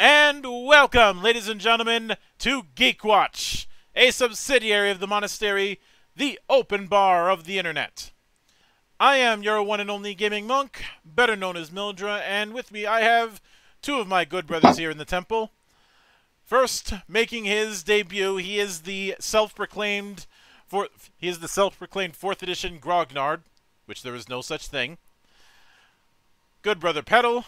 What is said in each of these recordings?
And welcome, ladies and gentlemen, to Geek Watch, a subsidiary of the monastery, the open bar of the internet. I am your one and only gaming monk, better known as Mildra, and with me I have two of my good brothers here in the temple. First, making his debut, he is the self-proclaimed for he is the self-proclaimed fourth edition Grognard, which there is no such thing. Good brother Petal,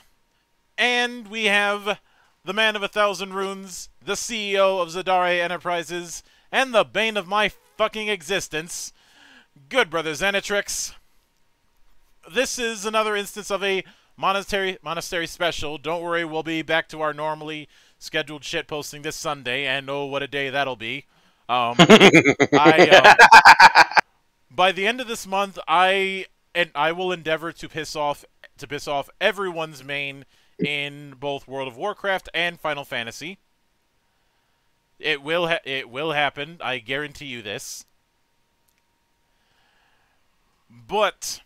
and we have the man of a thousand runes, the CEO of Zadare Enterprises, and the bane of my fucking existence, good brother Xanatrix. This is another instance of a monastery monastery special. Don't worry, we'll be back to our normally scheduled shit posting this Sunday, and oh, what a day that'll be. Um, I, uh, by the end of this month, I and I will endeavor to piss off to piss off everyone's main in both World of Warcraft and Final Fantasy. It will ha it will happen. I guarantee you this. But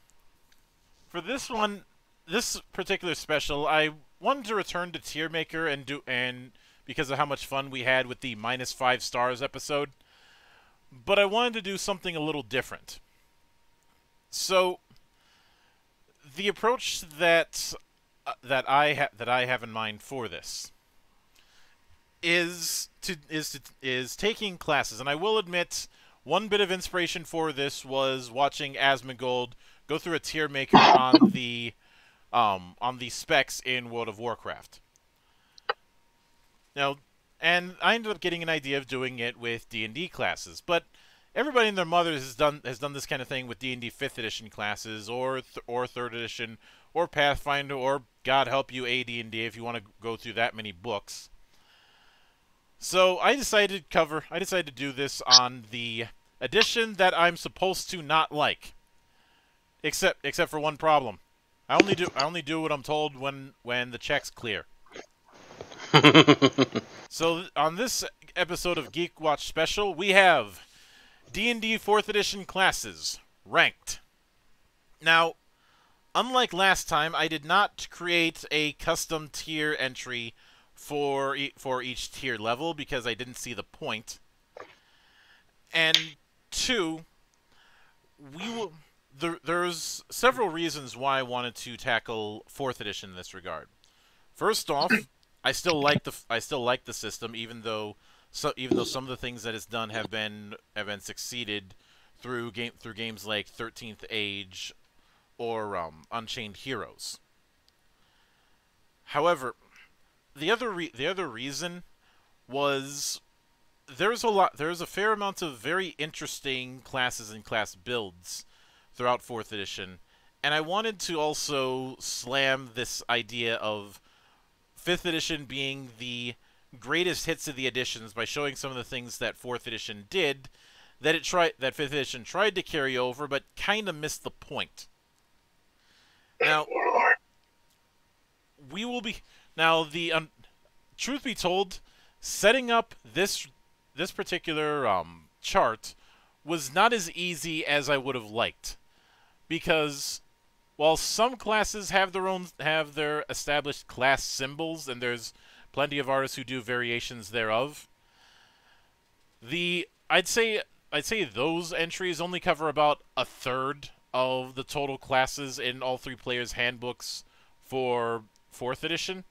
for this one, this particular special, I wanted to return to Tier Maker and do and because of how much fun we had with the minus five stars episode. But I wanted to do something a little different. So the approach that uh, that I ha that I have in mind for this is to is to, is taking classes, and I will admit one bit of inspiration for this was watching Asmongold go through a tier maker on the um, on the specs in World of Warcraft. Now, and I ended up getting an idea of doing it with D and D classes, but everybody and their mothers has done has done this kind of thing with D and D fifth edition classes or th or third edition or Pathfinder, or God help you, AD&D, if you want to go through that many books. So I decided to cover, I decided to do this on the edition that I'm supposed to not like. Except, except for one problem. I only do, I only do what I'm told when, when the check's clear. so on this episode of Geek Watch Special, we have D&D 4th edition classes ranked. Now, unlike last time, I did not create a custom tier entry for e for each tier level because I didn't see the point. And two, we will. There, there's several reasons why I wanted to tackle fourth edition in this regard. First off, I still like the I still like the system, even though so even though some of the things that it's done have been have been succeeded through game through games like Thirteenth Age or um, Unchained Heroes. However, the other the other reason was there's a lot there's a fair amount of very interesting classes and class builds throughout 4th edition and I wanted to also slam this idea of 5th edition being the greatest hits of the editions by showing some of the things that 4th edition did that it tried that 5th edition tried to carry over but kind of missed the point. Now, we will be now the um, truth be told, setting up this this particular um, chart was not as easy as I would have liked, because while some classes have their own have their established class symbols, and there's plenty of artists who do variations thereof, the I'd say I'd say those entries only cover about a third of the total classes in all three players' handbooks for 4th edition.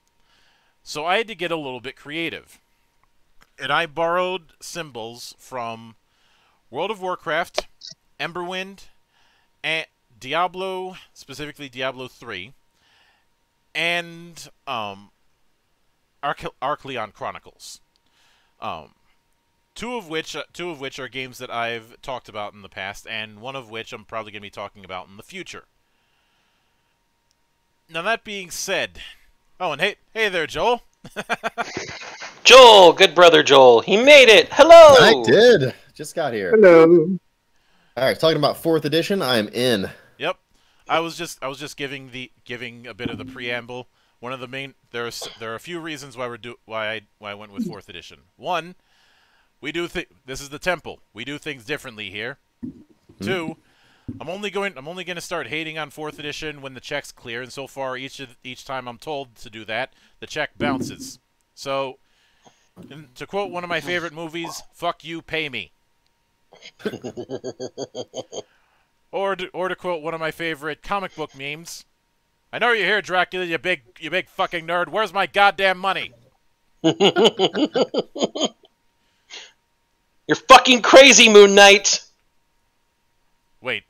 So I had to get a little bit creative. And I borrowed symbols from World of Warcraft, Emberwind, and Diablo, specifically Diablo 3, and um, Arch Arcleon Chronicles. Um, two of which uh, two of which are games that I've talked about in the past, and one of which I'm probably going to be talking about in the future. Now that being said, oh, and hey, hey there, Joel. Joel, good brother Joel, he made it. Hello. I did. Just got here. Hello. All right, talking about fourth edition. I am in. Yep, I was just I was just giving the giving a bit of the preamble. One of the main there's there are a few reasons why we're do why I why I went with fourth edition. One we do th this is the temple. We do things differently here. Hmm. Two, I'm only going I'm only going to start hating on 4th edition when the check's clear and so far each of, each time I'm told to do that, the check bounces. So, to quote one of my favorite movies, "Fuck you, pay me." or to, or to quote one of my favorite comic book memes, "I know you're here, Dracula, you big you big fucking nerd. Where's my goddamn money?" You're fucking crazy, Moon Knight. Wait,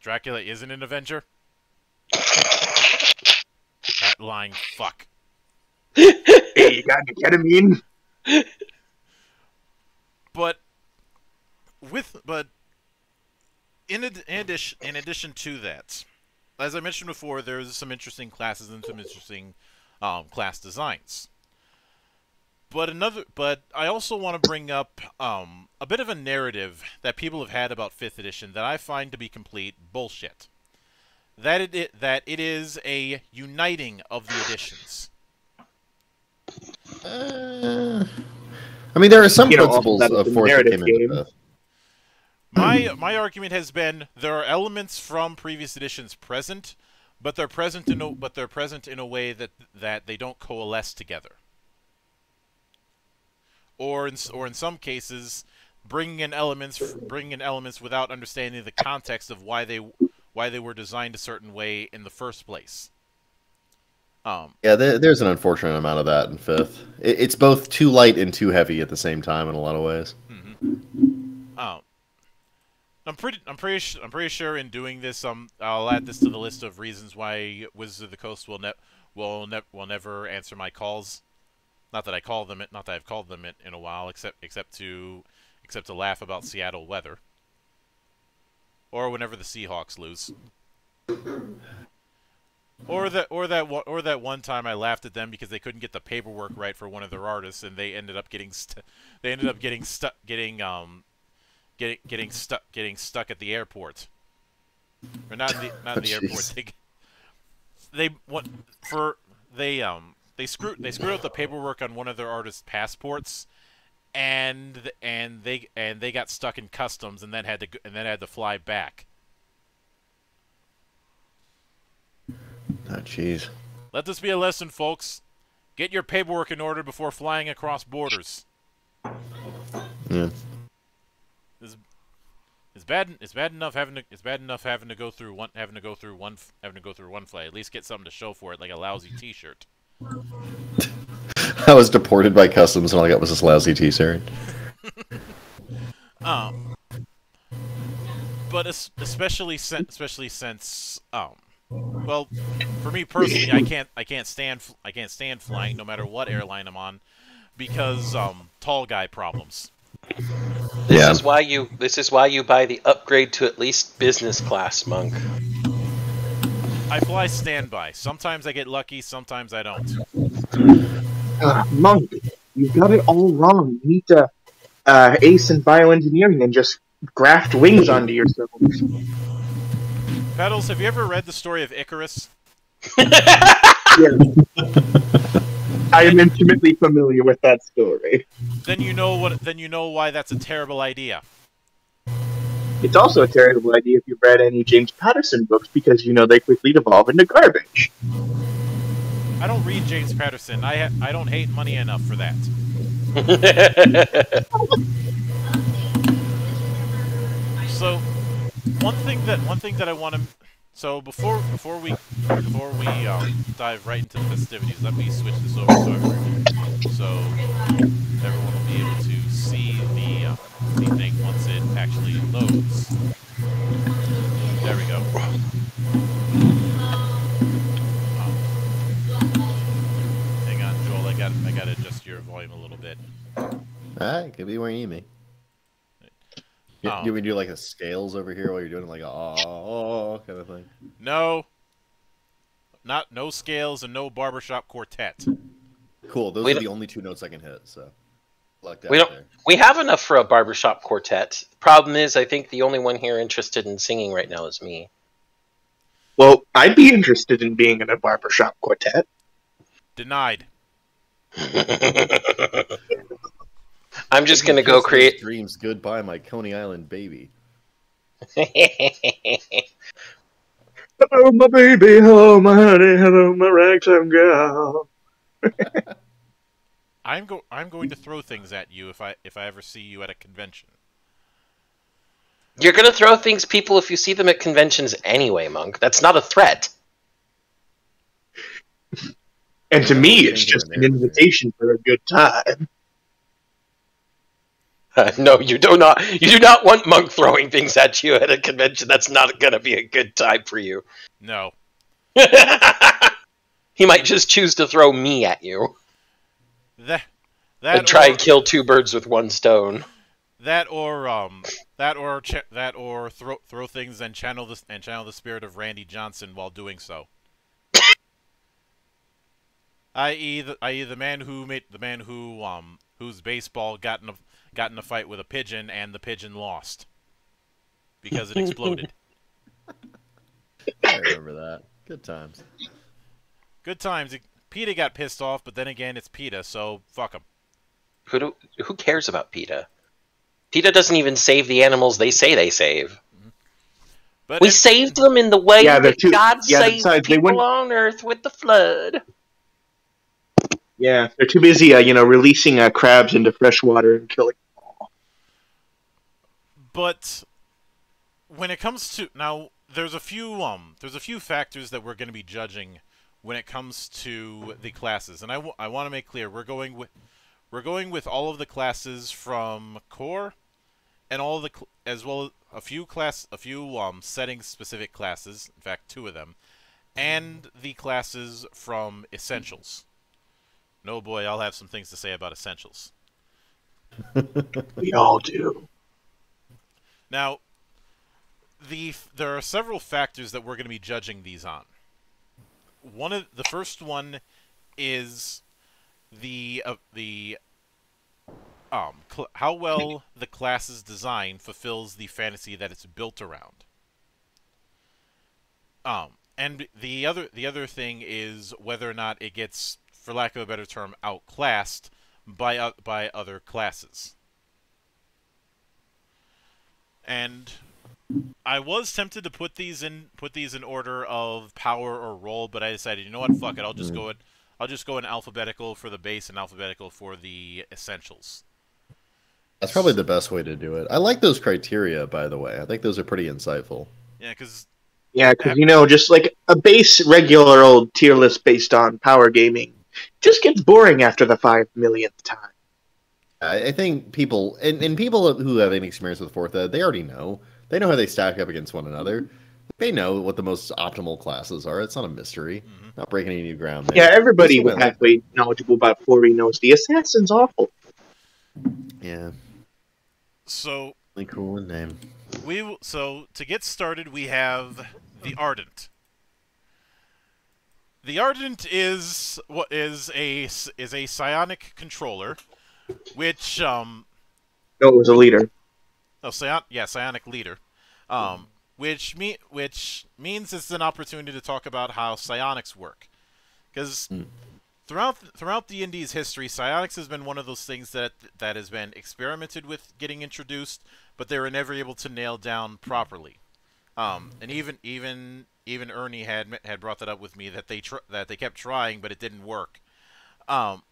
Dracula isn't an Avenger? that lying fuck. Hey, you got any ketamine? But with but in, ad- in addition in addition to that, as I mentioned before, there's some interesting classes and some interesting um, class designs. But another, but I also want to bring up um, a bit of a narrative that people have had about Fifth Edition that I find to be complete bullshit. That it, it that it is a uniting of the editions. Uh, I mean, there are some You principles that is of fourth that narrative came into game. My my argument has been there are elements from previous editions present, but they're present in a, but they're present in a way that that they don't coalesce together. Or in or in some cases, bringing in elements bringing in elements without understanding the context of why they why they were designed a certain way in the first place. Um, Yeah, there, there's an unfortunate amount of that in fifth. It, it's both too light and too heavy at the same time in a lot of ways. Um, I'm pretty, I'm pretty, I'm pretty sure in doing this, um, I'll add this to the list of reasons why Wizards of the Coast will ne- will ne- will never answer my calls. Not that I call them it, not that I've called them it in a while, except except to except to laugh about Seattle weather, or whenever the Seahawks lose. Or that, or that, one- or that one time I laughed at them because they couldn't get the paperwork right for one of their artists, and they ended up getting, they ended up getting stuck, getting um, getting getting stuck getting stuck at the airport. Or not in the not in the Oh, airport. They, they what for they um they screwed they screwed up the paperwork on one of their artists' passports, and and they and they got stuck in customs and then had to and then had to fly back. Oh, jeez. Let this be a lesson, folks. Get your paperwork in order before flying across borders. Yeah. It's, it's bad. It's bad enough having to. It's bad enough having to go through one. Having to go through one. Having to go through one flight. At least get something to show for it, like a lousy T-shirt. I was deported by customs and all I got was this lousy t-shirt. Um, but especially since, especially since, um, well, for me personally, I can't, I can't stand, f- I can't stand flying, no matter what airline I'm on, because um, tall guy problems. This Yeah. is why you. This is why you buy the upgrade to at least business class, monk. I fly standby. Sometimes I get lucky, sometimes I don't. Uh, Monk, you got it all wrong. You need to uh, ace in bioengineering and just graft wings onto yourself. Petals, have you ever read the story of Icarus? Yes. I am intimately familiar with that story. Then you know what. Then you know why that's a terrible idea. It's also a terrible idea if you've read any James Patterson books because you know they quickly devolve into garbage. I don't read James Patterson. I ha- I don't hate money enough for that. So, one thing that one thing that I want to so before before we before we um, dive right into the festivities, let me switch this over so so everyone will be able to see the uh, the thing once it actually loads. There we go. Um, hang on, Joel. I got I got to adjust your volume a little bit. Alright, could be where you need me. You, Oh. you would do like the scales over here while you're doing like a oh kind of thing. No. Not no scales and no barbershop quartet. Cool. Those We are the only two notes I can hit. So, lucked out We don't- there. we have enough for a barbershop quartet. Problem is, I think the only one here interested in singing right now is me. Well, I'd be interested in being in a barbershop quartet. Denied. I'm just gonna go create. dreams. Goodbye, my Coney Island baby. Hello, my baby. Hello, my honey. Hello, my ragtime girl. I'm go I'm going to mm. throw things at you if I if I ever see you at a convention. You're gonna throw things people if you see them at conventions anyway, Monk. That's not a threat. And to me, it's just an invitation for a good time. Uh, no, you do not. You do not want Monk throwing things at you at a convention. That's not gonna be a good time for you. No. he might just choose to throw me at you That that and try or, and kill two birds with one stone. that or um that or cha- that or throw throw things and channel the and channel the spirit of Randy Johnson while doing so. i.e. the i.e. the man who made the man who um whose baseball got in a got in a fight with a pigeon and the pigeon lost because it exploded. I remember that. Good times. Good times. PETA got pissed off, but then again, it's PETA, so fuck him. Who do, who cares about PETA? PETA doesn't even save the animals they say they save. But We it- saved them in the way Yeah, that too- God yeah, saved besides, people wouldn't- on Earth with the flood. Yeah, they're too busy, uh, you know, releasing uh, crabs into fresh water and killing. Them all. But when it comes to now there's a few um there's a few factors that we're going to be judging when it comes to the classes and I want to make clear we're going with we're going with all of the classes from core and all of the cl- as well as a few class a few um setting specific classes in fact two of them and the classes from essentials no boy I'll have some things to say about essentials We all do. Now, the there are several factors that we're going to be judging these on. One of the first one is the uh, the um how well the class's design fulfills the fantasy that it's built around. Um, and the other the other thing is whether or not it gets, for lack of a better term, outclassed by uh, by other classes. And I was tempted to put these in put these in order of power or role, but I decided, you know what, fuck it, I'll just hmm. go in I'll just go in alphabetical for the base and alphabetical for the essentials. That's probably the best way to do it. I like those criteria, by the way. I think those are pretty insightful. Yeah, because Yeah, because you know, just like a base regular old tier list based on power gaming just gets boring after the five millionth time. I, I think people and, and people who have any experience with fourth ed, they already know. They know how they stack up against one another. They know what the most optimal classes are. It's not a mystery. Mhm. Not breaking any new ground. there. Yeah, everybody with went- halfway knowledgeable about 4E knows the assassin's awful. Yeah, so really cool in name. we so to get started we have the Ardent. The Ardent is what is a is a psionic controller, which um No, it was a leader. Oh, psion- yeah, psionic leader. Um, which me- which means it's an opportunity to talk about how psionics work, because Hmm. throughout throughout the Indies history, psionics has been one of those things that that has been experimented with getting introduced, but they were never able to nail down properly. Um, and even even even Ernie had had brought that up with me that they tr- that they kept trying, but it didn't work. Um,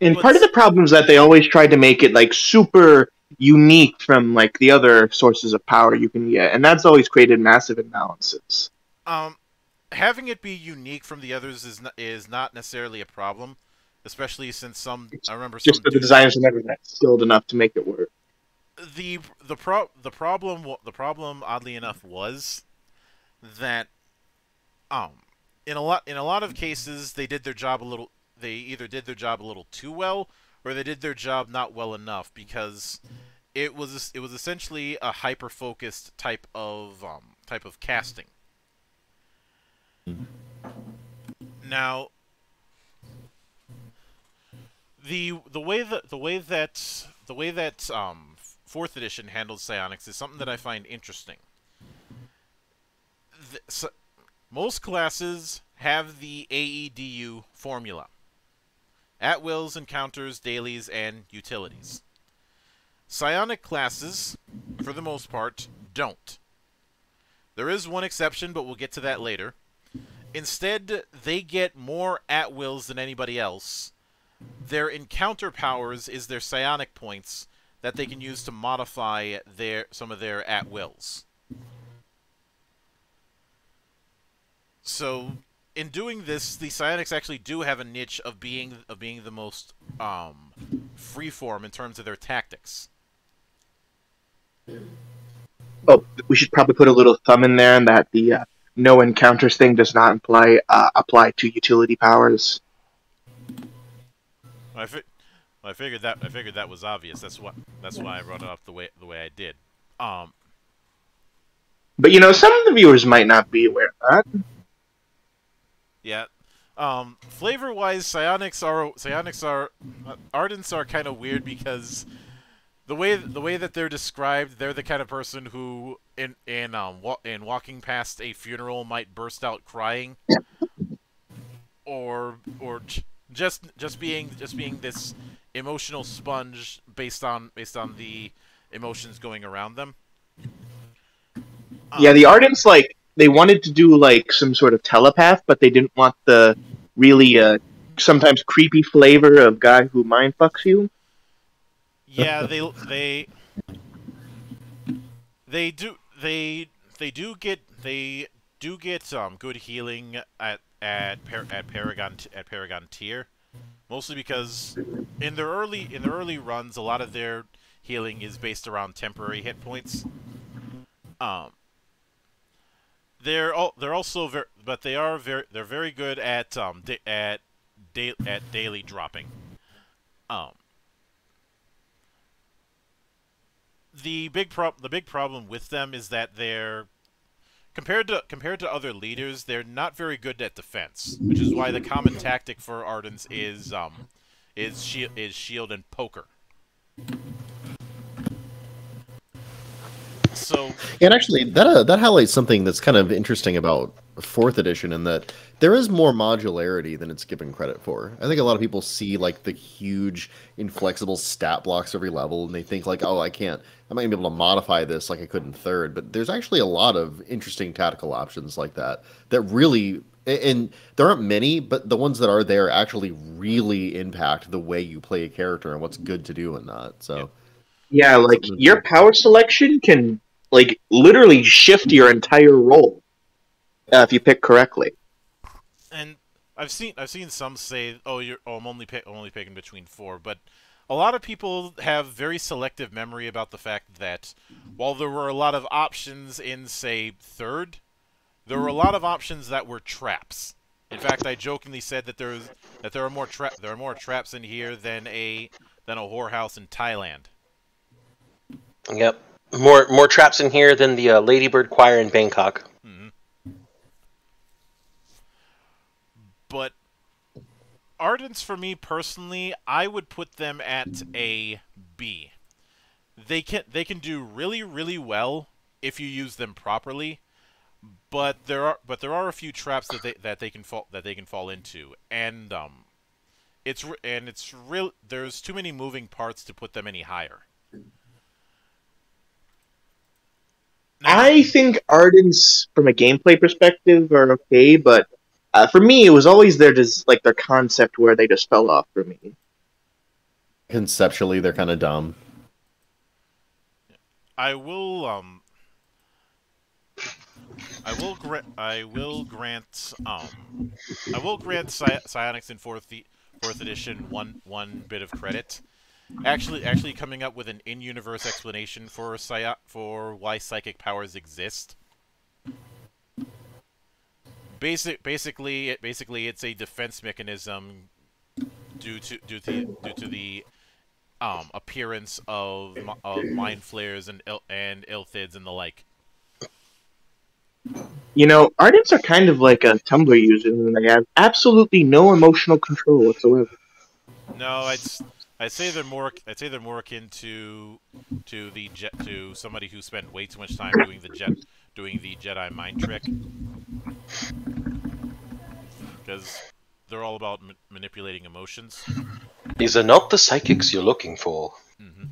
And part of the problem is that they always tried to make it like super unique from like the other sources of power you can get, and that's always created massive imbalances. Um, having it be unique from the others is not, is not necessarily a problem, especially since some. I remember some Just the designers are never that skilled enough to make it work. the the pro the problem the problem oddly enough was that um in a lot in a lot of cases they did their job a little they either did their job a little too well or they did their job not well enough because it was it was essentially a hyper focused type of um type of casting now the the way that the way that the way that um, fourth edition handles psionics is something that I find interesting. The, so, most classes have the AEDU formula: at wills, encounters, dailies, and utilities. Psionic classes, for the most part, don't. There is one exception, but we'll get to that later. instead, they get more at wills than anybody else. Their encounter powers is their psionic points that they can use to modify their some of their at wills. So, in doing this, the psionics actually do have a niche of being of being the most um, freeform in terms of their tactics. Oh, we should probably put a little thumb in there, and that the uh, no encounters thing does not imply uh, apply to utility powers. I, fi- I figured that I figured that was obvious. That's what that's why I brought it up the way the way I did. Um, But you know, some of the viewers might not be aware of that. Yeah. Um, flavor wise, psionics are psionics are uh, ardents are kind of weird because the way the way that they're described, they're the kind of person who in in um wa- in walking past a funeral might burst out crying, or or just just being just being this emotional sponge based on based on the emotions going around them. Yeah, the Ardents like they wanted to do like some sort of telepath, but they didn't want the really uh, sometimes creepy flavor of guy who mind fucks you. Yeah, they they they do they they do get they do get um good healing at at Par- at Paragon at Paragon tier, mostly because in their early in their early runs, a lot of their healing is based around temporary hit points. Um, they're all they're also very but they are very they're very good at um at da- at daily dropping. Um, the big prob the big problem with them is that they're compared to compared to other leaders, they're not very good at defense, which is why the common tactic for Ardents is um is shield is shield and poker. So And actually, that uh, that highlights something that's kind of interesting about fourth edition, in that there is more modularity than it's given credit for. I think a lot of people see like the huge inflexible stat blocks every level, and they think like, oh, I can't, I'm not gonna be able to modify this like I could in third. But there's actually a lot of interesting tactical options like that that really. And there aren't many, but the ones that are there actually really impact the way you play a character and what's good to do and not. So, Yeah, like your power selection can like literally shift your entire role uh, if you pick correctly. and I've seen I've seen some say, "Oh, you're oh, I'm only pick, only picking between four, but a lot of people have very selective memory about the fact that while there were a lot of options in say third, there were a lot of options that were traps. In fact, I jokingly said that there's that there are more tra- there are more traps in here than a than a whorehouse in Thailand. Yep. More more traps in here than the uh, Ladybird Choir in Bangkok. but Ardents for me personally, I would put them at a B. They can they can do really really well if you use them properly, but there are but there are a few traps that they that they can fall that they can fall into, and um, it's and it's real. There's too many moving parts to put them any higher. I think Ardents, from a gameplay perspective, are okay, but uh, for me, it was always their des- like their concept where they just fell off for me. conceptually, they're kind of dumb. I will um I will grant I will grant um I will grant Psi- Psionics in fourth e- fourth edition one one bit of credit. Actually actually coming up with an in-universe explanation for Psi- for why psychic powers exist. Basic basically it basically it's a defense mechanism due to due to due to the um, appearance of of mind flayers and il- and illithids and the like. You know, Ardents are kind of like a Tumblr user, and they have absolutely no emotional control whatsoever. No, I'd s- I'd say they're more I'd say they're more akin to to the jet to somebody who spent way too much time doing the jet doing the Jedi mind trick because they're all about ma- manipulating emotions. These are not the psychics you're looking for. hmm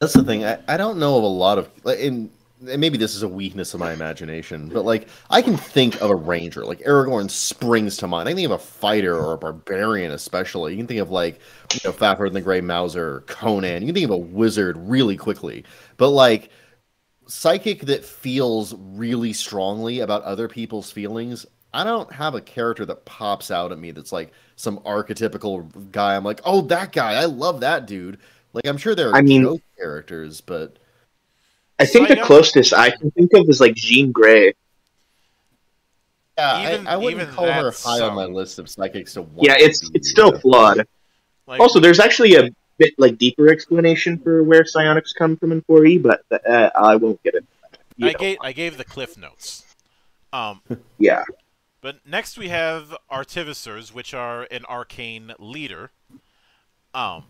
That's the thing. I, I don't know of a lot of like, in and maybe this is a weakness of my imagination, but like I can think of a ranger, like Aragorn springs to mind. I can think of a fighter or a barbarian, especially. You can think of like you know Fafhrd and the Grey Mouser, Conan. You can think of a wizard really quickly, but like psychic that feels really strongly about other people's feelings. I don't have a character that pops out at me that's like some archetypical guy. I'm like, oh, that guy. I love that dude. Like I'm sure there are I mean- characters, but I think So I the know- closest I can think of is like Jean Grey. Yeah, Even- I, I wouldn't even call her that's, high on my list of psychics to want Yeah, it's be, it's still flawed. Like, Also, there's actually a bit like deeper explanation for where psionics come from in 4E, but uh, I won't get it. I gave I gave the cliff notes. Um, Yeah, but next we have artificers, which are an arcane leader. Um,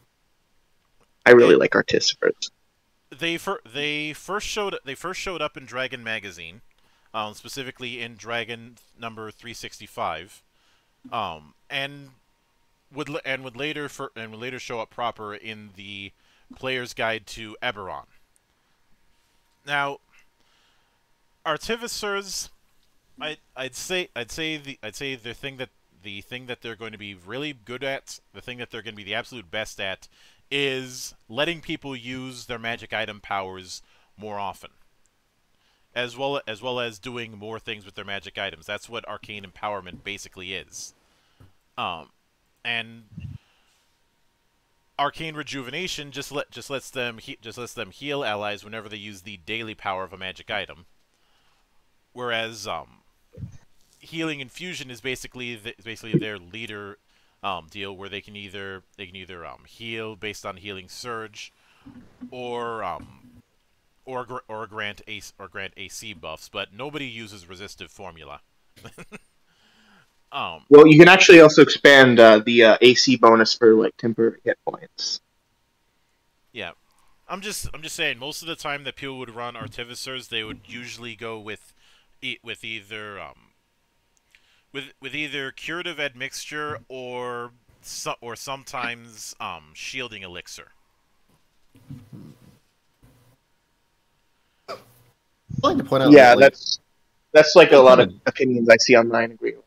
I really like artificers. They fir- they first showed they first showed up in Dragon magazine, um, specifically in Dragon number three sixty five, um, and would and would later for and would later show up proper in the Player's Guide to Eberron. Now, artificers, I I'd say I'd say the I'd say the thing that the thing that they're going to be really good at, the thing that they're going to be the absolute best at, is letting people use their magic item powers more often. As well as well as doing more things with their magic items. That's what arcane empowerment basically is. Um and arcane rejuvenation just let just lets them he, just lets them heal allies whenever they use the daily power of a magic item. Whereas um healing infusion is basically the, basically their leader um, deal where they can either they can either um, heal based on healing surge, or um, or or grant ace or grant AC buffs, but nobody uses resistive formula. um, Well, you can actually also expand uh, the uh, AC bonus for like temporary hit points. yeah, I'm just I'm just saying most of the time that people would run artificers, they would usually go with with either um, with with either curative admixture or so, or sometimes um, shielding elixir. I'd like to point out. yeah, that, like, that's that's like a lot of opinions I see online agree with.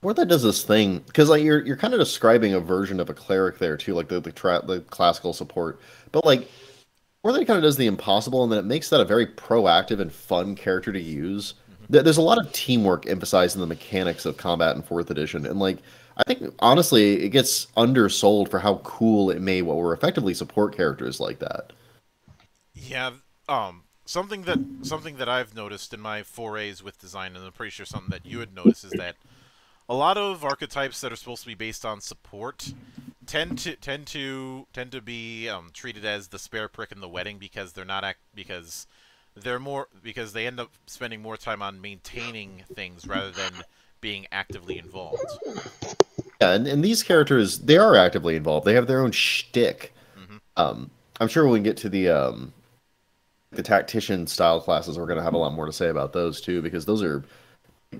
Fourth Ed does this thing because like you're you're kind of describing a version of a cleric there too, like the the, tra- the classical support. But like Fourth Ed kind of does the impossible, and then it makes that a very proactive and fun character to use. There- There's a lot of teamwork emphasized in the mechanics of combat in fourth edition, and like I think honestly, it gets undersold for how cool it made what were effectively support characters like that. Yeah, um, something that something that I've noticed in my forays with design, and I'm pretty sure something that you would notice is that a lot of archetypes that are supposed to be based on support tend to tend to tend to be um, treated as the spare prick in the wedding because they're not act because they're more because they end up spending more time on maintaining things rather than being actively involved. Yeah, and, and these characters they are actively involved. They have their own shtick. Mhm. Um, I'm sure when we get to the um, the tactician style classes, we're going to have a lot more to say about those too, because those are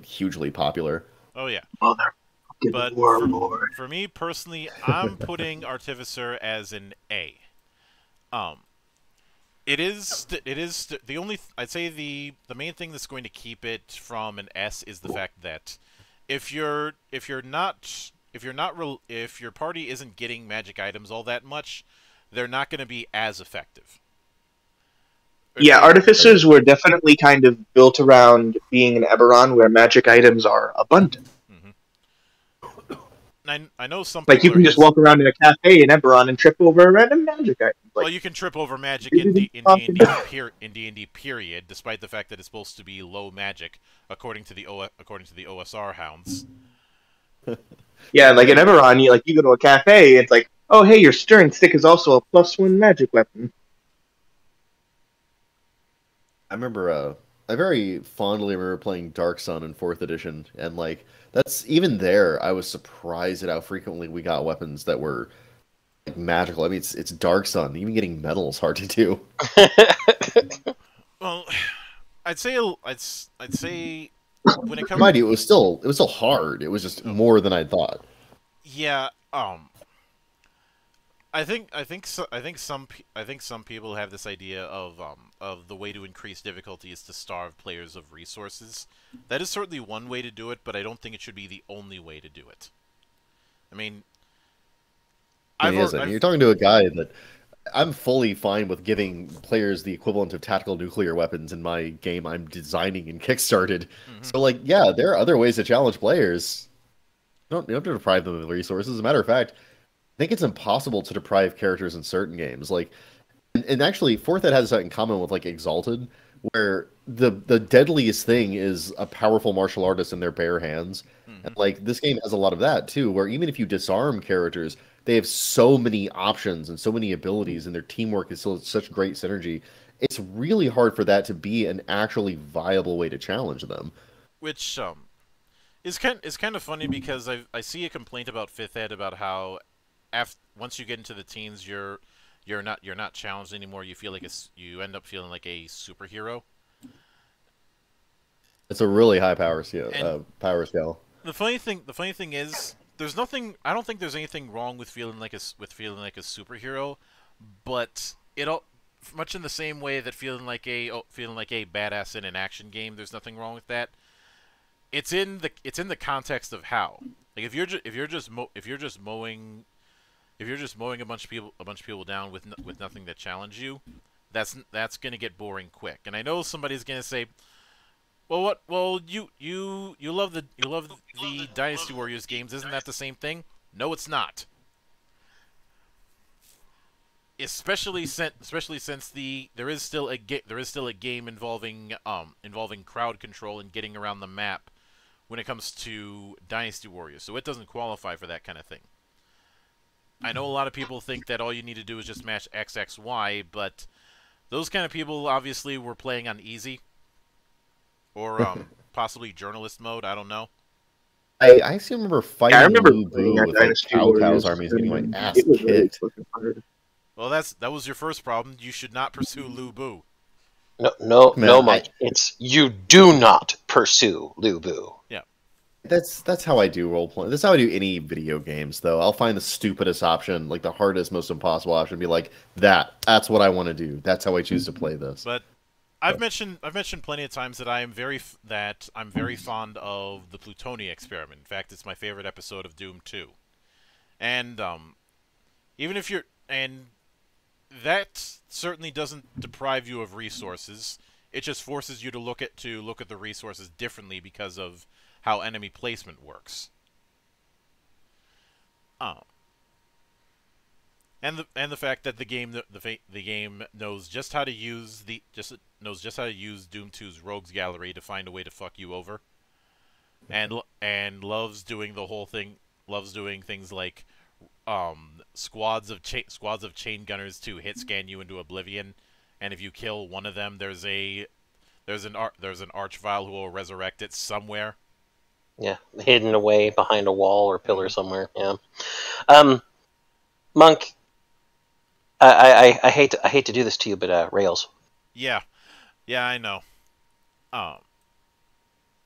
hugely popular. Oh yeah. Motherfucking But warlord. For me personally, I'm putting Artificer as an A. Um, it is it is the only I'd say the the main thing that's going to keep it from an S is the fact that if you're if you're not if you're not if your party isn't getting magic items all that much, they're not going to be as effective. Yeah, artificers were definitely kind of built around being an Eberron where magic items are abundant. I, I know some Like you can just walk around in a cafe in Eberron and trip over a random magic item. Like, well, you can trip over magic in D in D and D per, in D and D period, despite the fact that it's supposed to be low magic, according to the o, according to the OSR hounds. yeah, like in Eberron, you like you go to a cafe, it's like, oh hey, your stirring stick is also a plus one magic weapon. I remember uh, I very fondly remember playing Dark Sun in fourth edition, and like that's even there. I was surprised at how frequently we got weapons that were like, magical. I mean, it's it's Dark Sun. Even getting metal is hard to do. Well, I'd say I'd I'd say when it comes Mind you, it was still it was still hard. It was just more than I thought. Yeah, um I think I think so, I think some I think some people have this idea of um of the way to increase difficulty is to starve players of resources. That is certainly one way to do it, but I don't think it should be the only way to do it. I mean, I I've mean, isn't. I've- You're talking to a guy that I'm fully fine with giving players the equivalent of tactical nuclear weapons in my game I'm designing and kickstarted. Mhm. So, like, yeah, there are other ways to challenge players. You don't, you don't have to deprive them of resources. As a matter of fact, think it's impossible to deprive characters in certain games. Like, and, and actually, Fourth Ed has that in common with like Exalted, where the the deadliest thing is a powerful martial artist in their bare hands. Mhm. And like this game has a lot of that too, where even if you disarm characters, they have so many options and so many abilities, and their teamwork is still such great synergy. It's really hard for that to be an actually viable way to challenge them. which um is kind is kind of funny because I I see a complaint about Fifth Ed about how after once you get into the teens you're you're not you're not challenged anymore. You feel like a, s- you end up feeling like a superhero. It's a really high power scale. Uh, power scale. The funny thing the funny thing is there's nothing I don't think there's anything wrong with feeling like a with feeling like a superhero, but it all much in the same way that feeling like a oh, feeling like a badass in an action game. There's nothing wrong with that. It's in the it's in the context of how. Like if you're ju- if you're just mo- if you're just mowing if you're just mowing a bunch of people a bunch of people down with no- with nothing to challenge you, that's that's gonna get boring quick. And I know somebody's gonna say, well, what? Well, you you you love the you love the Dynasty Warriors games. Isn't that the same thing? No, it's not. Especially since especially since the there is still a there is still a game involving um involving crowd control and getting around the map when it comes to Dynasty Warriors. So it doesn't qualify for that kind of thing. I know a lot of people think that all you need to do is just mash XXY, but those kind of people obviously were playing on easy or um, possibly journalist mode. I don't know. I, I still remember fighting I remember Lu Bu with like Dynasty Cao Cao's Warriors, armies getting my ass it was really kicked. Well, that's that was your first problem. You should not pursue Lu Bu. No, no, Man, no, I- Mike. It's you do not pursue Lu Bu. That's that's how I do role playing. That's how I do any video games, though. I'll find the stupidest option, like the hardest, most impossible option, and be like, "That, that's what I want to do. That's how I choose to play this." But I've mentioned I've mentioned plenty of times that I am very f- that I'm very fond of the Plutonia experiment. In fact, it's my favorite episode of Doom 2. And um, even if you're and that certainly doesn't deprive you of resources. It just forces you to look at to look at the resources differently because of how enemy placement works. Um, and the and the fact that the game the the, the game knows just how to use the just knows just how to use Doom 2's rogues gallery to find a way to fuck you over, and and loves doing the whole thing loves doing things like um squads of cha- squads of chain gunners to hit scan you into oblivion, and if you kill one of them, there's a there's an ar- there's an archvile who will resurrect it somewhere. Yeah, hidden away behind a wall or pillar somewhere. Yeah. Um, Monk, I, I, I- I hate to, I hate to do this to you, but uh, Rails. Yeah, yeah, I know. Um,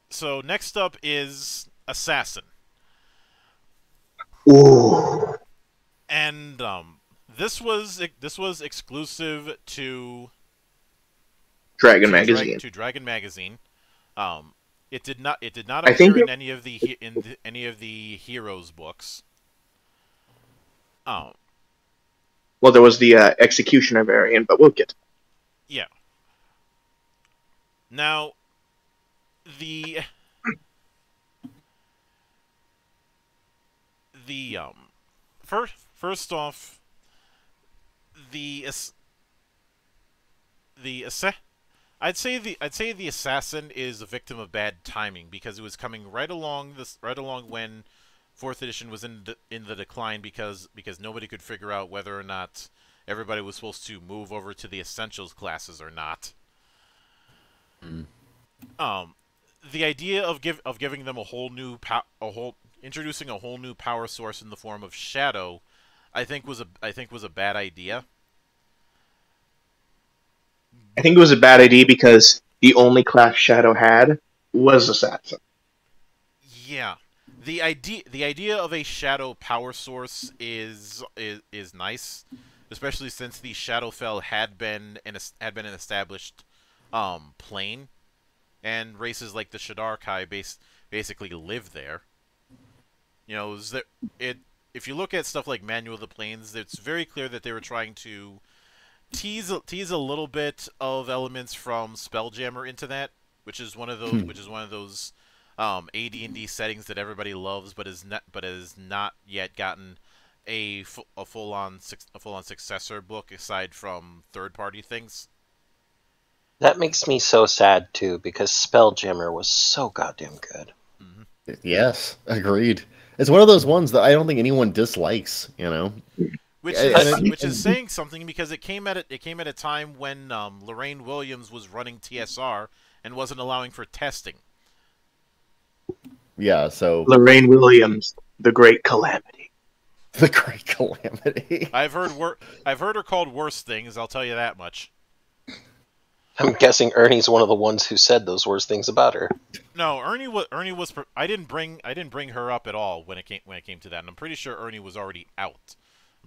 so next up is Assassin, Ooh. and um, this was this was exclusive to Dragon to Dra- Magazine. to Dragon Magazine. Um, it did not it did not I think in it- any of the in the, any of the heroes books. Oh. Well, there was the uh, Executioner variant, but we'll get. Yeah. Now, the the um first first off, the the I'd say the I'd say the assassin is a victim of bad timing because it was coming right along this right along when fourth edition was in de- in the decline because because nobody could figure out whether or not everybody was supposed to move over to the essentials classes or not. Um, the idea of give of giving them a whole new pow- a whole introducing a whole new power source in the form of shadow, I think was a I think was a bad idea. I think it was a bad idea because the only class Shadow had was Assassin. Yeah, the idea the idea of a shadow power source is is is nice, especially since the Shadowfell had been an had been an established um plane, and races like the Shadarkai base basically live there. You know, that it? If you look at stuff like Manual of the Planes, it's very clear that they were trying to tease a- tease a little bit of elements from Spelljammer into that, which is one of those Hmm. which is one of those um, AD&D settings that everybody loves, but is not but has not yet gotten a, fu- a full on a full on successor book aside from third party things. That makes me so sad too, because Spelljammer was so goddamn good. Yes, agreed. It's one of those ones that I don't think anyone dislikes. You know, Which is, and which is saying something because it came at a, it came at a time when um, Lorraine Williams was running TSR and wasn't allowing for testing. yeah. So Lorraine Williams, the Great Calamity. the great calamity. I've heard wor- I've heard her called worse things. I'll tell you that much. I'm guessing Ernie's one of the ones who said those worst things about her. No, Ernie was Ernie was. I didn't bring I didn't bring her up at all when it came when it came to that. And I'm pretty sure Ernie was already out.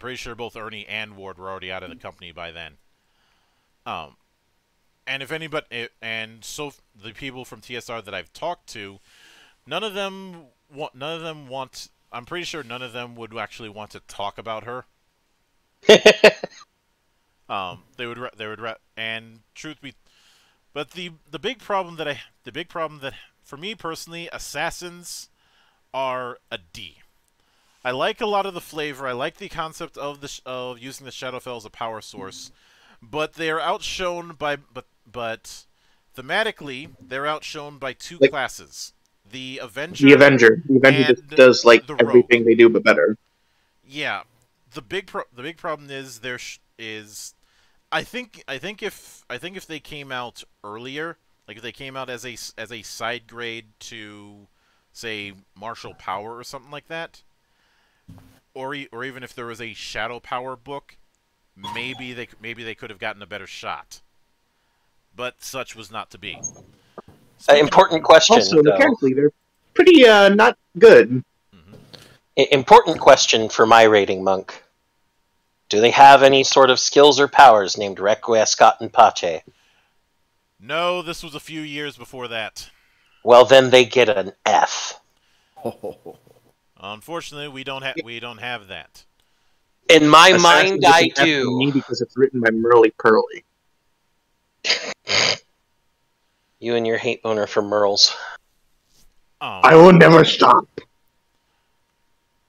Pretty sure both Ernie and Ward were already out of the company by then. Um, and if anybody and so the people from TSR that I've talked to, none of them want none of them want. I'm pretty sure none of them would actually want to talk about her. Um, they would, they would, and truth be, but the the big problem that I, the big problem that for me personally, assassins are a D. I like a lot of the flavor. I like the concept of the sh- of using the Shadowfell as a power source, but they are outshone by but but thematically they're outshone by two Like- classes: the Avenger. The Avenger. The Avenger just does like the Rogue. everything they do, but better. Yeah, the big pro- the big problem is there sh- is, I think I think if I think if they came out earlier, like if they came out as a as a side grade to, say Martial Power or something like that, or e- or even if there was a Shadow Power book, maybe they maybe they could have gotten a better shot. But such was not to be. Uh, important question. Also, though. mechanically, they're pretty uh not good. I- important question for my rating monk. Do they have any sort of skills or powers named Requiescat and Pace? No, this was a few years before that. Well, then they get an F. Unfortunately, we don't have we don't have that. In my Assassin mind, I an F from do. Me because it's written by Merle Pearly. You and your hate boner for Mearls. Um, I will never stop.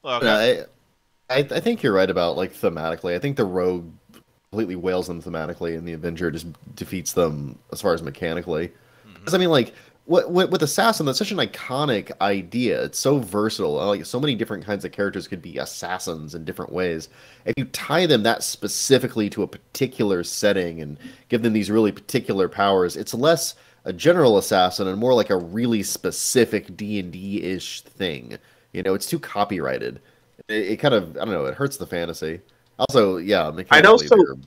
look, Yeah, I, I, I think you're right about like thematically. I think the rogue completely whales them thematically, and the Avenger just defeats them as far as mechanically. Because I mean, like what, what, with assassin, that's such an iconic idea. It's so versatile. Like so many different kinds of characters could be assassins in different ways. If you tie them that specifically to a particular setting and give them these really particular powers, it's less a general assassin and more like a really specific D and D ish thing. You know, it's too copyrighted. It, it kind of I don't know. It hurts the fantasy. Also, yeah, mechanically, also-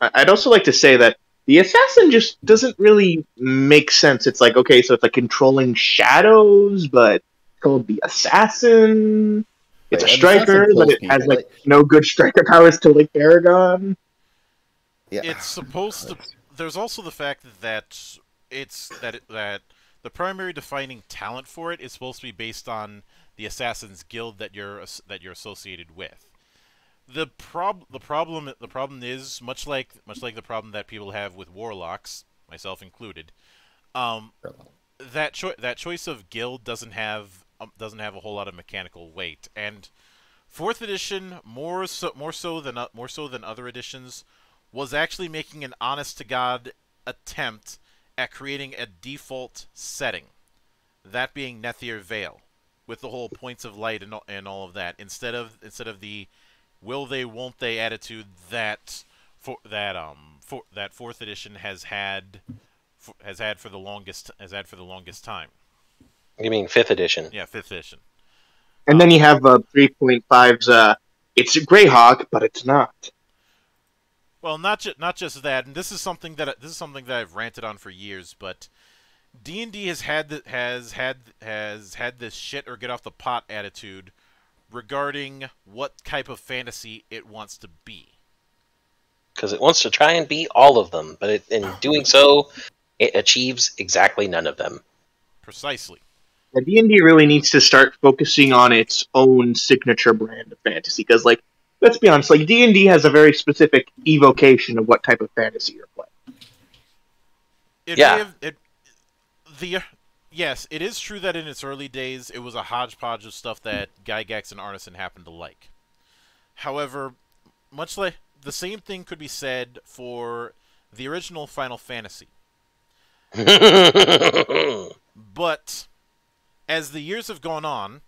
I'd also like to say that the assassin just doesn't really make sense. It's like okay, so it's like controlling shadows, but it's called the assassin. It's Right, a striker, but it has people, like no good striker powers to like Paragon. yeah. it's supposed to. There's also the fact that it's that it, that the primary defining talent for it is supposed to be based on the assassin's guild that you're that you're associated with. The prob the problem the problem is much like much like the problem that people have with warlocks, myself included. Um, that cho- that choice of guild doesn't have um, doesn't have a whole lot of mechanical weight, and fourth edition more so more so than o- more so than other editions was actually making an honest to god attempt at creating a default setting, that being Nentir Vale, with the whole points of light and all, and all of that, instead of instead of the will they won't they attitude that for that um for that fourth edition has had for, has had for the longest has had for the longest time. You mean fifth edition? Yeah, fifth edition. And then you have uh, 3.5's uh, it's a Greyhawk, but it's not. Well, not just not just that, and this is something that this is something that I've ranted on for years. But D and D has had the, has had has had this shit or get off the pot attitude regarding what type of fantasy it wants to be. because it wants to try and be all of them, but it, in doing so, it achieves exactly none of them. Precisely. Yeah, D&D really needs to start focusing on its own signature brand of fantasy because, like, let's be honest, like D&D has a very specific evocation of what type of fantasy you're playing. It Yeah. May have, it, the yes, it is true that in its early days it was a hodgepodge of stuff that Gygax and Arneson happened to like. However, much like the same thing could be said for the original Final Fantasy. But as the years have gone on,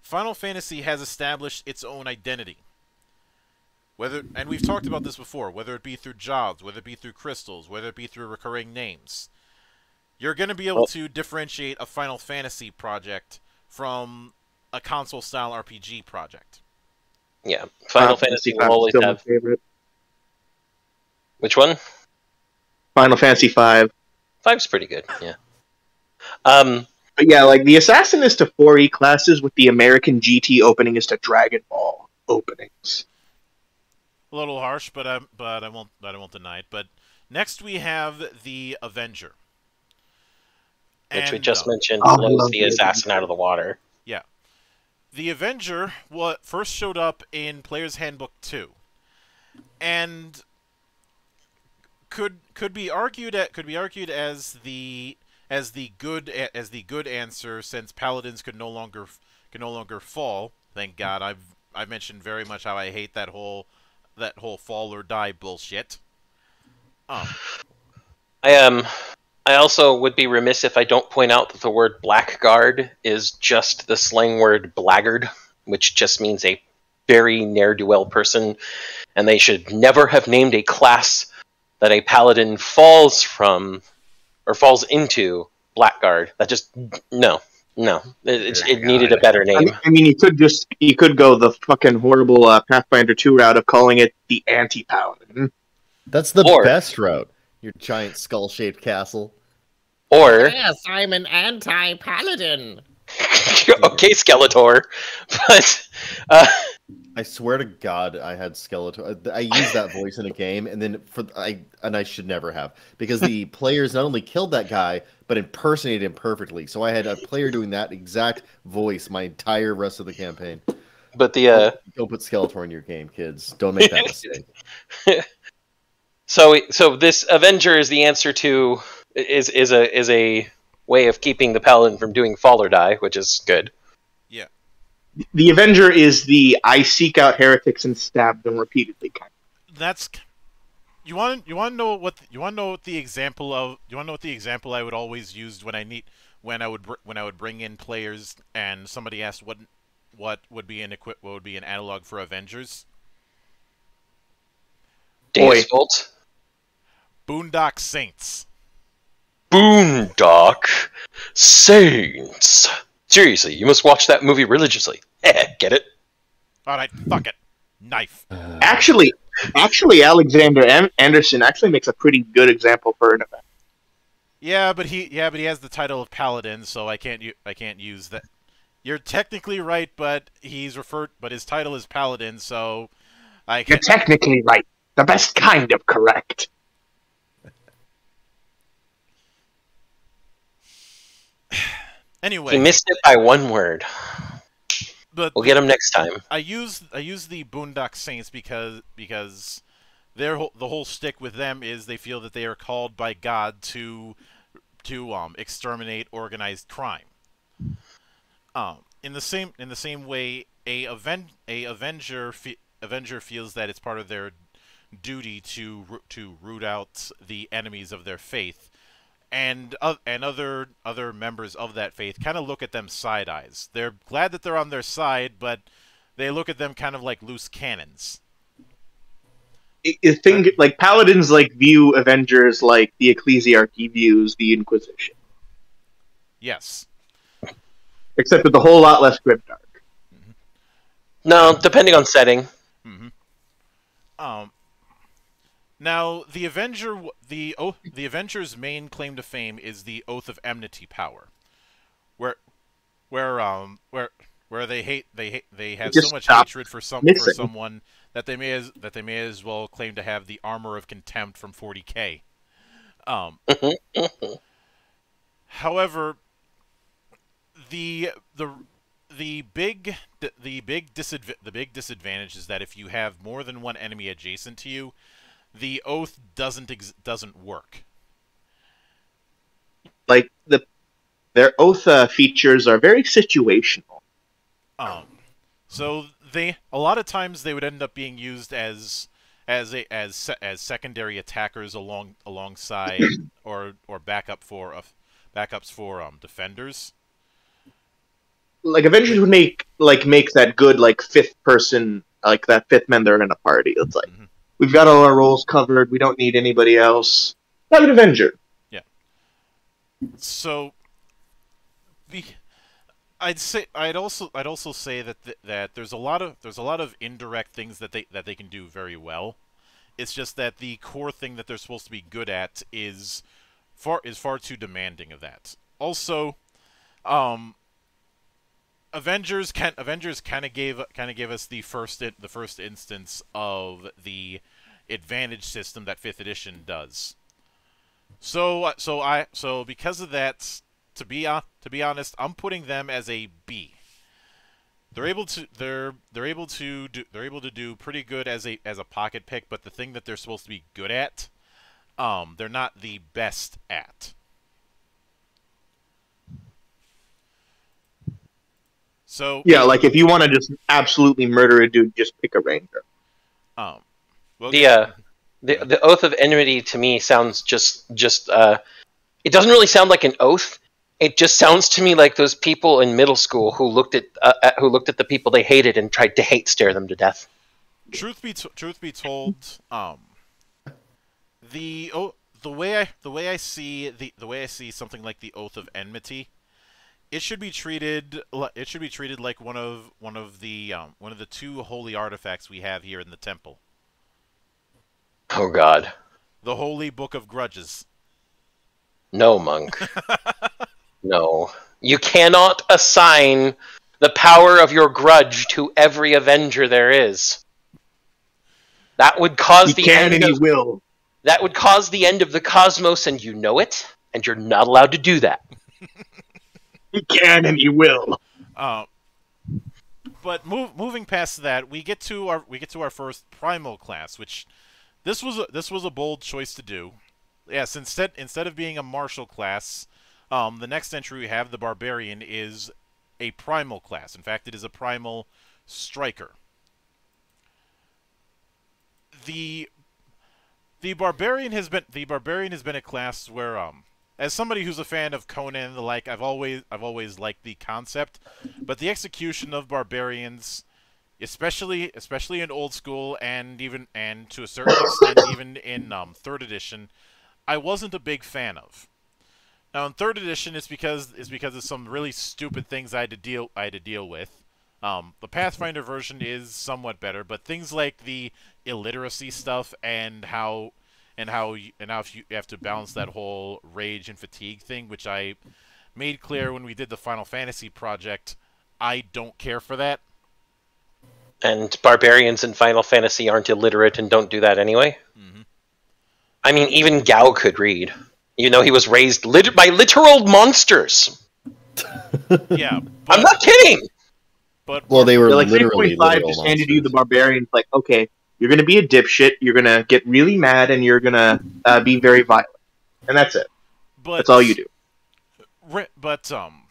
Final Fantasy has established its own identity. Whether and we've talked about this before, whether it be through jobs, whether it be through crystals, whether it be through recurring names. You're going to be able Well- to differentiate a Final Fantasy project from a console style RPG project. yeah, Final Uh, Fantasy V will is always still my have favorite. which one? Final Fantasy Five. Five's pretty good. Yeah. Um, But yeah, like the Assassin is to 4E classes, with the American GT opening is to Dragon Ball openings. A little harsh, but I, but I won't but I won't deny it. But next we have the Avenger. Which we just uh, mentioned Oh, I blows the the assassin out of the water. Yeah, the Avenger what first showed up in Player's Handbook 2. And could could be argued at could be argued as the as the good as the good answer since paladins could no longer could no longer fall. Thank God. I've I mentioned very much how I hate that whole that whole fall or die bullshit. Um, I um I also would be remiss if I don't point out that the word blackguard is just the slang word blackguard, which just means a very ne'er-do-well person, and they should never have named a class that a paladin falls from or falls into blackguard. That just no, no. It, it, it needed a better I name. mean, I mean, you could just you could go the fucking horrible uh, Pathfinder Two route of calling it the anti paladin. That's the Or- best route. Your giant skull-shaped castle. Or Yes, I'm an anti-paladin. okay, Skeletor, but uh, I swear to God, I had Skeletor. I used that voice in a game, and then for I and I should never have because the players not only killed that guy but impersonated him perfectly. So I had a player doing that exact voice my entire rest of the campaign. but the uh, Don't put Skeletor in your game, kids. Don't make that mistake. So so this Avenger is the answer to is is a is a way of keeping the paladin from doing fall or die, which is good. Yeah. The Avenger is the I seek out heretics and stab them repeatedly kind. that's you want you want to know what you want to know what the example of you want to know what the example I would always use when I need when I would br- when I would bring in players and somebody asked what what would be an equip what would be an analog for Avengers Dance Bolt. Boondock Saints Boondock Saints. Seriously, you must watch that movie religiously. Get it? all right fuck it knife uh, Actually, actually, Alexander An- Anderson actually makes a pretty good example for an event. yeah but he yeah but he has the title of paladin so I can't u- I can't use that you're technically right but he's referred but his title is paladin so I You're technically right. The best kind of correct. anyway He missed it by one word. but We'll get him next time. I use I use the Boondock Saints because because their whole, the whole stick with them is they feel that they are called by God to to um exterminate organized crime. Um, in the same in the same way, a aven- a Avenger fe- Avenger feels that it's part of their duty to to root out the enemies of their faith, and uh, and other other members of that faith kind of look at them side eyes. They're glad that they're on their side, but they look at them kind of like loose cannons. I- I think like paladins like view Avengers like the ecclesiarchy views the Inquisition, Yes. except with a whole lot less grimdark. No, depending on setting. hmm Um. Now, the Avenger, the o- the Avengers' main claim to fame is the Oath of Enmity power, where, where um, where where they hate they hate they have so much hatred for some for someone that they may as that they may as well claim to have the armor of contempt from 40k. Um, however, the the the big the big disadv- the big disadvantage is that if you have more than one enemy adjacent to you, the oath doesn't ex- doesn't work. Like the their oath uh, features are very situational. Um, so they a lot of times they would end up being used as as a as as secondary attackers along alongside or or backup for uh, backups for um defenders. Like Avengers would make like make that good like fifth person like that fifth member in a party. It's like Mhm. We've got all our roles covered. We don't need anybody else. An Avenger. Yeah. So, the I'd say I'd also I'd also say that th- that there's a lot of there's a lot of indirect things that they that they can do very well. It's just that the core thing that they're supposed to be good at is far is far too demanding of that. Also, um, Avengers can Avengers kind of gave kind of gave us the first the first instance of the advantage system that fifth edition does. So uh, so I so because of that, to be uh, to be honest, I'm putting them as a B. They're able to they're they're able to do they're able to do pretty good as a as a pocket pick, but the thing that they're supposed to be good at, um, they're not the best at. So Yeah, like if you want to just absolutely murder a dude, just pick a Ranger. um, well, The uh, the the oath of enmity to me sounds just just uh, it doesn't really sound like an oath. It just sounds to me like those people in middle school who looked at uh, at, who looked at the people they hated and tried to hate stare them to death. truth be truth be told, um, the oh, the way I the way I see the the way I see something like the oath of enmity, it should be treated it should be treated like one of one of the um, one of the two holy artifacts we have here in the temple, Oh God, the Holy Book of Grudges. no monk, no. You cannot assign the power of your grudge to every Avenger there is. That would cause He the can end and of he will. That would cause the end of the cosmos, and you know it, and you're not allowed to do that. He can and he will. Uh, but move, moving past that, we get to our we get to our first primal class, which this was a, this was a bold choice to do. Yes, instead instead of being a martial class, um, the next entry we have, the barbarian, is a primal class. In fact, it is a primal striker. The the barbarian has been the barbarian has been a class where um as somebody who's a fan of Conan and the like, I've always I've always liked the concept, but the execution of barbarians, especially especially in old school and even and to a certain extent even in um, third edition, I wasn't a big fan of. Now in third edition, it's because it's because of some really stupid things I had to deal I had to deal with. Um, the Pathfinder version is somewhat better, but things like the illiteracy stuff and how and how you, and how if you have to balance that whole rage and fatigue thing, which I made clear when we did the Final Fantasy project, I don't care for that. And barbarians in Final Fantasy aren't illiterate and don't do that anyway. Mhm. I mean, even Gau could read. You know, he was raised lit- by literal monsters. Yeah, I'm not kidding. but Well, they were They're like literally 3.5 literal just handed you the barbarians like, okay, you're gonna be a dipshit, you're gonna get really mad, and you're gonna uh, be very violent, and that's it. but That's all you do. But um,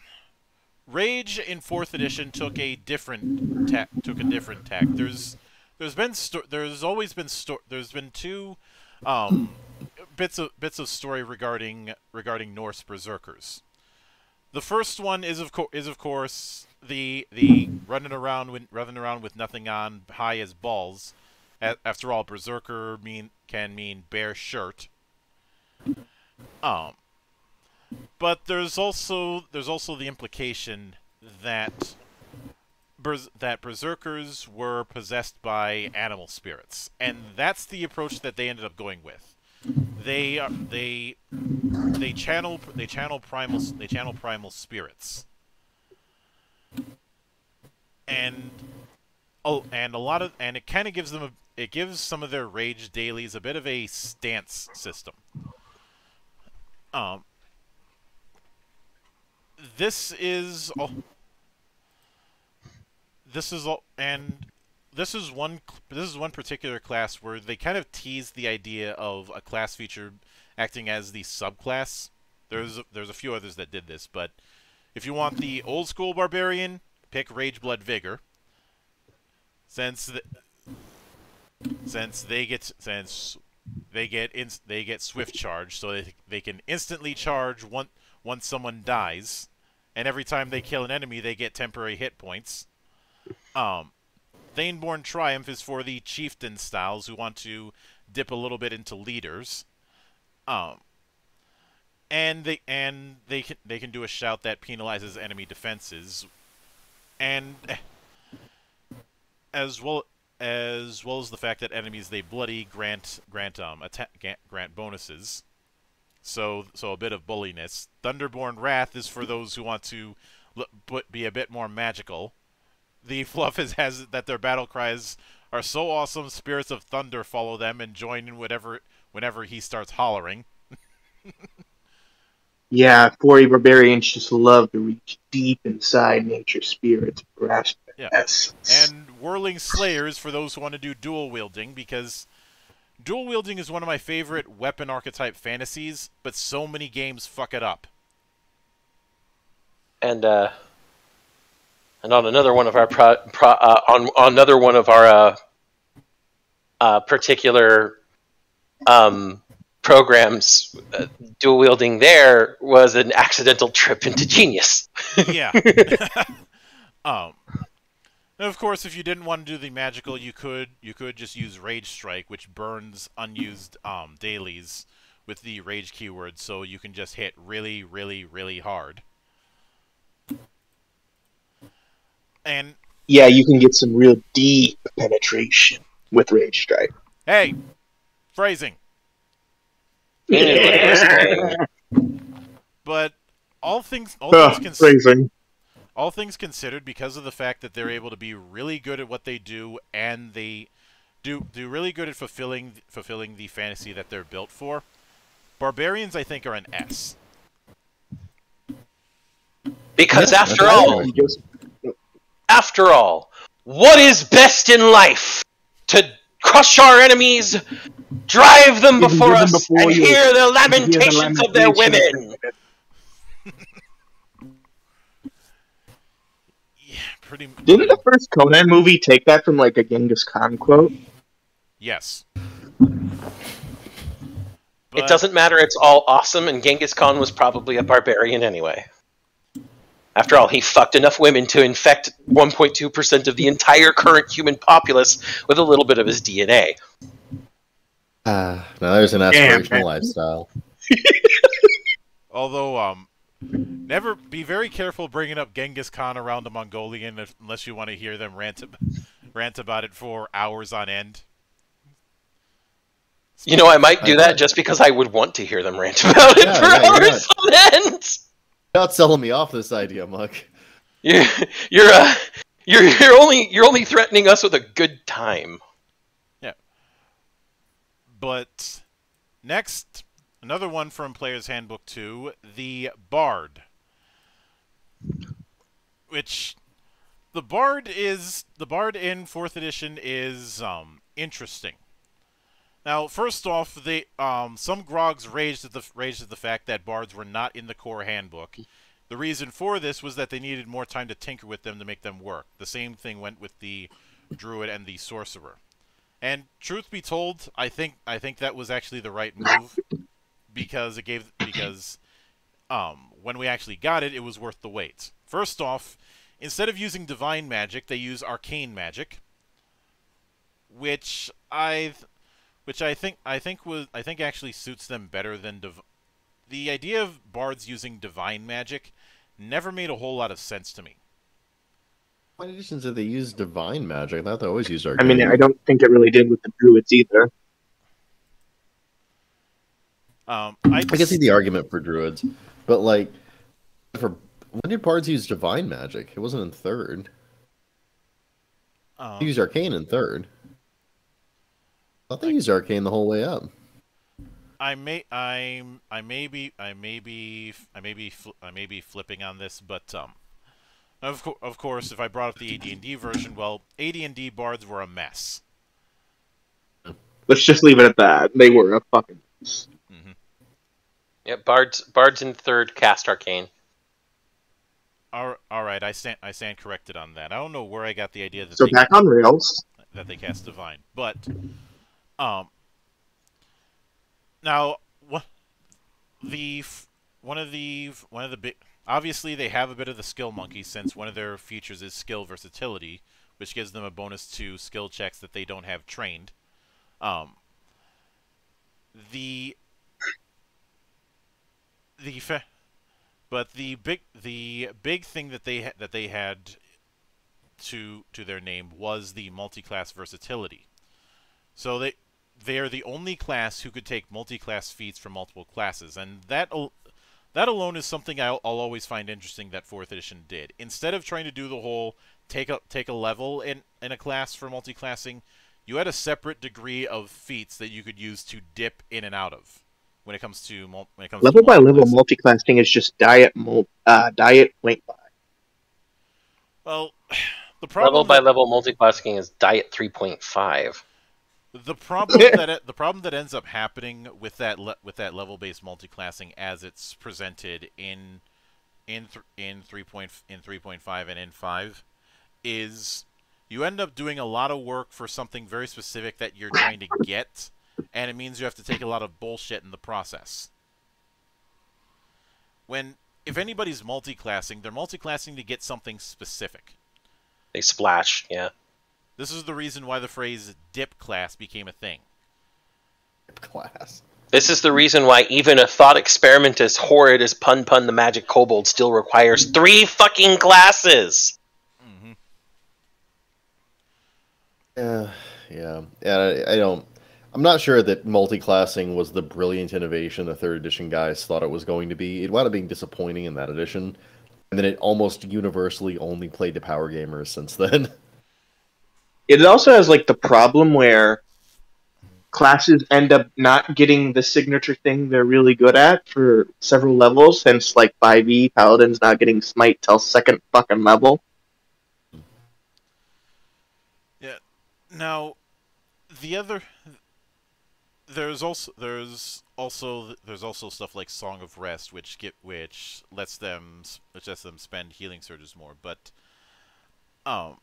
Rage in fourth edition took a different tack. Took a different tack. There's there's been there's always been there's been two um bits of bits of story regarding regarding Norse berserkers. The first one is of course is of course the the running around with running around with nothing on, high as balls. A- After all, berserker mean can mean bare shirt. Um, but there's also there's also the implication that that berserkers were possessed by animal spirits, and that's the approach that they ended up going with. They are they they channel they channel primal they channel primal spirits, and oh, and a lot of and it kind of gives them a it gives some of their rage dailies a bit of a stance system. Um, this is this is all and this is one this is one particular class where they kind of tease the idea of a class feature acting as the subclass. There's there's a few others that did this, but if you want the old school barbarian, pick Rage Blood Vigor. Since the, since they get since they get in, they get swift charge, so they, they can instantly charge one, once someone dies, and every time they kill an enemy, they get temporary hit points. Um, Thaneborn Triumph is for the chieftain styles who want to dip a little bit into leaders. Um, and they and they can they can do a shout that penalizes enemy defenses, and eh, as well as well as the fact that enemies they bloody grant grant um attack grant bonuses. So so a bit of bulliness. Thunderborn Wrath is for those who want to but be a bit more magical. The fluff is has that their battle cries are so awesome. Spirits of thunder follow them and join in whatever whenever he starts hollering. yeah, 40 barbarians just love to reach deep inside nature's spirits, grasp Yeah. essence. and whirling slayers for those who want to do dual wielding because dual wielding is one of my favorite weapon archetype fantasies but so many games fuck it up and uh, and on another one of our pro, pro, uh, on, on another one of our uh, uh, particular um, programs, uh, dual wielding there was an accidental trip into genius. yeah um and of course if you didn't want to do the magical you could you could just use rage strike which burns unused um dailies with the rage keyword so you can just hit really really really hard and yeah, you can get some real deep penetration with Rage Strike. hey phrasing Interesting. but all things all Ugh, things, cons- phrasing. All things considered because of the fact that they're able to be really good at what they do and they do do really good at fulfilling fulfilling the fantasy that they're built for barbarians i think are an s because Yeah, after that's all, right. You just- after all, what is best in life? To crush our enemies, drive them before give them us, before and you. hear the hear the lamentations of their lamentation women. yeah pretty Didn't the first Conan movie take that from like a Genghis Khan quote? yes It doesn't matter, it's all awesome, and Genghis Khan was probably a barbarian anyway. After all, he fucked enough women to infect 1.2% of the entire current human populace with a little bit of his DNA. Ah, now there's an aspirational man. lifestyle. although um never be very careful bringing up genghis khan around a mongolian if, unless you want to hear them rant, ab- rant about it for hours on end You know, I might do I that just because I would want to hear them rant about it Yeah, for yeah, you're hours on end. Not selling me off this idea, Muck. You're you're uh, you're you're only you're only threatening us with a good time. Yeah. But next, another one from Player's Handbook 2, the Bard. Which the Bard is the Bard in 4th edition is um interesting. Now, first off, the um some grogs raged at the raged at the fact that bards were not in the core handbook. The reason for this was that they needed more time to tinker with them to make them work. The same thing went with the druid and the sorcerer. And truth be told, I think I think that was actually the right move because it gave because um, when we actually got it, it was worth the wait. First off, instead of using divine magic, they use arcane magic, which I which I think I think was I think actually suits them better than div- the idea of bards using divine magic never made a whole lot of sense to me. What editions did they use divine magic? I thought they always used arcane. I mean, I don't think it really did with the druids either. Um, I, I can see the argument for druids, but like, for when did bards use divine magic? It wasn't in third. um, They used arcane in third. I thought they used arcane the whole way up. I may I I may be I may be I may be fl- I may be flipping on this, but um, of co- of course, if I brought up the AD&D version, well, AD&D bards were a mess. Let's just leave it at that. They were a fucking. mess. Yep, bards bards in third cast arcane. All, all right, I stand I stand corrected on that. I don't know where I got the idea that So they back on rails. that they cast divine, but um, now what the one of the one of the big obviously they have a bit of the skill monkey since one of their features is skill versatility, which gives them a bonus to skill checks that they don't have trained. Um, the the but the big the big thing that they ha- that they had to to their name was the multi-class versatility. So they they are the only class who could take multi-class feats from multiple classes, and that that alone is something I'll, I'll always find interesting that fourth edition did. Instead of trying to do the whole take a take a level in in a class for multi-classing, you had a separate degree of feats that you could use to dip in and out of when it comes to when it comes Level to by level multi-classing. multiclassing is just diet mul- uh, diet point buy. Well, the problem Level by that- level multiclassing is diet 3.5. The problem that it, the problem that ends up happening with that le- with that level based multiclassing as it's presented in in th- in three point in three point five and in five is you end up doing a lot of work for something very specific that you're trying to get, and it means you have to take a lot of bullshit in the process. When if anybody's multiclassing, they're multiclassing to get something specific. They splash, yeah. This is the reason why the phrase dip class became a thing. Dip class. This is the reason why even a thought experiment as horrid as Pun Pun the Magic Kobold still requires three fucking classes. Mm -hmm. Yeah, yeah, yeah. I, I don't. I'm not sure that multi-classing was the brilliant innovation the third edition guys thought it was going to be. It wound up being disappointing in that edition, and then it almost universally only played to power gamers since then. It also has like the problem where classes end up not getting the signature thing they're really good at for several levels. Hence, like 5e paladins not getting smite till second fucking level. Yeah. Now, the other there's also there's also there's also stuff like Song of Rest, which get which lets them which lets them spend healing surges more. But um,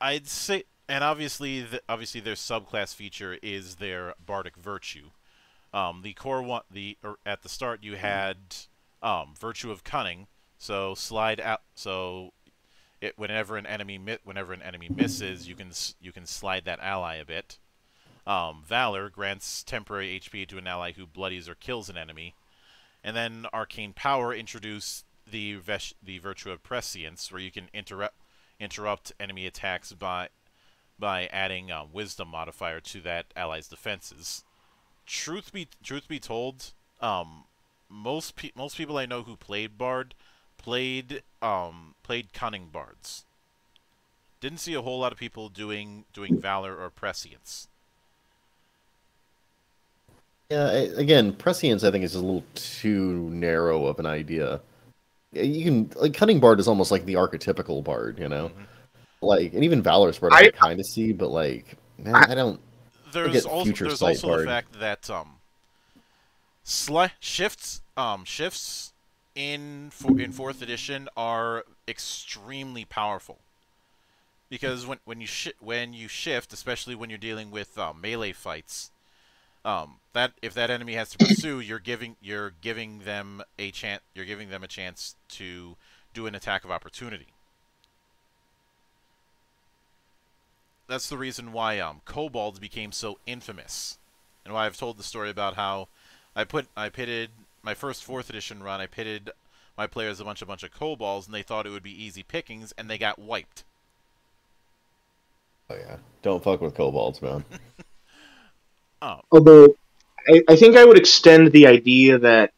I'd say, and obviously, the, obviously their subclass feature is their Bardic Virtue. Um, the core one, the er, at the start you had um, Virtue of Cunning, so slide out, so it whenever an enemy whenever an enemy misses, you can you can slide that ally a bit. Um, Valor grants temporary HP to an ally who bloodies or kills an enemy, and then Arcane Power introduced the the virtue of prescience, where you can interrupt interrupt enemy attacks by by adding a Wisdom modifier to that ally's defenses. Truth be truth be told, um, most pe- most people I know who played Bard played um played cunning bards. Didn't see a whole lot of people doing doing valor or prescience. Yeah, again, prescience I think is a little too narrow of an idea. You can like cunning bard is almost like the archetypical bard, you know. Mhm. Like, and even valor's bard I- I, kind of see, but like, man, I, don't. There's get also future there's sight also the fact that um sli- shifts um shifts in for, in fourth edition are extremely powerful. Because when when you shi when you shift, especially when you're dealing with um, melee fights, um, that if that enemy has to pursue, you're giving you're giving them a chance you're giving them a chance to do an attack of opportunity. That's the reason why um, kobolds became so infamous, and why I've told the story about how I put I pitted my first fourth edition run. I pitted my players a bunch a bunch of kobolds, and they thought it would be easy pickings, and they got wiped. Oh yeah, don't fuck with kobolds, man. Oh, Although, I, I think I would extend the idea that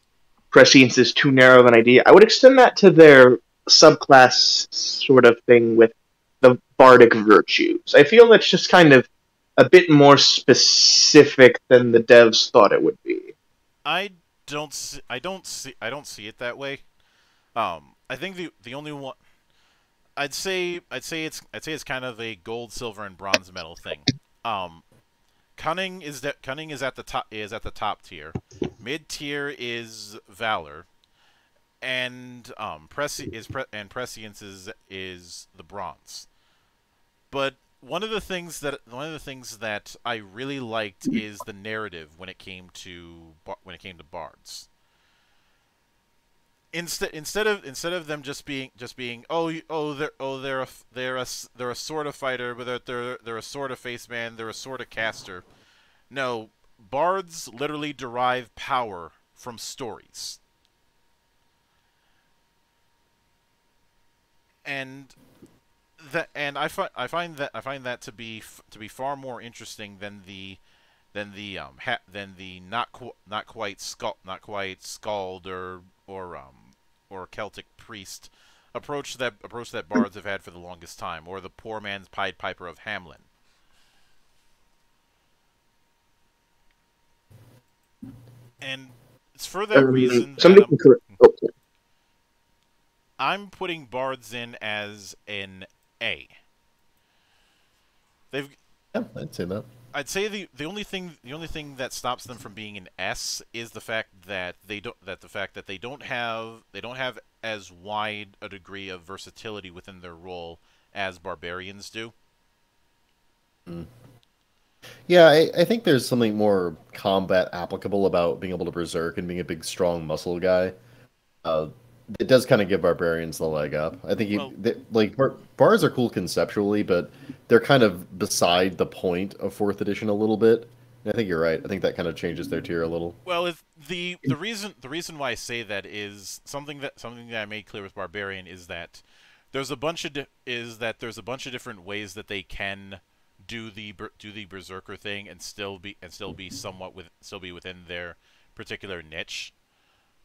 prescience is too narrow of an idea. I would extend that to their subclass sort of thing with the bardic virtues. I feel that's just kind of a bit more specific than the devs thought it would be. I don't see, I don't see I don't see it that way. Um, I think the the only one I'd say I'd say it's I'd say it's kind of a gold, silver, and bronze medal thing. Um, cunning is that cunning is at the top is at the top tier. Mid tier is valor, and um, presci is pre- and prescience is is the bronze. But one of the things that one of the things that I really liked is the narrative when it came to when it came to bards. Instead, instead of instead of them just being just being oh oh they're oh they're a they're a they're a sort of fighter but they're they're, they're a sort of face man they're a sort of caster. No, bards literally derive power from stories. And that and I find I find that I find that to be to be far more interesting than the than the um ha- than the not qu- not quite skald not quite skald or or um or Celtic priest approach that approach that bards have had for the longest time or the poor man's Pied Piper of Hamelin. And it's for that Um, reason that somebody I'm- can correct. Oh, sorry. I'm putting bards in as an A. They've Yeah, I'd say that. I'd say the the only thing the only thing that stops them from being an S is the fact that they don't that the fact that they don't have they don't have as wide a degree of versatility within their role as barbarians do. Yeah, I, I think there's something more combat applicable about being able to berserk and being a big, strong muscle guy. Uh, it does kind of give barbarians the leg up. I think you, Well- they, like bar, bars are cool conceptually, but they're kind of beside the point of fourth edition a little bit. I think you're right. I think that kind of changes their tier a little. Well, if the the reason the reason why I say that is something that something that I made clear with barbarian is that there's a bunch of di- is that there's a bunch of different ways that they can do the do the berserker thing and still be and still be somewhat with still be within their particular niche.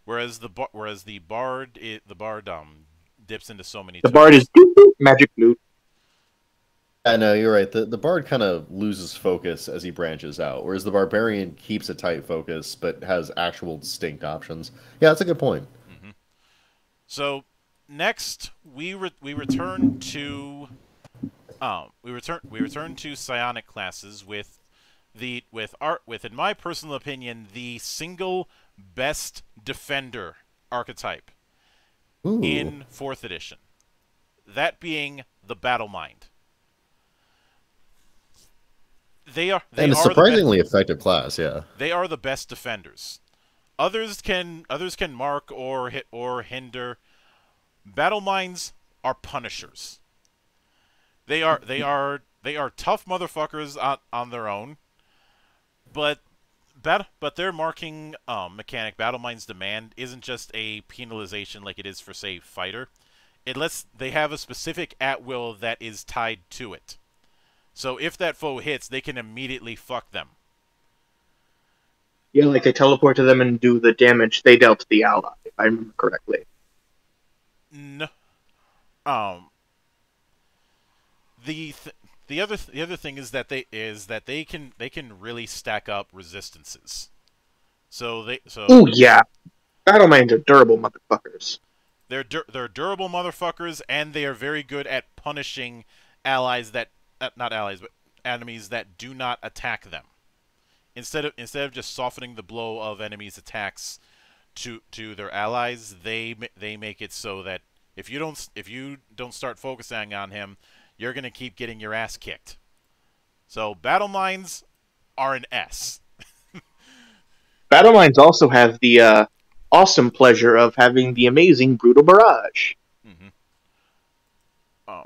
Whereas the bar, whereas the bard i the bard um dips into so many The tools. bard is doop, doop, magic flute. I know you're right. The the bard kind of loses focus as he branches out, whereas the barbarian keeps a tight focus but has actual distinct options. Yeah, that's a good point. So next we re- we return to um we return we return to psionic classes with the with art with in my personal opinion the single best defender archetype Ooh. in fourth edition. That being the battle mind. They are they and a are the best- surprisingly effective class, yeah. they are the best defenders. Others can others can mark or hit or hinder. Battle minds are punishers. They are they are they are tough motherfuckers on, on their own. But bat, but their marking um, mechanic, Battle Mind's Demand, isn't just a penalization like it is for say Fighter. It lets they have a specific at will that is tied to it. So if that foe hits, they can immediately fuck them. Yeah, like they teleport to them and do the damage they dealt to the ally, if I remember correctly. No. Um. The th- the other th- the other thing is that they is that they can they can really stack up resistances. So they so Ooh, yeah. Battle minds are durable motherfuckers. they're dur- they're durable motherfuckers and they are very good at punishing allies that uh, not allies but enemies that do not attack them. Instead of instead of just softening the blow of enemies' attacks to to their allies, they they make it so that if you don't if you don't start focusing on him, you're gonna keep getting your ass kicked. So battle minds are an S. Battle minds also have the uh, awesome pleasure of having the amazing brutal barrage. Oh,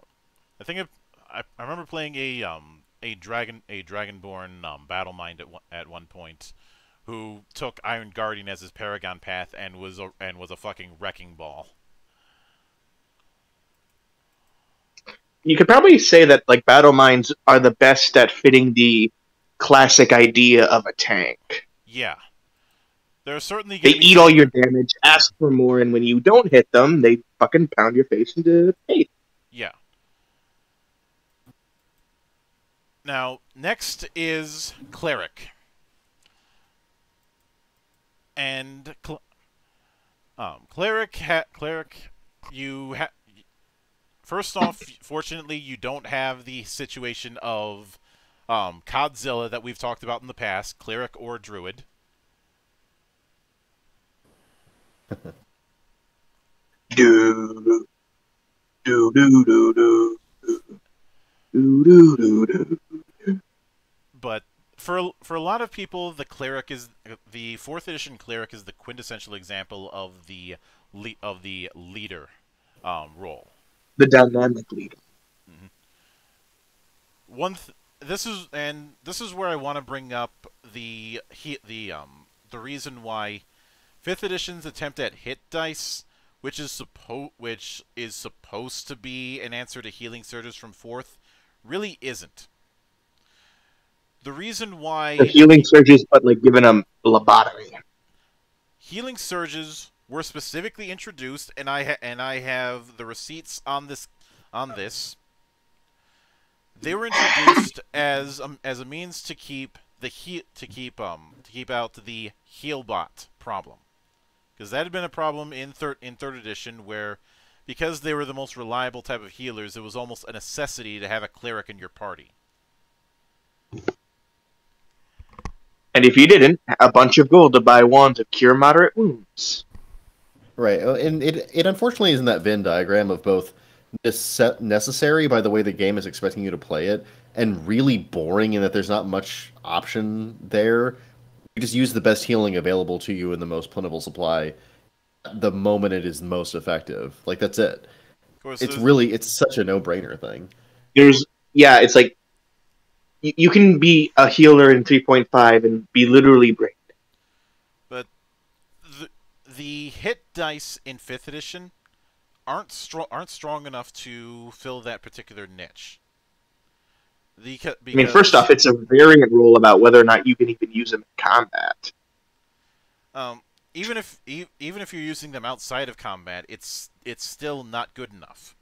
I think it, I I remember playing a um a dragon a dragonborn um battle mind at one, at one point, who took Iron Guardian as his Paragon path and was a, and was a fucking wrecking ball. You could probably say that like battle minds are the best at fitting the classic idea of a tank. Yeah. There are certainly They eat all your damage, ask for more, and when you don't hit them, they fucking pound your face into paste. Yeah. Now, next is Cleric. And cl- um, Cleric, Cleric, you First off, fortunately, you don't have the situation of um, Codzilla that we've talked about in the past, Cleric or Druid. Do do do do do do do do do. But for for a lot of people, the cleric is the fourth edition cleric is the quintessential example of the le- of the leader um, role. The dynamic leader. One th- this is and this is where I want to bring up the he- the um the reason why fifth edition's attempt at hit dice, which is suppo- which is supposed to be an answer to healing surges from fourth, really isn't. The reason why The healing surges, but like giving them lobotomy. healing surges were specifically introduced, and I ha- and I have the receipts on this on this. They were introduced as a, as a means to keep the he- to keep um to keep out the heal bot problem, because that had been a problem in third in third edition where. Because they were the most reliable type of healers, it was almost a necessity to have a cleric in your party. And if you didn't, a bunch of gold to buy wands of cure moderate wounds. Right, and it it unfortunately is in that Venn diagram of both nece- necessary by the way the game is expecting you to play it, and really boring in that there's not much option there. You just use the best healing available to you in the most plentiful supply, the moment it is most effective. Like that's it. Of course, It's really it's such a no brainer thing. There's yeah, it's like you, you can be a healer in 3.5 and be literally brain. But the, the hit dice in fifth edition aren't strong aren't strong enough to fill that particular niche. The, ca- I mean, first off, it's a variant rule about whether or not you can even use them in combat. um, even if e- even if you're using them outside of combat, it's it's still not good enough.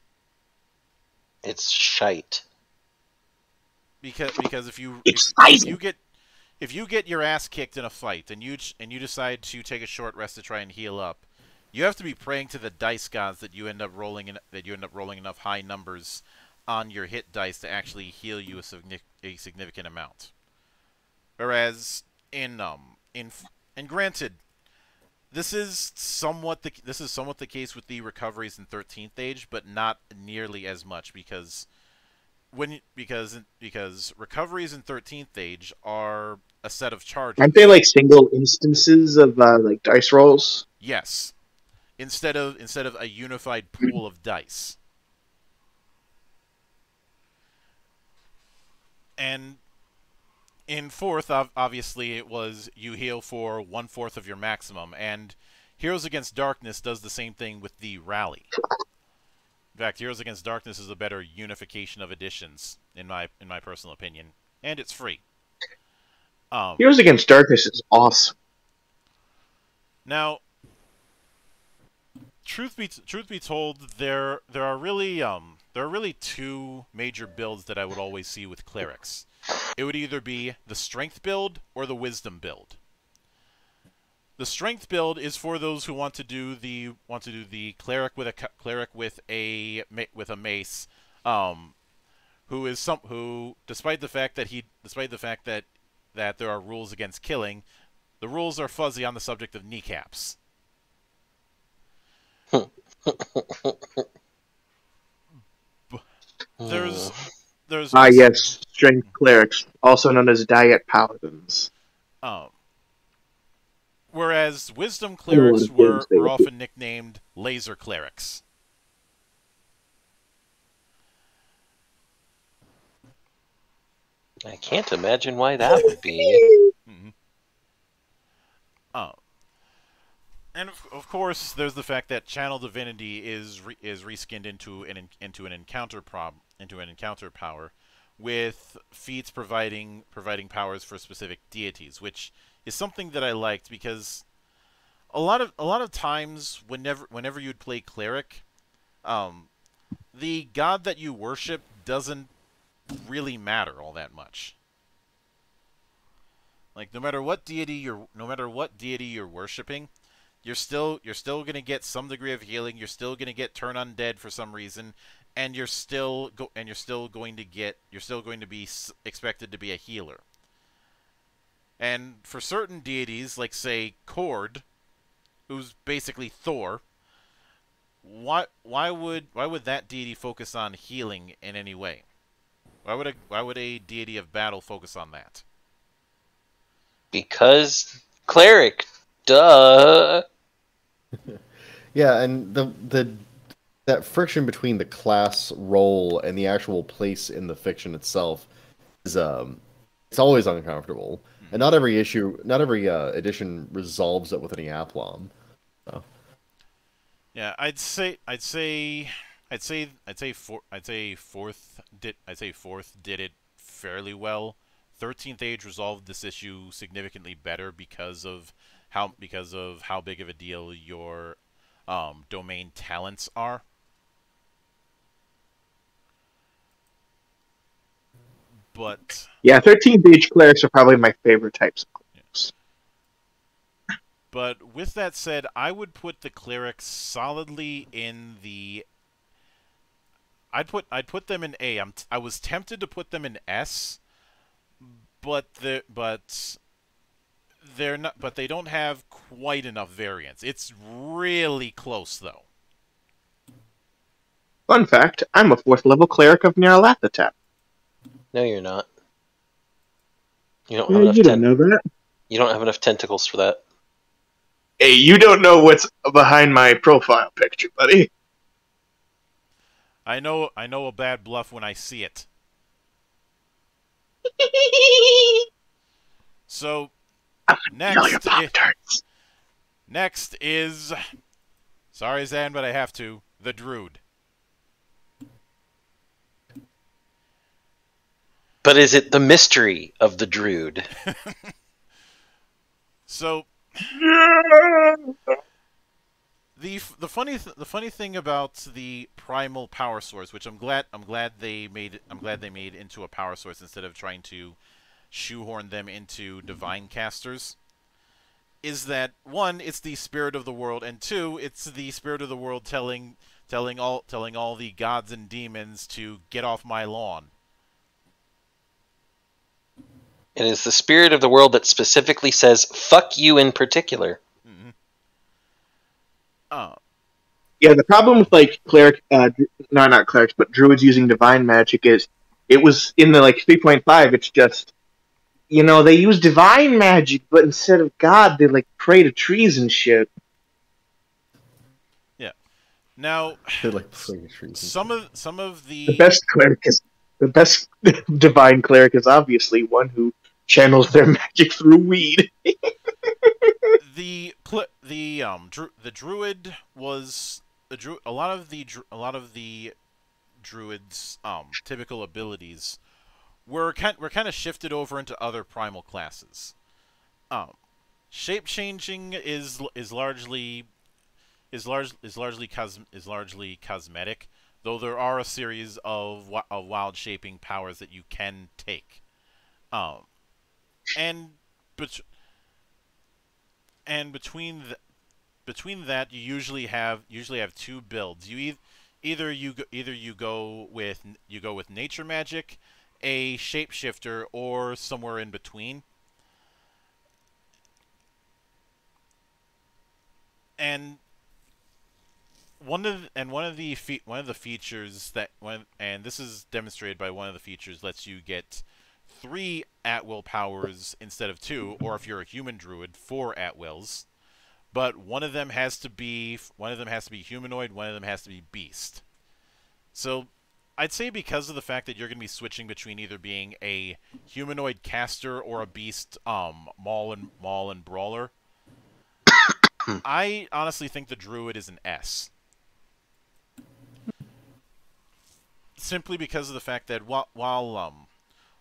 It's shite. Because because if you if, if you get if you get your ass kicked in a fight and you and you decide to take a short rest to try and heal up, you have to be praying to the dice gods that you end up rolling in, that you end up rolling enough high numbers on your hit dice to actually heal you a, signi- a significant amount. Whereas in um in and granted, this is somewhat the this is somewhat the case with the recoveries in 13th age, but not nearly as much because when because because recoveries in 13th age are a set of charges. Aren't they like single instances of uh, like dice rolls? Yes. Instead of instead of a unified pool of dice. And in fourth, obviously, it was you heal for one fourth of your maximum, and Heroes Against Darkness does the same thing with the rally. In fact, Heroes Against Darkness is a better unification of editions, in my in my personal opinion, and it's free. Um, Heroes Against Darkness is awesome. Now, truth be truth be told, there there are really um there are really two major builds that I would always see with clerics. It would either be the strength build or the wisdom build. The strength build is for those who want to do the want to do the cleric with a cleric with a with a mace, um, who is some who, despite the fact that he despite the fact that that there are rules against killing, the rules are fuzzy on the subject of kneecaps. There's there's Ah, yes, strength clerics, also known as diet paladins. um whereas wisdom clerics of were, were often nicknamed laser clerics. I can't imagine why that would be. Mhm. and of, of course, there's the fact that Channel Divinity is re- is reskinned into an into an encounter prob into an encounter power, with feats providing providing powers for specific deities, which is something that I liked because a lot of a lot of times whenever whenever you'd play cleric, um, the god that you worship doesn't really matter all that much. Like no matter what deity you're no matter what deity you're worshiping, you're still you're still going to get some degree of healing, you're still going to get turn undead for some reason, and you're still go and you're still going to get you're still going to be expected to be a healer. And for certain deities like say Kord, who's basically Thor, why why would why would that deity focus on healing in any way? Why would a why would a deity of battle focus on that? Because cleric, duh. Yeah, and the the that friction between the class role and the actual place in the fiction itself is um it's always uncomfortable. And not every issue, not every uh, edition resolves it with any aplomb. Yeah, I'd say I'd say I'd say I'd say four I'd say fourth did I'd say fourth did it fairly well. Thirteenth Age resolved this issue significantly better because of how because of how big of a deal your um, domain talents are. But Yeah, 13th age clerics are probably my favorite types of clerics. But with that said, I would put the clerics solidly in the. I'd put I'd put them in A. I'm t- I was tempted to put them in S, but the but they're not. But they don't have quite enough variance. It's really close though. Fun fact, I'm a fourth level cleric of Nyarlathotep. No, you're not. You don't Yeah, enough. you don't ten- know that. you don't have enough tentacles for that. Hey, you don't know what's behind my profile picture, buddy. I know I know a bad bluff when I see it. So next. i- Next is, sorry Zan, but I have to, the Druid. But is it the mystery of the Druid? So the the funny th- the funny thing about the primal power source, which I'm glad I'm glad they made I'm glad they made into a power source instead of trying to shoehorn them into divine casters, is that one, it's the spirit of the world, and two, it's the spirit of the world telling telling all telling all the gods and demons to get off my lawn. It is the spirit of the world that specifically says "fuck you" in particular. hmm Uh, Yeah, the problem with like cleric, uh, no, not clerics, but druids using divine magic is it was in the like 3.5. It's just you know they use divine magic, but instead of God, they like pray to trees and shit. Yeah. Now They're like playing trees. some of some of The best cleric is the best divine cleric is obviously one who channels their magic through weed. the the um dru- the druid was the dru- a lot of the a lot of the druids um typical abilities were kind were kind of shifted over into other primal classes. Um, shape changing is is largely is large is largely cos- is largely cosmetic, though there are a series of of wild shaping powers that you can take. Um, and but and between the, between that you usually have usually have two builds. You e- either you go, either you go with you go with nature magic, a shapeshifter, or somewhere in between. And one of the, and one of the one of the features that one and this is demonstrated by one of the features lets you get three at will powers instead of two, or if you're a human druid, four at wills. But one of them has to be one of them has to be humanoid, one of them has to be beast. So I'd say because of the fact that you're going to be switching between either being a humanoid caster or a beast um maul and maul and brawler, I honestly think the druid is an S. Simply because of the fact that while while um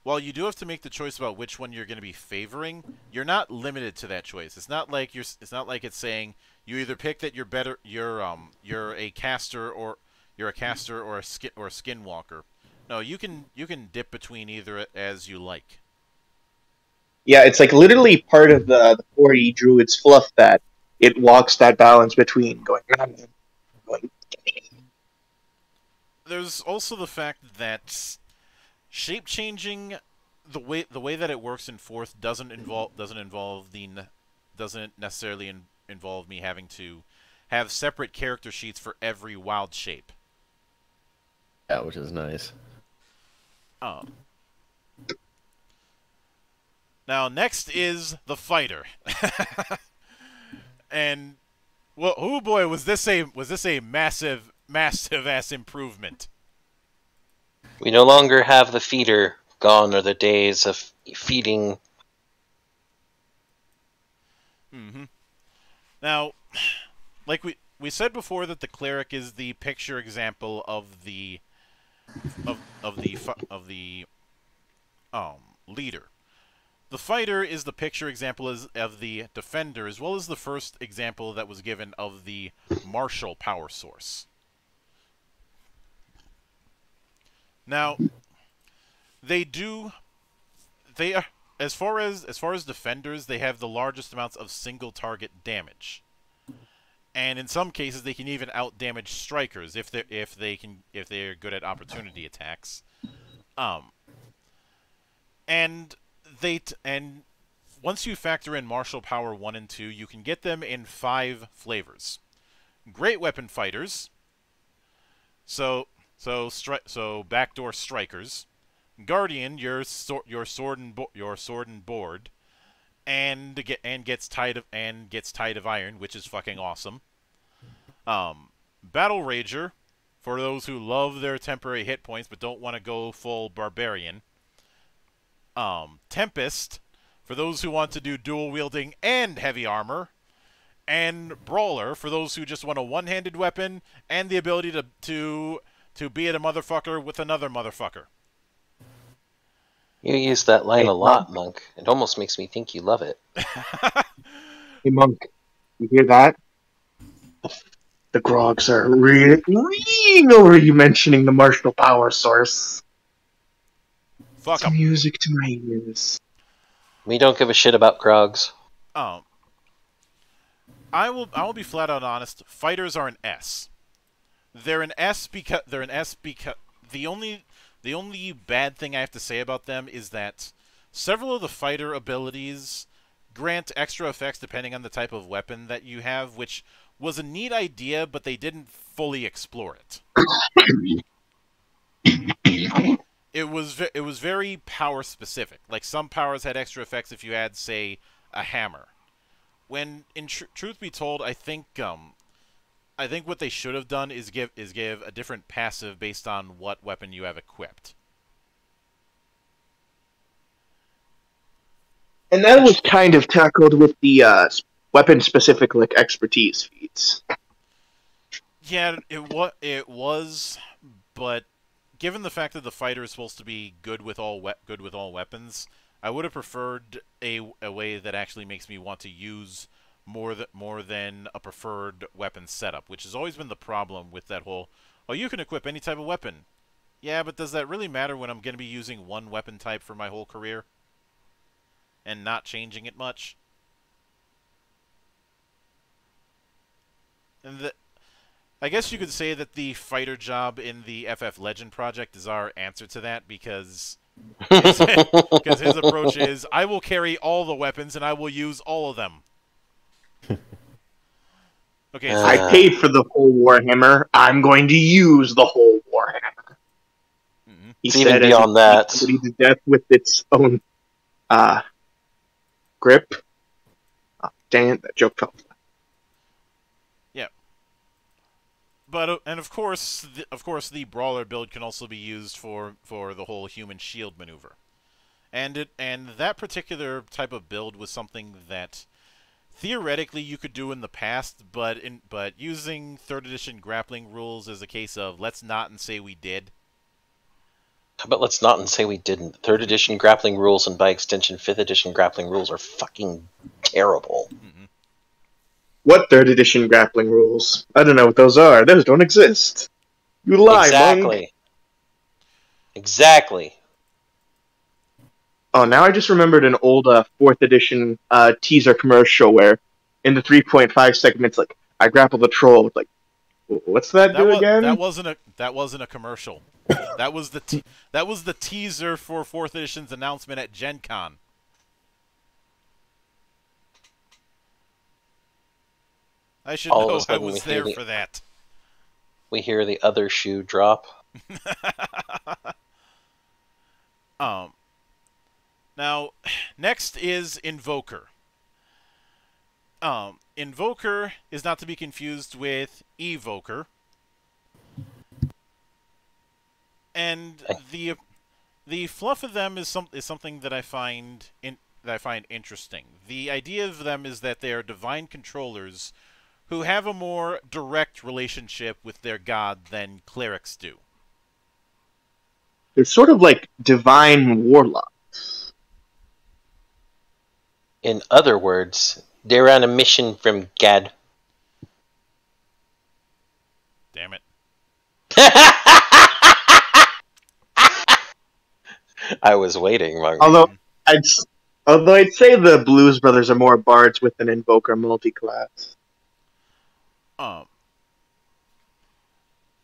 while you do have to make the choice about which one you're going to be favoring, you're not limited to that choice. It's not like you're it's not like it's saying you either pick that you're better you're um you're a caster or you're a caster or a skin or a skinwalker. No, you can you can dip between either as you like. Yeah, it's like literally part of the the 40 druid's fluff that it walks that balance between going, going there's also the fact that shape changing the way the way that it works in fourth doesn't involve doesn't involve the doesn't necessarily in, involve me having to have separate character sheets for every wild shape. Yeah, which is nice. Um. Now next is the fighter, and well, oh boy, was this a was this a massive massive ass improvement. We no longer have the feeder. Gone are the days of feeding. Mm-hmm. Now, like we we said before, that the cleric is the picture example of the of of the of the um leader. The fighter is the picture example of the defender, as well as the first example that was given of the martial power source. Now, they do. They are as far as as far as defenders, they have the largest amounts of single target damage, and in some cases, they can even out damage strikers if they if they can if they're good at opportunity attacks. Um. And they and once you factor in martial power one and two, you can get them in five flavors. Great weapon fighters. So so so backdoor strikers, Guardian, your your sword and your sword and board, and get and gets Tide of and gets Tide of iron, which is fucking awesome. Um, Battle Rager, for those who love their temporary hit points but don't want to go full barbarian. Um, Tempest, for those who want to do dual wielding and heavy armor and Brawler for those who just want a one-handed weapon and the ability to to to be at a motherfucker with another motherfucker. You use that line a lot, Monk. It almost makes me think you love it. Hey, Monk, you hear that? The grogs are re- reading over you mentioning the martial power source. Fuck It's 'em. music to my ears. We don't give a shit about grogs. Oh, I will. I will be flat out honest. Fighters are an S. They're an S because they're an S because the only the only bad thing I have to say about them is that several of the fighter abilities grant extra effects depending on the type of weapon that you have, which was a neat idea, but they didn't fully explore it. it was it was very power specific. Like some powers had extra effects if you had, say, a hammer. When in tr- truth be told, I think um, I think what they should have done is give is give a different passive based on what weapon you have equipped. And that was kind of tackled with the uh, weapon specific like expertise feats. Yeah, it was it was, but given the fact that the fighter is supposed to be good with all we- good with all weapons, I would have preferred a, a way that actually makes me want to use more th- more than a preferred weapon setup, which has always been the problem with that whole. Oh, you can equip any type of weapon. Yeah, but does that really matter when I'm going to be using one weapon type for my whole career? And not changing it much? And the, I guess you could say that the fighter job in the FF Legend project is our answer to that because because his approach is I will carry all the weapons and I will use all of them. Okay, so, Uh, I paid for the whole Warhammer. I'm going to use the whole Warhammer. Mhm. He Even said as beyond he that. beat somebody to death with its own uh, grip. Oh, dang it, that joke fell. but uh, and of course, the, of course, the brawler build can also be used for for the whole human shield maneuver, and it and that particular type of build was something that theoretically you could do in the past, but in but using third edition grappling rules is a case of let's not and say we did. How about let's not and say we didn't? Third edition grappling rules and by extension fifth edition grappling rules are fucking terrible. Mm-hmm. What third edition grappling rules? I don't know what those are. Those don't exist. You lie, monk. exactly. Exactly. Oh, now I just remembered an old uh, fourth edition uh, teaser commercial where, in the three point five segments, like I grapple the troll. It's like, what's that, That, do wa- again? that wasn't a that wasn't a commercial. that was the te- that was the teaser for fourth edition's announcement at Gen Con. I should All know I was there the- for that. We hear the other shoe drop. Um. Now, next is Invoker. Um, Invoker is not to be confused with Evoker. And the the fluff of them is some is something that I find in that I find interesting. The idea of them is that they are divine controllers who have a more direct relationship with their god than clerics do. They're sort of like divine warlocks. In other words, they're on a mission from Gad. Damn it. I was waiting, Mark. Although I'd, although I'd say the Blues Brothers are more bards with an invoker multi-class. Um,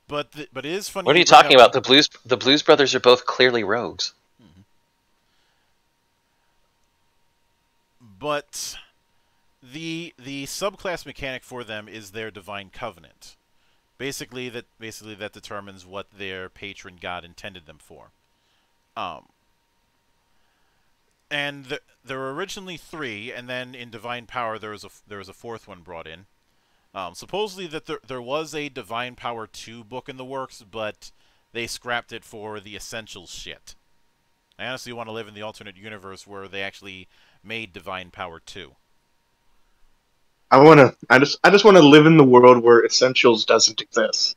but th- but it is funny. What are you talking about? The Blues the Blues Brothers are both clearly rogues. But the the subclass mechanic for them is their divine covenant. Basically, that basically that determines what their patron god intended them for. Um, and th- there were originally three, and then in divine power there was a there was a fourth one brought in. Um, supposedly that there there was a divine power two book in the works, but they scrapped it for the essentials shit. I honestly want to live in the alternate universe where they actually made Divine Power too. I want to. I just. I just want to live in the world where essentials doesn't exist,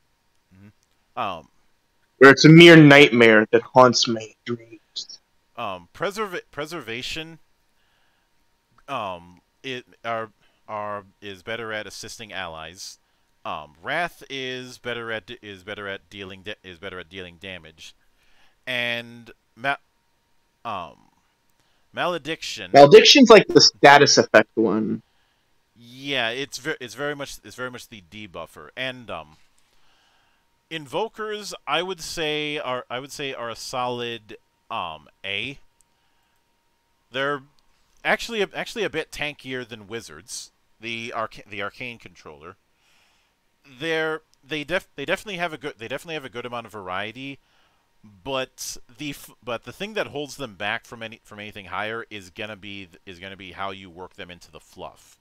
Um, where it's a mere nightmare that haunts my dreams. um, preserva- preservation um, it are, are is better at assisting allies. Um, Wrath is better at is better at dealing is better at dealing damage, and ma- um, malediction. Malediction's like the status effect one. Yeah, it's very it's very much it's very much the debuffer and um invokers I would say are I would say are a solid um A. They're actually a, actually a bit tankier than wizards, the arca- the arcane controller. They're they def they definitely have a good they definitely have a good amount of variety, but the but the thing that holds them back from any from anything higher is gonna be is gonna be how you work them into the fluff.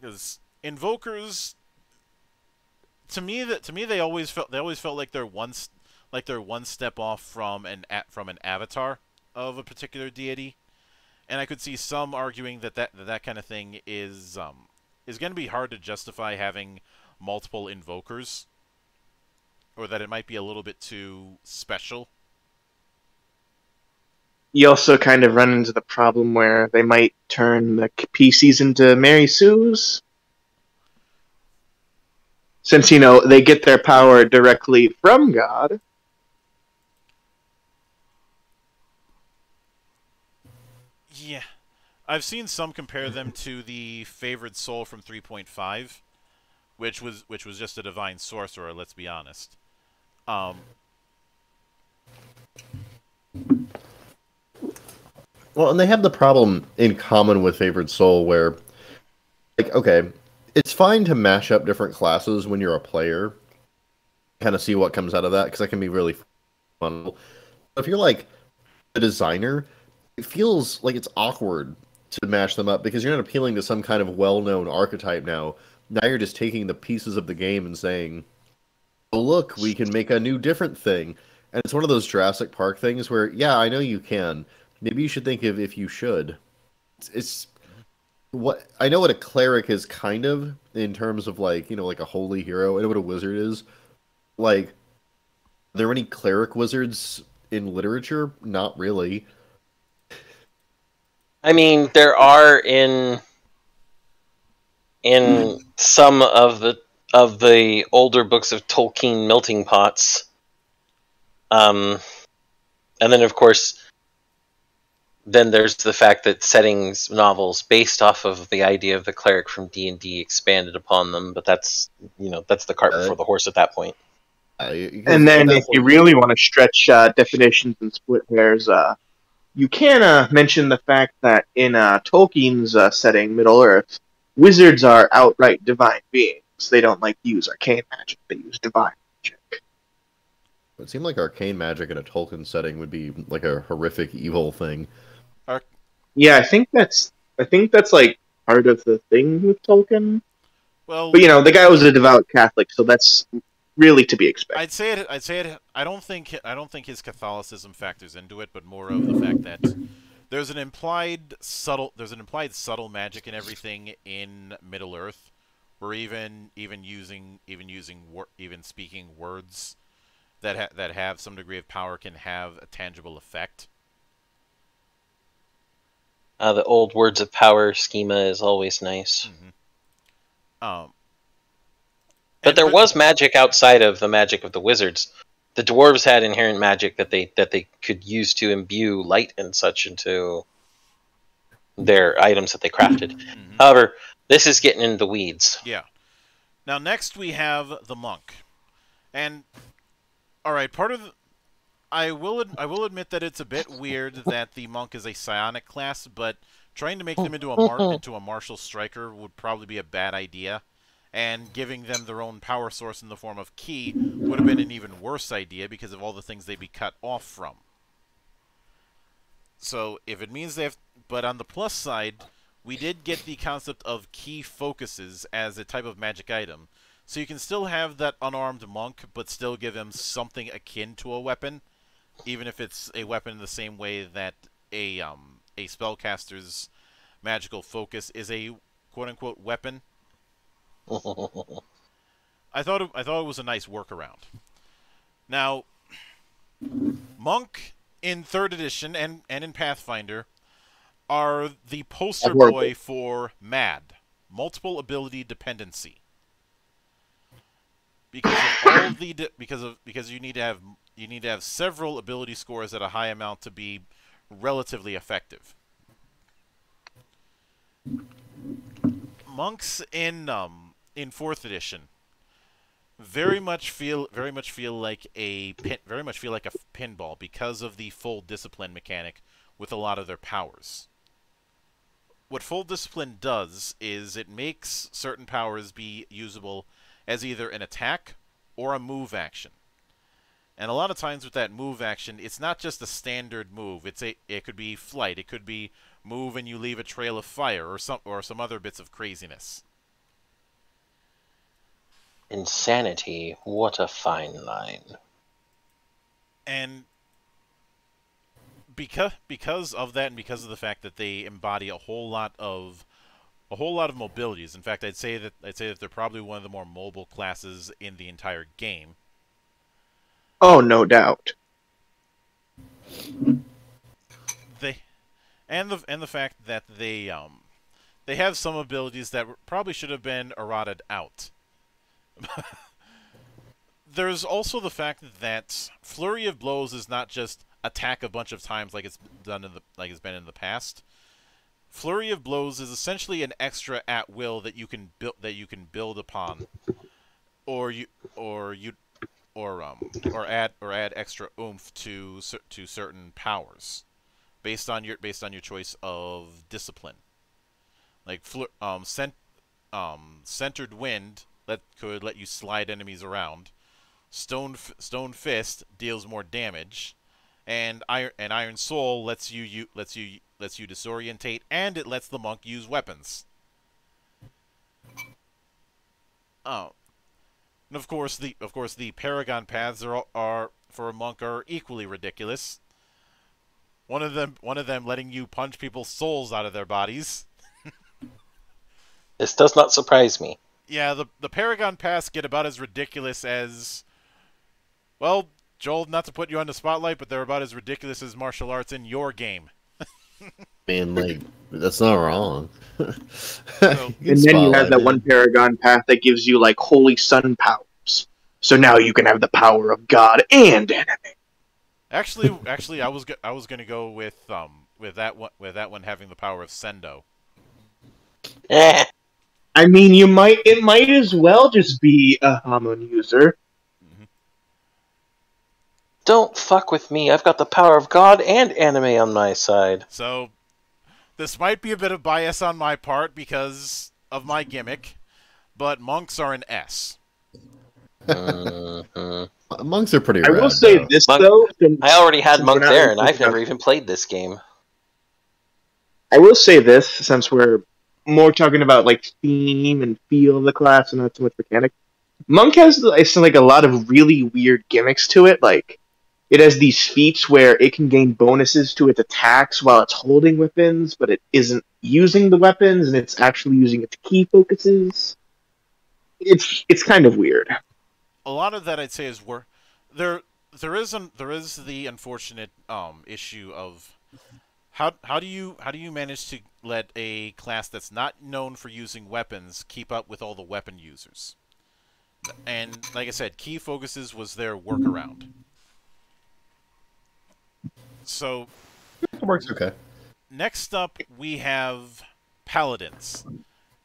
Because invokers to me that to me they always felt they always felt like they're one like they're one step off from an from an avatar of a particular deity. And I could see some arguing that that that, that kind of thing is um is going to be hard to justify having multiple invokers or that it might be a little bit too special You also kind of run into the problem where they might turn the PCs into Mary Sue's. Since, you know, they get their power directly from God. Yeah. I've seen some compare them to the favored soul from 3.5, which was which was just a divine sorcerer, let's be honest. Um Well, and they have the problem in common with Favored Soul where, like, okay, it's fine to mash up different classes when you're a player, kind of see what comes out of that, because that can be really fun. But if you're like a designer, it feels like it's awkward to mash them up because you're not appealing to some kind of well-known archetype now. Now you're just taking the pieces of the game and saying, "Oh, look, we can make a new different thing." And it's one of those Jurassic Park things where, yeah, I know you can. Maybe you should think of if you should. It's, it's what I know what a cleric is kind of in terms of like you know like a holy hero. I know what a wizard is. Like, are there any cleric wizards in literature? Not really. I mean, there are in in hmm. some of the of the older books of Tolkien melting pots. Um, and then of course, then there's the fact that settings novels based off of the idea of the cleric from D and D expanded upon them. But that's you know that's the cart Uh, before the horse at that point. I, And then, if you really want to stretch uh, definitions and split hairs, uh, you can uh, mention the fact that in uh, Tolkien's uh, setting, Middle Earth, wizards are outright divine beings. They don't like to use arcane magic; they use divine magic. it seemed like arcane magic in a Tolkien setting would be like a horrific evil thing. Yeah, I think that's I think that's like part of the thing with Tolkien. Well, But you know, the guy was a devout Catholic, so that's really to be expected. I'd say it. I'd say it. I don't think. I don't think his Catholicism factors into it, but more of the fact that there's an implied subtle. There's an implied subtle magic in everything in Middle Earth, where even even using even using wor- even speaking words that ha- that have some degree of power can have a tangible effect. Uh, the old words of power schema is always nice. Um, But there was magic outside of the magic of the wizards. The dwarves had inherent magic that they that they could use to imbue light and such into their items that they crafted. Mhm. However, this is getting into the weeds. Yeah. Now next we have the monk, and all right, part of the, I will ad- I will admit that it's a bit weird that the monk is a psionic class, but trying to make them into a mar- into a martial striker would probably be a bad idea, and giving them their own power source in the form of ki would have been an even worse idea because of all the things they'd be cut off from. So if it means they have, but on the plus side, we did get the concept of ki focuses as a type of magic item. So you can still have that unarmed monk, but still give him something akin to a weapon, even if it's a weapon in the same way that a um a spellcaster's magical focus is a quote unquote weapon. I thought it, I thought it was a nice workaround. Now, monk in third edition and and in Pathfinder are the poster boy for MAD, multiple ability dependency. Because of all the because of because you need to have you need to have several ability scores at a high amount to be relatively effective. Monks in um in fourth edition very much feel very much feel like a pin, very much feel like a pinball because of the full discipline mechanic with a lot of their powers. What full discipline does is it makes certain powers be usable as either an attack or a move action. And a lot of times with that move action, it's not just a standard move. It's a it could be flight, it could be move and you leave a trail of fire or some or some other bits of craziness. Insanity, what a fine line. and because because of that and because of the fact that they embody a whole lot of a whole lot of mobilities. In fact i'd say that i'd say that they're probably one of the more mobile classes in the entire game. Oh, no doubt. they and the and the fact that they um they have some abilities that probably should have been eroded out. There's also the fact that flurry of blows is not just attack a bunch of times like it's done in the like it's been in the past. Flurry of blows is essentially an extra at will that you can build that you can build upon, or you or you or um or add or add extra oomph to to certain powers, based on your based on your choice of discipline. Like um cent- um centered wind that could let you slide enemies around. Stone Stone Fist deals more damage, and Iron and Iron Soul lets you, you lets you lets you disorientate, and it lets the monk use weapons. Oh, and of course the of course the Paragon paths are are for a monk are equally ridiculous. One of them one of them letting you punch people's souls out of their bodies. This does not surprise me. Yeah, the the Paragon paths get about as ridiculous as well, Joel, not to put you on the spotlight, but they're about as ridiculous as martial arts in your game. Man, like that's not wrong. So- And then you have that one Paragon path that gives you like holy sun powers. So now you can have the power of God and anime. Actually, actually, I was go- I was gonna go with um with that one with that one having the power of Sendo. Eh. I mean, you might it might as well just be a Hamon user. Don't fuck with me. I've got the power of God and anime on my side. So this might be a bit of bias on my part because of my gimmick, but monks are an S. Mhm. monks are pretty. I rad, will say though. this Monk- though. since- I already had since Monk there, and I've never even played this game. I will say this since we're more talking about like theme and feel of the class and not so much mechanic. Monk has like, some, like a lot of really weird gimmicks to it. Like it has these feats where it can gain bonuses to its attacks while it's holding weapons, but it isn't using the weapons and it's actually using its ki focuses. It's it's kind of weird. A lot of that I'd say is where there there is an, there is the unfortunate um issue of how how do you how do you manage to let a class that's not known for using weapons keep up with all the weapon users? And like I said, ki focuses was their workaround. So It works okay. next up we have paladins.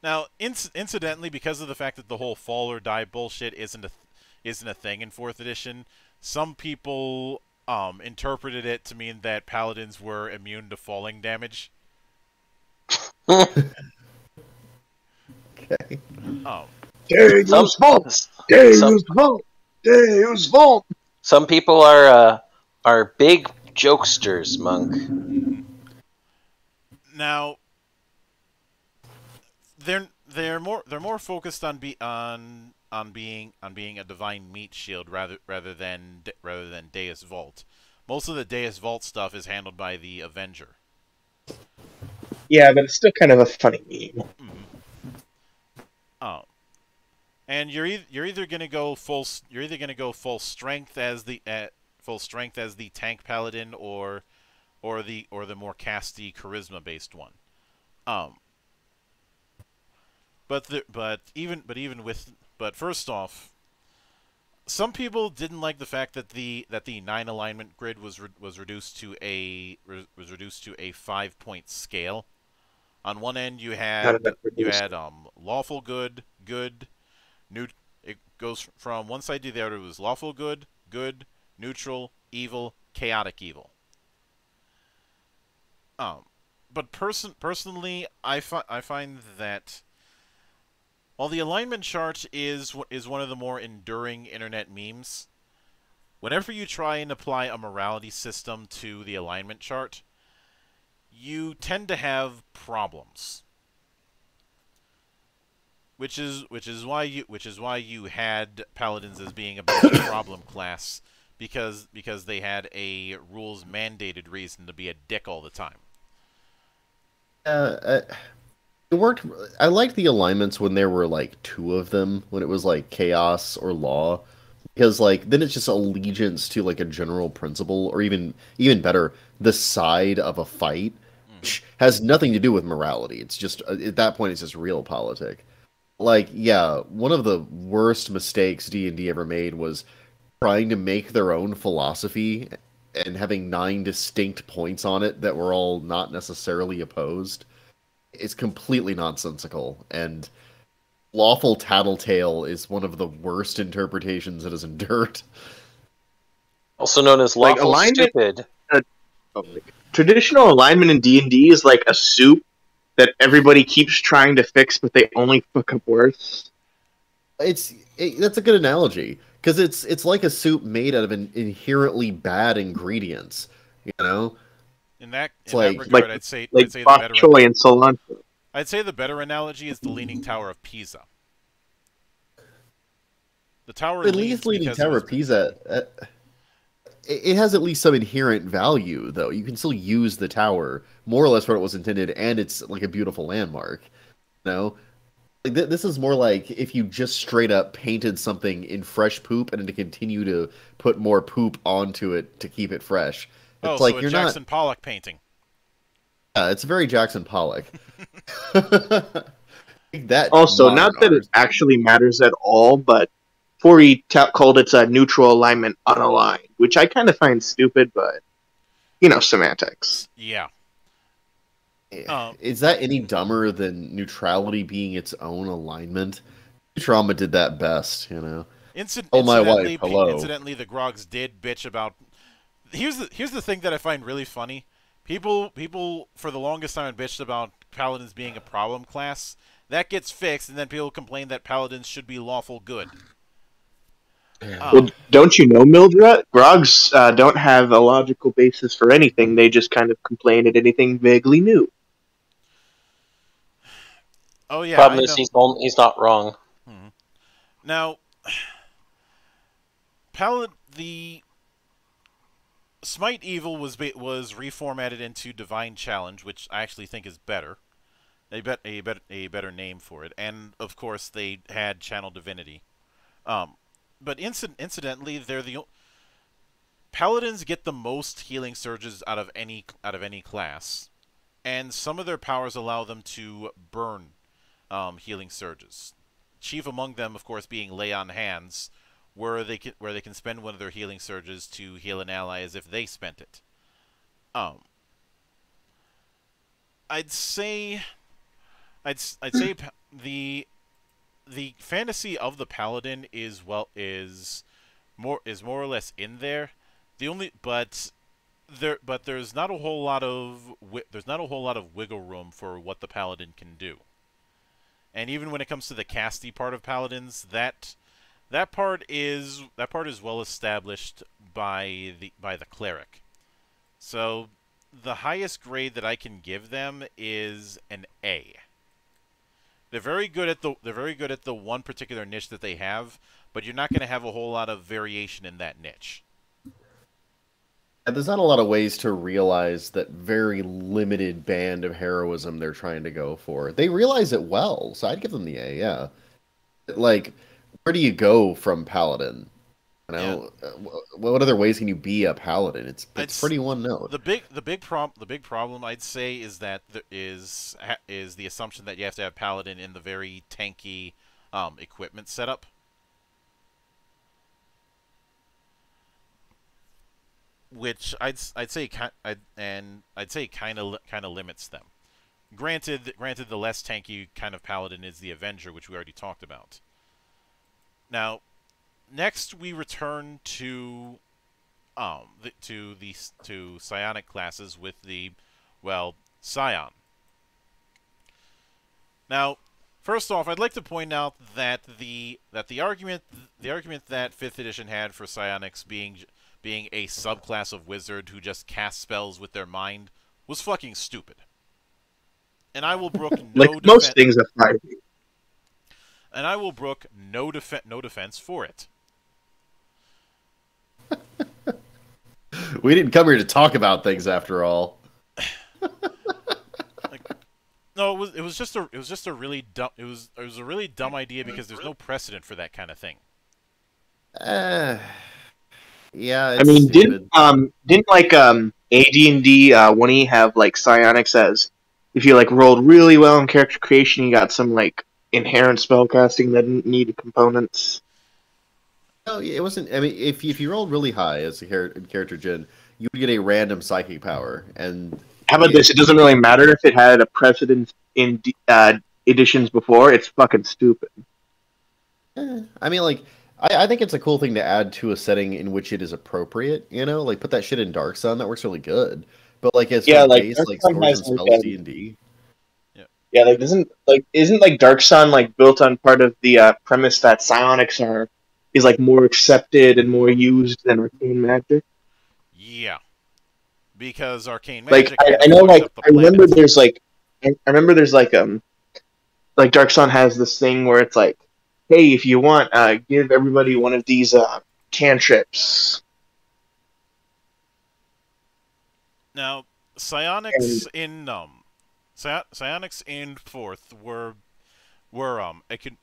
Now, inc- incidentally, because of the fact that the whole fall or die bullshit isn't a th- isn't a thing in fourth edition, some people um, interpreted it to mean that paladins were immune to falling damage. Okay. Um, Some, some, vault. Deus vult. some people are uh, are big jokesters, Monk. now, they're they're more they're more focused on be on on being on being a divine meat shield rather rather than rather than Deus Vult. Most of the Deus Vult stuff is handled by the Avenger. Yeah, but it's still kind of a funny meme. Oh, and you're e- you're either gonna go full you're either gonna go full strength as the uh, full strength as the tank paladin or or the or the more casty charisma based one. Um. But the, but even but even with but first off, some people didn't like the fact that the that the nine alignment grid was re- was reduced to a re- was reduced to a five point scale. On one end, you had you had um lawful good, good, neut. It goes from one side to the other. It was lawful good, good, neutral, evil, chaotic evil. Um, but person personally, I fi- I find that while the alignment chart is is one of the more enduring internet memes, whenever you try and apply a morality system to the alignment chart, you tend to have problems. Which is which is why you which is why you had paladins as being a a problem class because because they had a rules mandated reason to be a dick all the time. Uh, uh, it worked. I liked the alignments when there were like two of them, when it was like chaos or law, because like then it's just allegiance to like a general principle, or even even better, the side of a fight, which has nothing to do with morality. It's just uh, at that point, it's just realpolitik. Like, yeah, one of the worst mistakes D and D ever made was trying to make their own philosophy and having nine distinct points on it that were all not necessarily opposed is completely nonsensical and lawful tattletale is one of the worst interpretations it has endured Also known as Like, lawful alignment- stupid. Traditional alignment in D and D is like a soup that everybody keeps trying to fix, but they only fuck up worse. it's it, that's a good analogy because it's it's like a soup made out of an inherently bad ingredients you know In that It's in like- that regard, like- I'd say Like I'd say the bok better choy and cilantro. I'd say the better analogy is the Leaning Tower of Pisa. The tower at leans least leading because tower of pisa uh, it, it has at least some inherent value though you can still use the tower more or less what it was intended and it's like a beautiful landmark you know Like, th- this is more like if you just straight up painted something in fresh poop and then to continue to put more poop onto it to keep it fresh. It's oh, like so a you're Jackson Pollock painting. Yeah, it's very Jackson Pollock. that Also, not that art. it actually matters at all, but Fori ta- called it a neutral alignment unaligned, which I kind of find stupid, but you know, semantics. Yeah. Um, Is that any dumber than neutrality being its own alignment? Trauma did that best, you know. Inci- Oh, my incidentally, wife, pe- hello. Incidentally, the Grogs did bitch about. Here's the here's the thing that I find really funny. People people for the longest time bitched about paladins being a problem class. That gets fixed, and then people complain that paladins should be lawful good. Um, Well, don't you know, Mildra? Grogs uh, don't have a logical basis for anything. They just kind of complain at anything vaguely new. Oh yeah. Problem I is know. he's on- he's not wrong. Now, Palad the Smite Evil was was reformatted into Divine Challenge, which I actually think is better. A bet a bet a better name for it, and of course they had Channel Divinity. Um, but inci- incidentally, they're the Paladins get the most healing surges out of any out of any class, and some of their powers allow them to burn um, healing surges chief among them, of course, being lay on hands, where they can where they can spend one of their healing surges to heal an ally as if they spent it. Um, I'd say, I'd I'd say the the fantasy of the paladin is well is more is more or less in there. The only but there but there's not a whole lot of there's not a whole lot of wiggle room for what the paladin can do. And even when it comes to the casty part of paladins, that that part is that part is well established by the by the cleric. So the highest grade that I can give them is an A. They're very good at the they're very good at the one particular niche that they have, but you're not going to have a whole lot of variation in that niche. There's not a lot of ways to realize that very limited band of heroism they're trying to go for. They realize it well, so I'd give them the A. Yeah, like where do you go from paladin? You know, wh- what other ways can you be a paladin? It's it's It's- pretty one note. The big the big prob the big problem I'd say is that there is ha- is the assumption that you have to have paladin in the very tanky um, equipment setup. Which I'd I'd say I'd, and I'd say kind of kind of limits them. Granted, granted, the less tanky kind of paladin is the Avenger, which we already talked about. Now, next we return to um the, to the to psionic classes with the well Psion. Now, first off, I'd like to point out that the that the argument the argument that fifth edition had for psionics being being a subclass of wizard who just cast spells with their mind was fucking stupid. And I will brook no like most things of 5e. and I will brook no defen no defense for it. We didn't come here to talk about things after all. No, it was it was just a it was just a really dumb it was it was a really dumb idea because there's no precedent for that kind of thing. Uh, yeah, I mean, stupid. didn't um didn't like um AD&D uh, when he have like psionics as if you like rolled really well in character creation, you got some like inherent spellcasting that didn't need components. No, it wasn't. I mean, if if you rolled really high as a char- character gen, you would get a random psychic power, and How about this? It doesn't really matter if it had a precedence in d- uh, editions before. It's fucking stupid. eh, I mean, like, I, I think it's a cool thing to add to a setting in which it is appropriate. You know, like put that shit in Dark Sun. That works really good. But like, as Yeah, like, base, like stories and spells, D and D. Yeah, like doesn't like isn't like Dark Sun like built on part of the uh, premise that psionics are is like more accepted and more used than arcane magic. Yeah, because arcane Like. I, I know, like I remember there's like I I remember there's like um like Dark Sun has this thing where it's like, hey, if you want, uh, give everybody one of these uh cantrips. Now, psionics in um, psi- psionics in fourth were were um a con-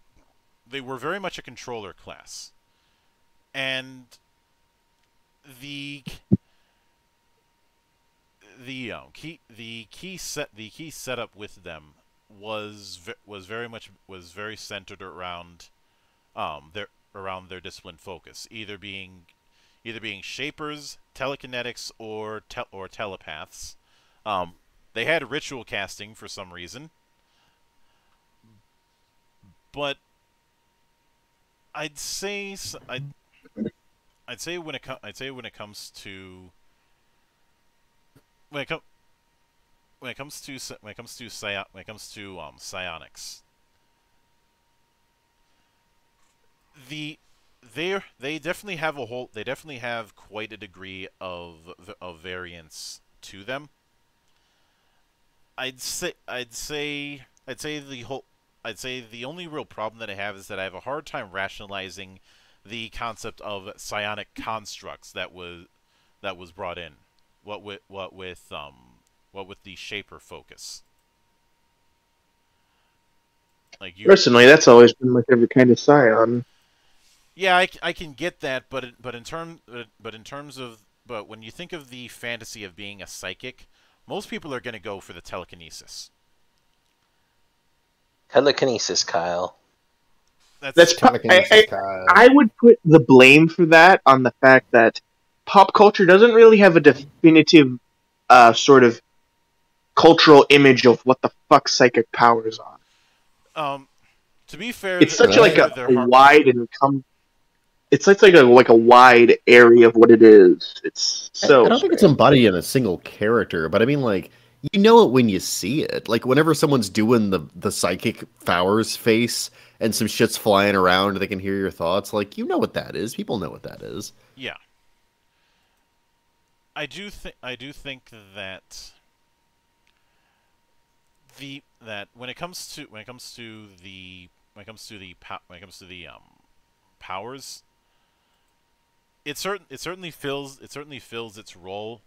they were very much a controller class, and the the um, key the key set the key setup with them was was very much was very centered around um their around their discipline focus either being either being shapers telekinetics or tel- or telepaths. Um they had ritual casting for some reason. But I'd say s- I'd, I'd say when it com- I'd say when it comes to when it com- when it comes to when it comes to psi- when it comes to um psionics the they they definitely have a whole they definitely have quite a degree of of variance to them I'd say I'd say I'd say the whole I'd say the only real problem that I have is that I have a hard time rationalizing the concept of psionic constructs that was that was brought in. What with what with um what with the shaper focus. Like you, Personally, that's always been my favorite kind of Psion. Yeah, I, I can get that, but it- but in term but- but in terms of but when you think of the fantasy of being a psychic, most people are going to go for the telekinesis. Telekinesis, Kyle. That's, That's pro- I, Telekinesis, I, Kyle. I would put the blame for that on the fact that pop culture doesn't really have a definitive uh, sort of cultural image of what the fuck psychic powers are. um to be fair, It's th- such like a, a wide and com- it's such like a like a wide area of what it is. It's so I don't think it's embodied in a single character, but I mean, like, you know it when you see it. Like, whenever someone's doing the the psychic Fowers face and some shit's flying around, they can hear your thoughts. Like, you know what that is. People know what that is. Yeah. I do think I do think that the that when it comes to when it comes to the when it comes to the when it comes to the um powers it certain it certainly fills it certainly fills its role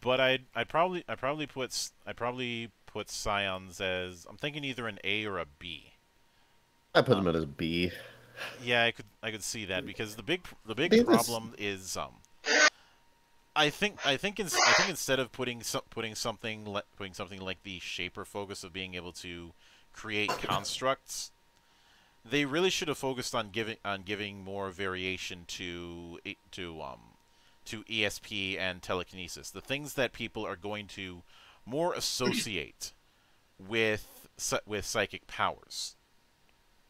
but I'd I'd probably I probably put I probably put Psions as I'm thinking either an A or a B. I put them at a B. Yeah, I could I could see that because the big the big this- problem is um I think I think ins- I think instead of putting some, putting something putting something like the shaper focus of being able to create constructs, they really should have focused on giving on giving more variation to e- to um to ESP and telekinesis, the things that people are going to more associate with with psychic powers.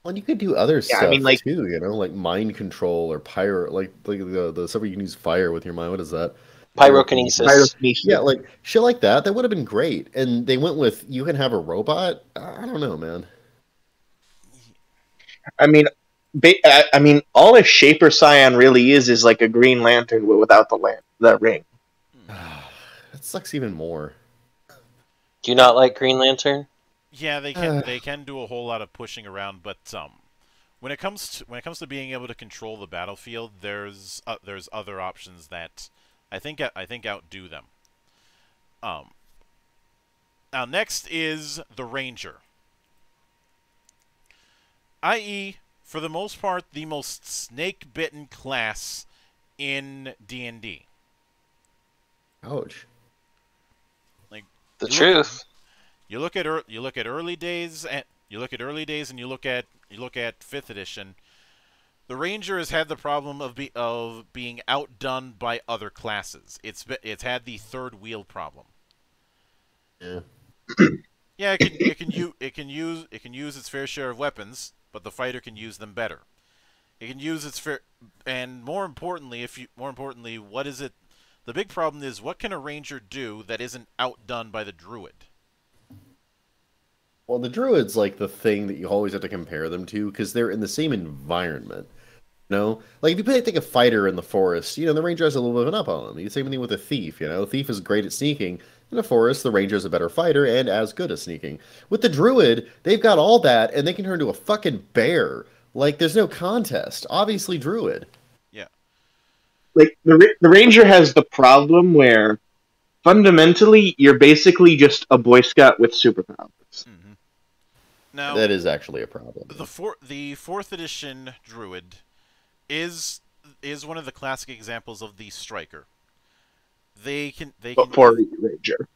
Well, and you could do other Yeah, I mean, like- too. You know, like mind control or pyro, like like the the stuff where you can use fire with your mind. What is that? Pyrokinesis. pyrokinesis. Yeah, like shit like that. That would have been great. And they went with you can have a robot. I don't know, man. I mean, ba- I I mean, all a Shaper Psion really is is like a Green Lantern without the lamp, the ring. That sucks even more. Do you not like Green Lantern? Yeah, they can Uh. they can do a whole lot of pushing around, but um, when it comes to when it comes to being able to control the battlefield, there's uh, there's other options that I think I think outdo them. Um. Now next is the Ranger, i.e., for the most part, the most snake-bitten class in D and D. Ouch. Like The You look- truth. You look at ear- you look at early days and you look at early days and you look at you look at fifth edition. The Ranger has had the problem of be, of being outdone by other classes. It's it's had the third wheel problem. Yeah. Yeah, it can it can u- it can use it can use its fair share of weapons, but the fighter can use them better. It can use its fair and more importantly, if you more importantly, what is it? The big problem is what can a ranger do that isn't outdone by the druid? Well, the druid's like the thing that you always have to compare them to because they're in the same environment. You know, like if you take a fighter in the forest, you know, the ranger has a little bit of an up on them. The same thing with a thief. You know, thief is great at sneaking. In a forest, the ranger is a better fighter and as good at sneaking. With the druid, they've got all that, and they can turn into a fucking bear. Like, there's no contest. Obviously, druid. Yeah. Like the the Ranger has the problem where fundamentally you're basically just a Boy Scout with superpowers. Mm-hmm. Now, that is actually a problem. the four, the fourth edition druid is is one of the classic examples of the striker. They can they can But for Ranger.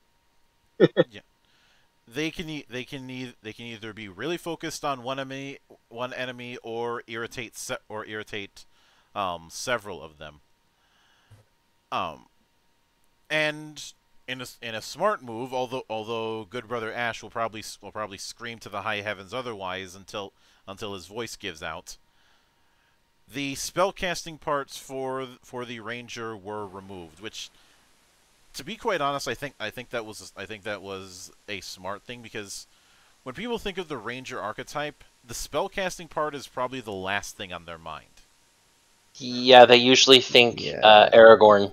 they can e- they can they can either be really focused on one enemy one enemy or irritate se- or irritate um, several of them. Um, and in a, in a smart move, although although good brother Ash will probably will probably scream to the high heavens otherwise until until his voice gives out. The spellcasting parts for for the ranger were removed, which to be quite honest, I think I think that was I think that was a smart thing because when people think of the ranger archetype, the spellcasting part is probably the last thing on their mind. Yeah, they usually think Yeah. uh, Aragorn.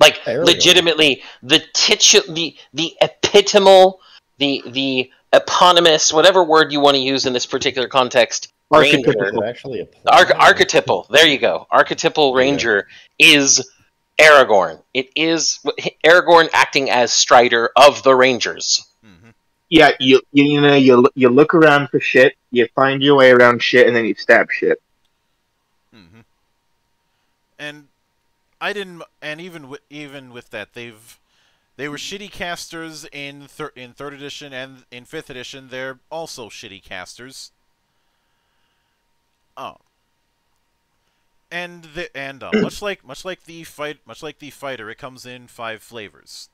Like Aragorn. legitimately, the titu- the the epitomal, the the eponymous, whatever word you want to use in this particular context, Archetypal. ranger, actually apply? Arch- archetypal. There you go. Archetypal ranger is Aragorn. It is Aragorn acting as Strider of the Rangers. hmm Yeah, you you, you know you you look around for shit, you find your way around shit, and then you stab shit. hmm And I didn't, and even with, even with that, they've they were shitty casters in thir- in third edition and in fifth edition. They're also shitty casters. Oh. And the and uh, much like much like the fight much like the fighter, it comes in five flavors.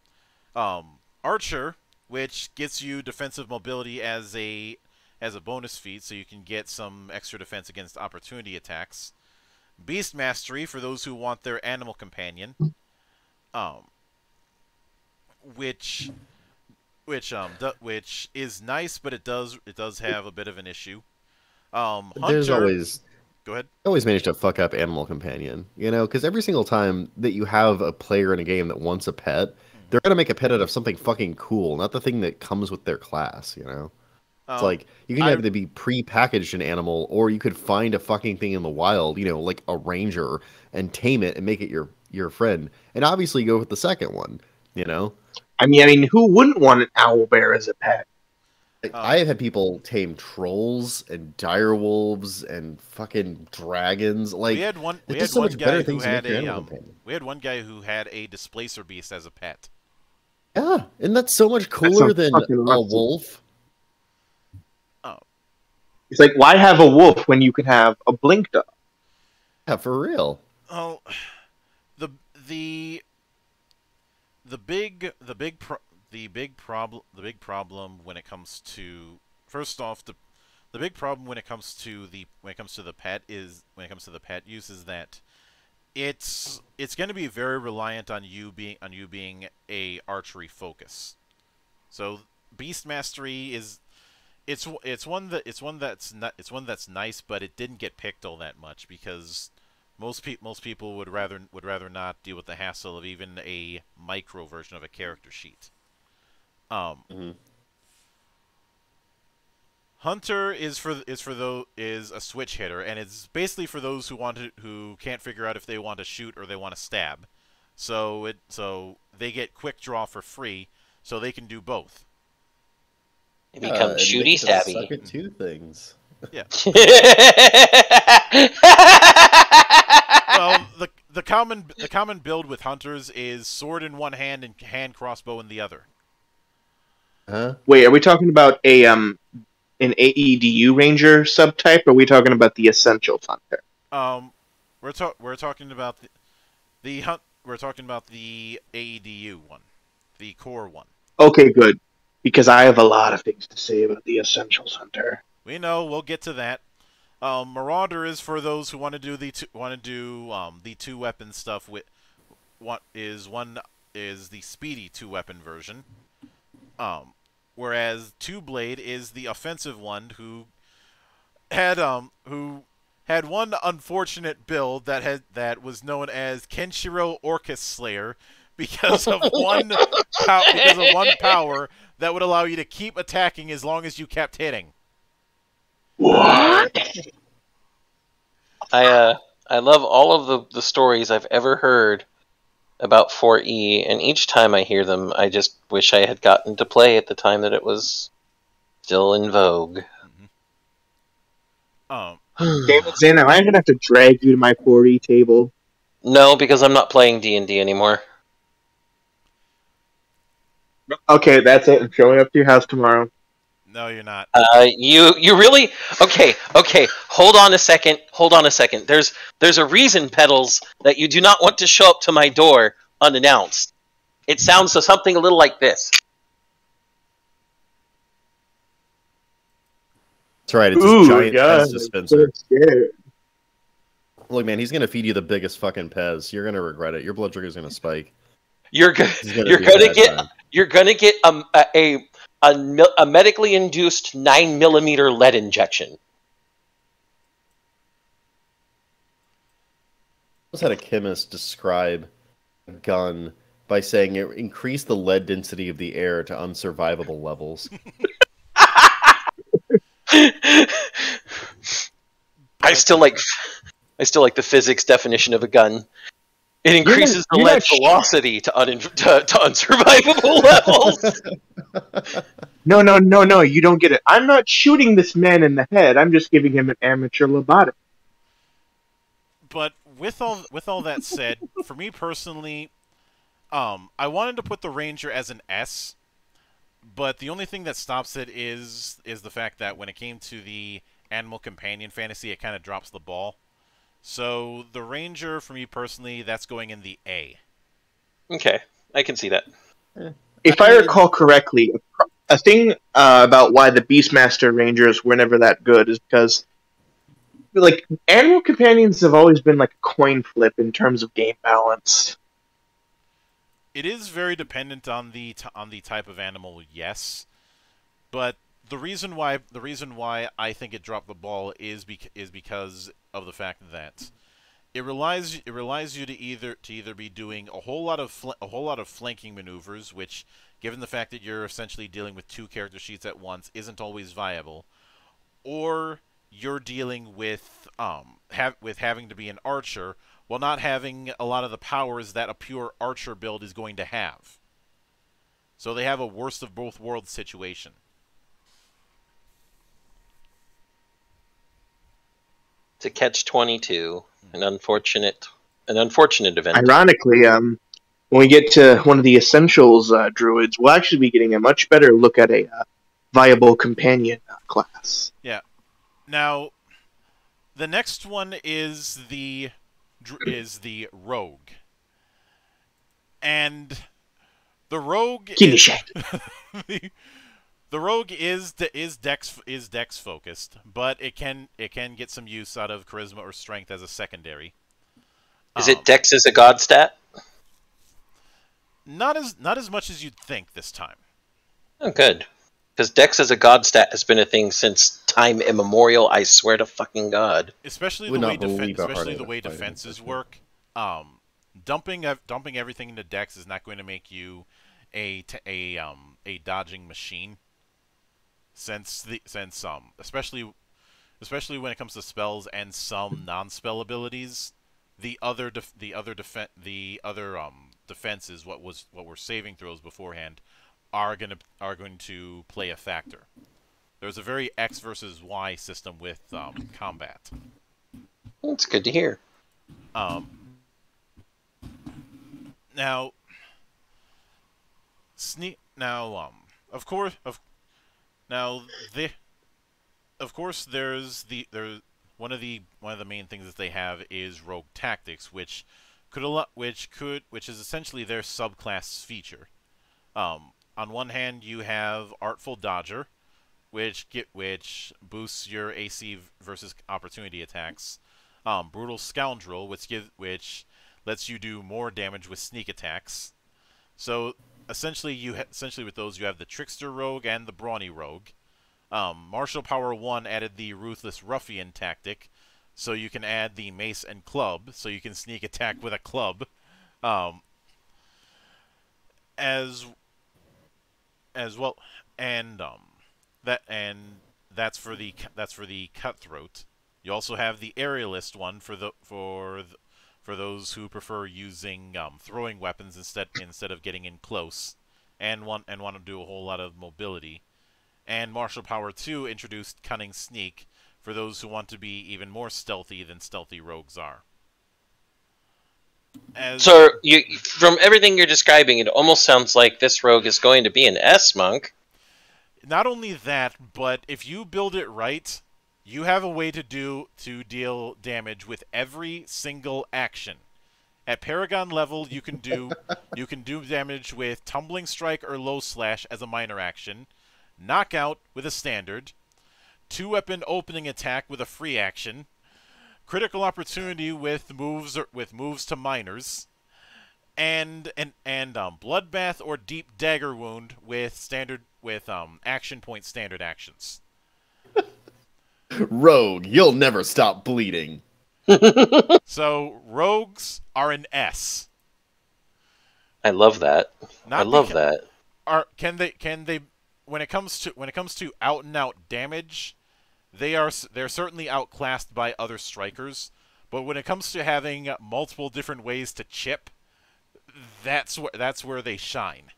Um, Archer, which gets you defensive mobility as a as a bonus feat, so you can get some extra defense against opportunity attacks. Beast Mastery for those who want their animal companion. Um, which which um do, which is nice, but it does it does have a bit of an issue. Um, Hunter, There's always go ahead. always managed to fuck up animal companion, you know, because every single time that you have a player in a game that wants a pet, they're gonna make a pet out of something fucking cool, not the thing that comes with their class, you know. It's Um, like you can I- either be pre-packaged an animal, or you could find a fucking thing in the wild, you know, like a ranger, and tame it and make it your your friend, and obviously go with the second one, you know. I mean, I mean, who wouldn't want an owl bear as a pet? Like, Um, I have had people tame trolls and dire wolves and fucking dragons. Like we had one. We had so one much guy better who things to had a um, we had one guy who had a displacer beast as a pet. Yeah, and that's so much cooler than a wolf? Oh, It's like, why have a wolf when you can have a blink dog? Yeah, for real. Oh, the the the big the big pro- the big problem the big problem when it comes to first off the the big problem when it comes to the when it comes to the pet is when it comes to the pet use is that it's it's going to be very reliant on you being on you being a archery focus. So beast mastery is it's it's one that it's one that's not it's one that's nice, but it didn't get picked all that much because most pe- most people would rather would rather not deal with the hassle of even a micro version of a character sheet. Um, Mhm. Hunter is for is for those is a switch hitter, and it's basically for those who want to who can't figure out if they want to shoot or they want to stab. So it so they get quick draw for free, so they can do both. It Yeah, becomes and shooty they stabby. Suck at two things. Yeah. well, the the common the common build with hunters is sword in one hand and hand crossbow in the other. Huh? Wait, are we talking about a um an AEDU ranger subtype, or are we talking about the essential hunter? Um, we're talk we're talking about the, the hunt. We're talking about the AEDU one, the core one. Okay, good, because I have a lot of things to say about the essentials hunter. We know. We'll get to that. Um, Marauder is for those who want to do the two, want to do um, the two weapon stuff. With what is one is the speedy two weapon version. Um, whereas Two Blade is the offensive one who had um who had one unfortunate build that had that was known as Kenshiro Orcus Slayer because of one pow- because of one power that would allow you to keep attacking as long as you kept hitting. What? I uh, I love all of the, the stories I've ever heard about 4E, and each time I hear them, I just wish I had gotten to play at the time that it was still in vogue. Um, Damn it, Xana, I'm gonna have to drag you to my 4E table. no, because I'm not playing D and D anymore. Okay, that's it. I'm showing up to your house tomorrow. No, you're not. Uh, you you really okay? Okay, hold on a second. Hold on a second. There's there's a reason, pedals, that you do not want to show up to my door unannounced. It sounds to something a little like this. That's right. It's Ooh, a giant God, Pez dispenser. Look, man, he's gonna feed you the biggest fucking Pez. You're gonna regret it. Your blood sugar's gonna spike. You're go- gonna you're be a gonna get time. you're gonna get um, a a a, a medically induced nine millimeter lead injection. I once had a chemist describe a gun by saying it increased the lead density of the air to unsurvivable levels. I still like I still like the physics definition of a gun. It increases the you're lead not sh- velocity to, un- to, to unsurvivable levels. No, no, no, no, you don't get it. I'm not shooting this man in the head. I'm just giving him an amateur lobotomy. but with all with all that said, for me personally, um, I wanted to put the Ranger as an S, but the only thing that stops it is is the fact that when it came to the animal companion fantasy, it kind of drops the ball. So the Ranger, for me personally, that's going in the A. okay, I can see that. If I recall correctly, a thing uh, about why the Beastmaster Rangers were never that good is because, like, animal companions have always been like a coin flip in terms of game balance. It is very dependent on the t- on the type of animal, yes, but the reason why the reason why I think it dropped the ball is bec- is because of the fact that it relies it relies you to either to either be doing a whole lot of a whole lot of flanking maneuvers, which, given the fact that you're essentially dealing with two character sheets at once, isn't always viable, or you're dealing with um have with having to be an archer while not having a lot of the powers that a pure archer build is going to have. So they have a worst of both worlds situation. To catch twenty two, an unfortunate an unfortunate event. Ironically, um, when we get to one of the essentials uh, druids, we'll actually be getting a much better look at a uh, viable companion uh, class. Yeah. Now, the next one is the dr- is the rogue, and the rogue Give me is, the, the rogue is de- is dex is dex focused, but it can it can get some use out of charisma or strength as a secondary. Is Um, it Dex as a god stat? not as not as much as you'd think this time. Oh, good. Because Dex as a god stat has been a thing since time immemorial. I swear to fucking god. especially Would the way defen- believe how hard especially the way defenses against work. Um, dumping ev- dumping everything into Dex is not going to make you a t- a um a dodging machine. Since the since um especially especially when it comes to spells and some non-spell abilities, the other def- the other defen- the other um defenses what was what were saving throws beforehand are gonna are going to play a factor. There's a very X versus Y system with um, combat. That's good to hear. Um, now, sneak. Now, um, of course, of now the, of course, there's the there. One of the one of the main things that they have is rogue tactics, which could allow, which could, which is essentially their subclass feature. Um, on one hand, you have artful dodger, which get which boosts your AC versus opportunity attacks um, brutal scoundrel, which give which lets you do more damage with sneak attacks. So essentially, you essentially with those you have the trickster rogue and the brawny rogue. Um, Martial Power One added the ruthless ruffian tactic, so you can add the mace and club, so you can sneak attack with a club. Um, as as well, and um, that and that's for the that's for the cutthroat. You also have the aerialist one for the for the, for those who prefer using um, throwing weapons instead instead of getting in close, and want and want to do a whole lot of mobility. And Martial Power 2 introduced Cunning Sneak for those who want to be even more stealthy than stealthy rogues are. As, So, you, from everything you're describing, it almost sounds like this rogue is going to be an S monk. not only that, but if you build it right, you have a way to do to deal damage with every single action. At Paragon level, you can do you can do damage with Tumbling Strike or Low Slash as a minor action, Knockout with a standard, two weapon opening attack with a free action, critical opportunity with moves or, with moves to minors, and and and um, bloodbath or deep dagger wound with standard with um action point standard actions. Rogue, you'll never stop bleeding. So rogues are an S. I love that. Not I love that. Are can they can they when it comes to when it comes to out and out damage, they are they're certainly outclassed by other strikers. But when it comes to having multiple different ways to chip, that's where that's where they shine.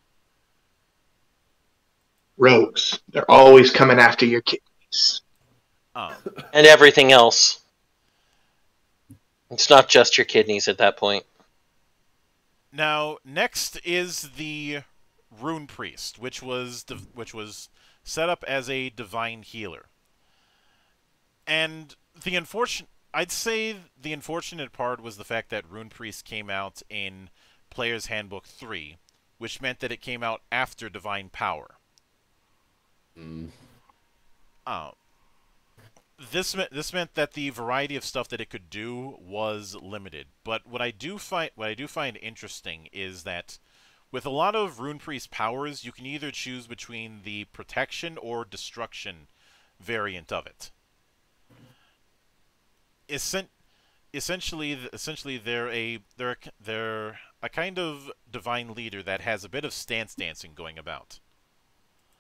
Rogues. They're always coming after your kidneys. Um, And everything else. It's not just your kidneys at that point. Now, next is the Rune Priest, which was which was set up as a divine healer. And the unfortunate, I'd say the unfortunate part was the fact that Rune Priest came out in Player's Handbook 3, which meant that it came out after Divine Power. Uh, this meant this meant that the variety of stuff that it could do was limited. But what I do find what I do find interesting is that with a lot of Rune Priest powers, you can either choose between the protection or destruction variant of it. Essen- essentially, essentially, they're a they're a, they're a kind of divine leader that has a bit of stance dancing going about.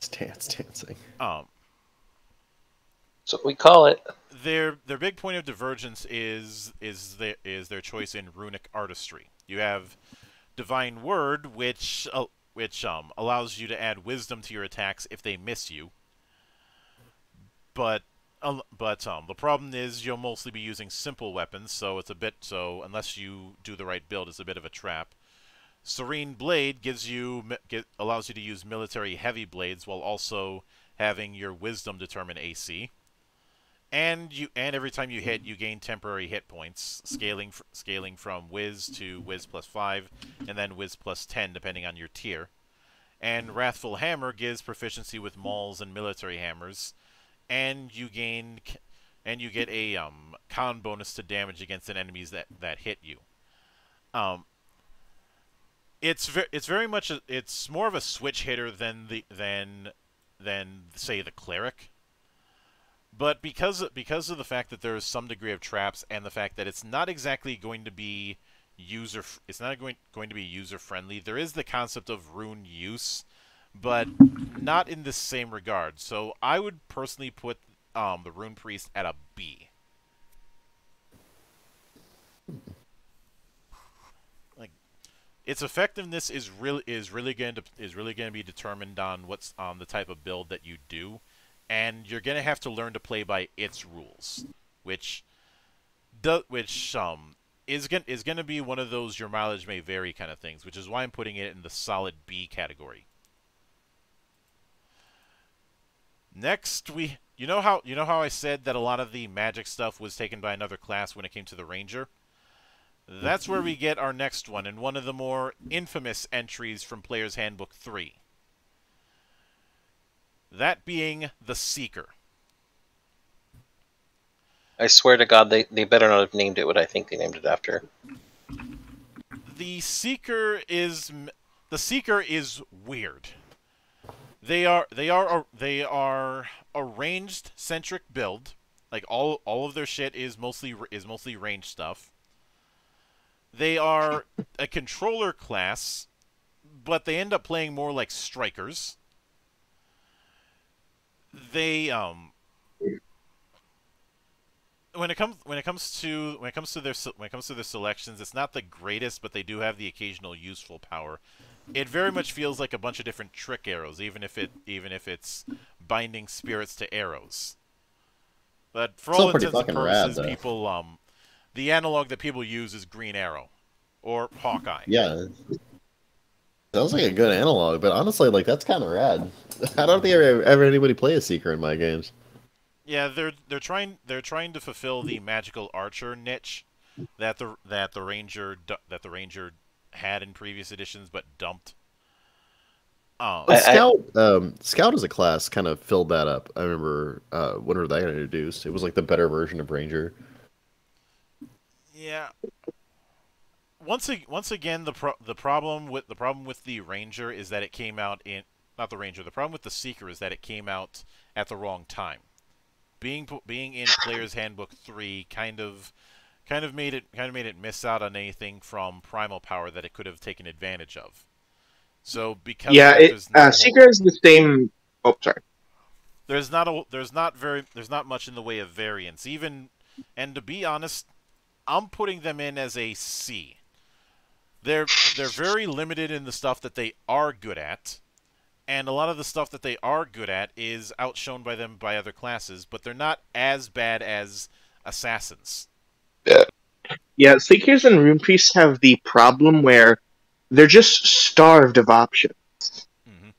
Stance dancing. Um, That's what we call it. their their big point of divergence is is their is their choice in runic artistry. You have divine word, which uh, which um allows you to add wisdom to your attacks if they miss you. But uh, but um the problem is you'll mostly be using simple weapons, so it's a bit so unless you do the right build, it's a bit of a trap. Serene Blade gives you get, allows you to use military heavy blades while also having your wisdom determine AC and you and every time you hit, you gain temporary hit points, scaling fr- scaling from Wiz to Wiz plus five, and then Wiz plus ten, depending on your tier. And Wrathful Hammer gives proficiency with mauls and military hammers, and you gain and you get a um, con bonus to damage against an enemies that that hit you. Um, it's ve- it's very much a, it's more of a switch hitter than the than than say the cleric but because because of the fact that there is some degree of traps and the fact that it's not exactly going to be user it's not going going to be user friendly there is the concept of rune use but not in the same regard. So i would personally put um, the rune priest at a b. Its effectiveness is really is really going to is really going to be determined on what's on the type of build that you do and you're gonna have to learn to play by its rules, which, do, which um is gonna is gonna be one of those your mileage may vary kind of things, which is why I'm putting it in the solid B category. Next, we you know how you know how I said that a lot of the magic stuff was taken by another class when it came to the ranger. That's where we get our next one, and one of the more infamous entries from Player's Handbook 3. That being the Seeker. I swear to God, they, they better not have named it what I think they named it after. The Seeker is the Seeker is weird. They are they are they are arranged centric build. Like all all of their shit is mostly is mostly range stuff. They are a controller class, but they end up playing more like strikers. They um when it comes when it comes to when it comes to their when it comes to their selections, it's not the greatest, but they do have the occasional useful power. It very much feels like a bunch of different trick arrows, even if it even if it's binding spirits to arrows. But for all intents and fucking rad, purposes, people um, the analog that people use is Green Arrow or Hawkeye. Yeah. Sounds like a good analog, but honestly, like that's kind of rad. I don't think ever, ever anybody play a seeker in my games. Yeah, they're they're trying they're trying to fulfill the magical archer niche that the that the ranger that the ranger had in previous editions, but dumped. Um, But I- I- Scout, um, Scout as a class kind of filled that up. I remember uh, whenever that got introduced, it was like the better version of Ranger. Yeah. Once once again, the pro- the problem with the problem with the Ranger is that it came out in not the Ranger. The problem with the Seeker is that it came out at the wrong time. Being being in Player's Handbook three kind of kind of made it kind of made it miss out on anything from Primal Power that it could have taken advantage of. So because yeah, it, a uh, Seeker is the same. Oh, sorry. there's not a there's not very there's not much in the way of variance even and to be honest i'm putting them in as a c they're they're very limited in the stuff that they are good at and a lot of the stuff that they are good at is outshone by them by other classes but they're not as bad as assassins Yeah, Yeah, Seekers and Rune Priests have the problem where they're just starved of options. hmm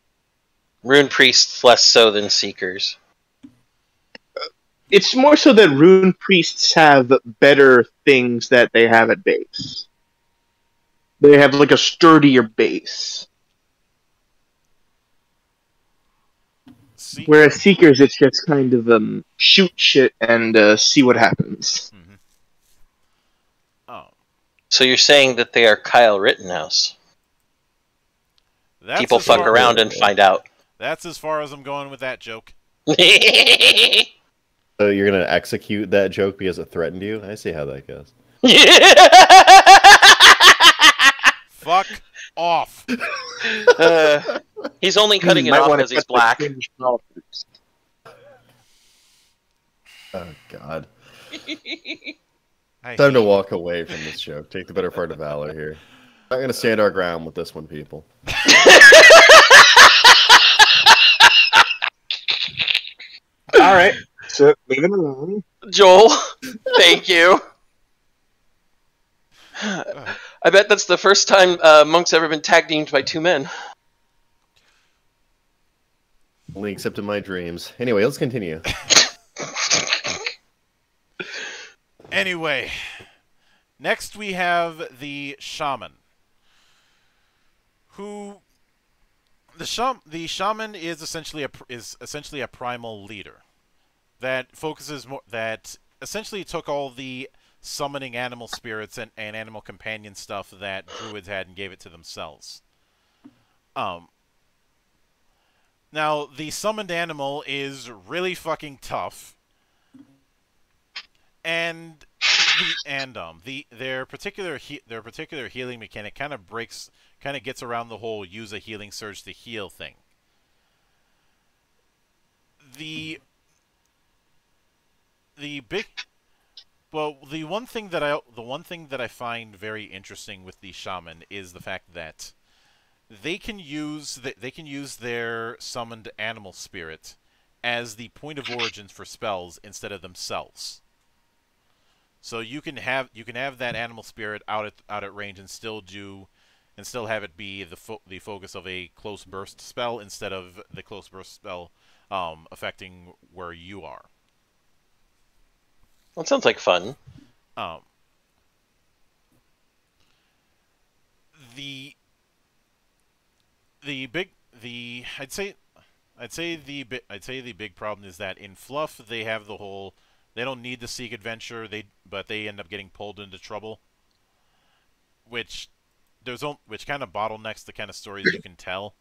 Rune priests less so than seekers. It's more so that Rune Priests have better things that they have at base. They have like a sturdier base. See, Whereas Seekers, it's just kind of um shoot shit and uh, see what happens. Mhm. oh So you're saying that they are Kyle Rittenhouse. that's People fuck around and find out. that's as far as i'm going with that joke So you're gonna execute that joke because it threatened you? I see how that goes. fuck off Uh, he's only cutting it off because he's black. Oh God! I Time to hate- walk away from this joke. Take the better part of valor here. Not gonna stand our ground with this one, people. All right, so moving along. Joel, thank you. I bet that's the first time uh, Monk's ever been tag teamed by two men. Only except in my dreams. Anyway, let's continue. Anyway, next we have the shaman, who the sham the shaman is essentially a is essentially a primal leader that focuses more that essentially took all the summoning animal spirits and, and animal companion stuff that druids had and gave it to themselves. Um. Now the summoned animal is really fucking tough and the and um the their particular he, their particular healing mechanic kind of breaks kind of gets around the whole use a healing surge to heal thing. The the big well the one thing that I the one thing that I find very interesting with the shaman is the fact that they can use the, they can use their summoned animal spirit as the point of origin for spells instead of themselves. So you can have you can have that animal spirit out at out at range and still do and still have it be the fo- the focus of a close burst spell instead of the close burst spell um, affecting where you are. That sounds like fun. Um, the the big the I'd say I'd say the I'd say the big problem is that in fluff they have the whole they don't need to seek adventure they but they end up getting pulled into trouble which there's on, which kind of bottlenecks the kind of stories you can tell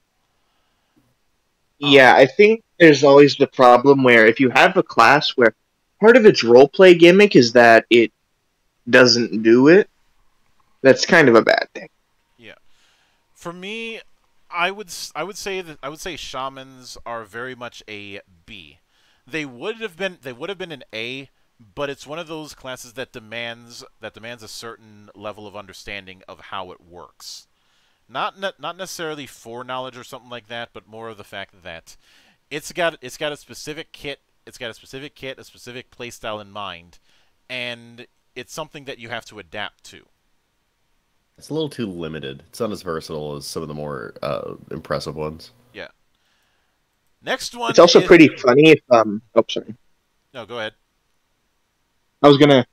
Yeah, I think there's always the problem where if you have a class where part of its roleplay gimmick is that it doesn't do it, that's kind of a bad thing. Yeah. For me, I would I would say that I would say shamans are very much a B. They would have been they would have been an A, but it's one of those classes that demands that demands a certain level of understanding of how it works. Not ne- not necessarily foreknowledge or something like that, but more of the fact that it's got it's got a specific kit it's got a specific kit, a specific playstyle in mind, and it's something that you have to adapt to. It's a little too limited. It's not as versatile as some of the more uh, impressive ones. Yeah. Next one. It's also is- pretty funny if um. Oh, sorry. No, go ahead. I was gonna.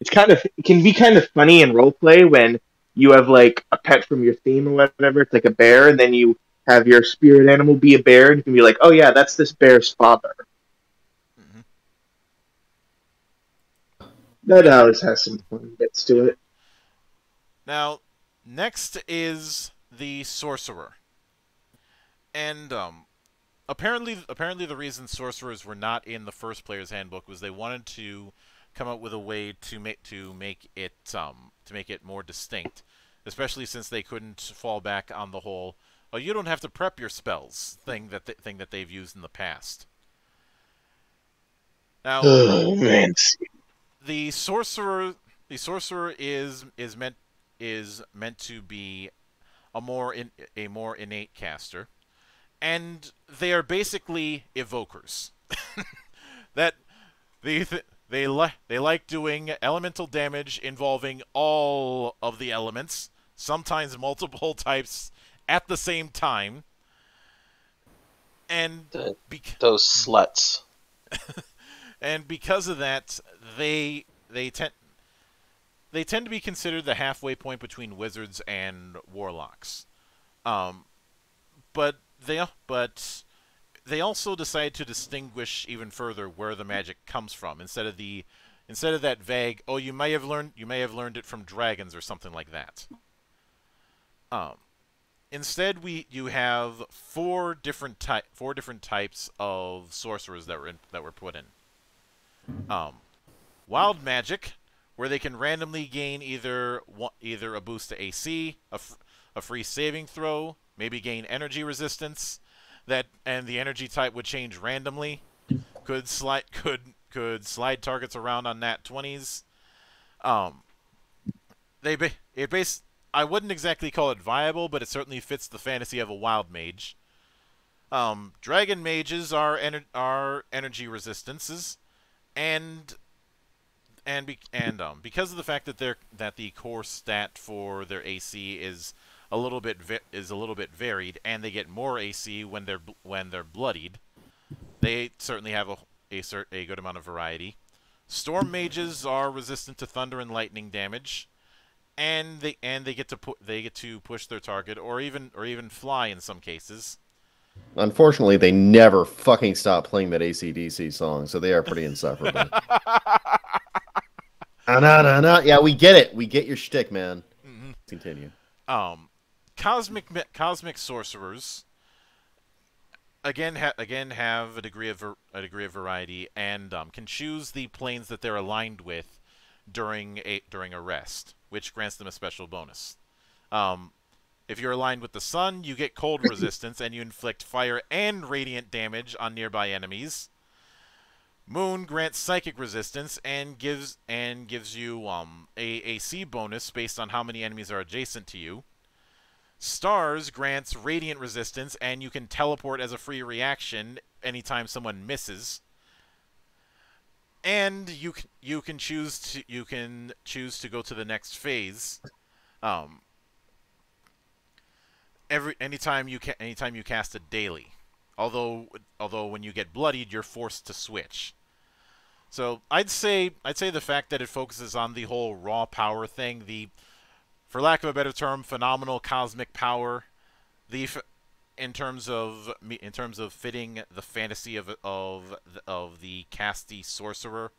It's kind of it can be kind of funny in roleplay when you have like a pet from your theme or whatever. It's like a bear, and then you have your spirit animal be a bear, and you can be like, "Oh yeah, that's this bear's father." That always has some fun bits to it. Now, next is the sorcerer, and um, apparently, apparently the reason sorcerers were not in the first player's handbook was they wanted to come up with a way to make to make it um to make it more distinct, especially since they couldn't fall back on the whole "oh you don't have to prep your spells" thing that th- thing that they've used in the past. Now, Oh man, the sorcerer the sorcerer is is meant is meant to be a more in, a more innate caster. And they are basically evokers. That the th- they li- they like doing elemental damage involving all of the elements sometimes multiple types at the same time. And The- Those sluts. and because of that, they they tend they tend to be considered the halfway point between wizards and warlocks. Um, but they but they also decide to distinguish even further where the magic comes from instead of the instead of that vague oh you may have learned you may have learned it from dragons or something like that. Um, instead we you have four different type four different types of sorcerers that were in, that were put in. Um, wild magic, where they can randomly gain either either a boost to AC, a, a free saving throw, maybe gain energy resistance, that and the energy type would change randomly. Could slide could could slide targets around on nat twenties. Um, they it base I wouldn't exactly call it viable, but it certainly fits the fantasy of a wild mage. Um, dragon mages are ener- are energy resistances and and be, and um because of the fact that they're that the core stat for their AC is a little bit is a little bit varied and they get more AC when they're when they're bloodied they certainly have a a, a good amount of variety. Storm mages are resistant to thunder and lightning damage and they and they get to pu- they get to push their target or even or even fly in some cases Unfortunately, they never fucking stop playing that ACDC song, so they are pretty insufferable. Ah, nah, nah, nah. Yeah, we get it. We get your shtick, man. Mhm. Continue. um, cosmic cosmic sorcerers again ha- again have a degree of a degree of variety and um, can choose the planes that they're aligned with during a during a rest, which grants them a special bonus. Um, if you're aligned with the sun, you get cold resistance and you inflict fire and radiant damage on nearby enemies. Moon grants psychic resistance and gives and gives you um a AC bonus based on how many enemies are adjacent to you. Stars grants radiant resistance and you can teleport as a free reaction anytime someone misses. And you can you can choose to you can choose to go to the next phase. Um every anytime you ca- anytime you cast a daily. Although although when you get bloodied you're forced to switch. So I'd say I'd say the fact that it focuses on the whole raw power thing, the for lack of a better term, phenomenal cosmic power, the in terms of in terms of fitting the fantasy of of the- of the casty sorcerer,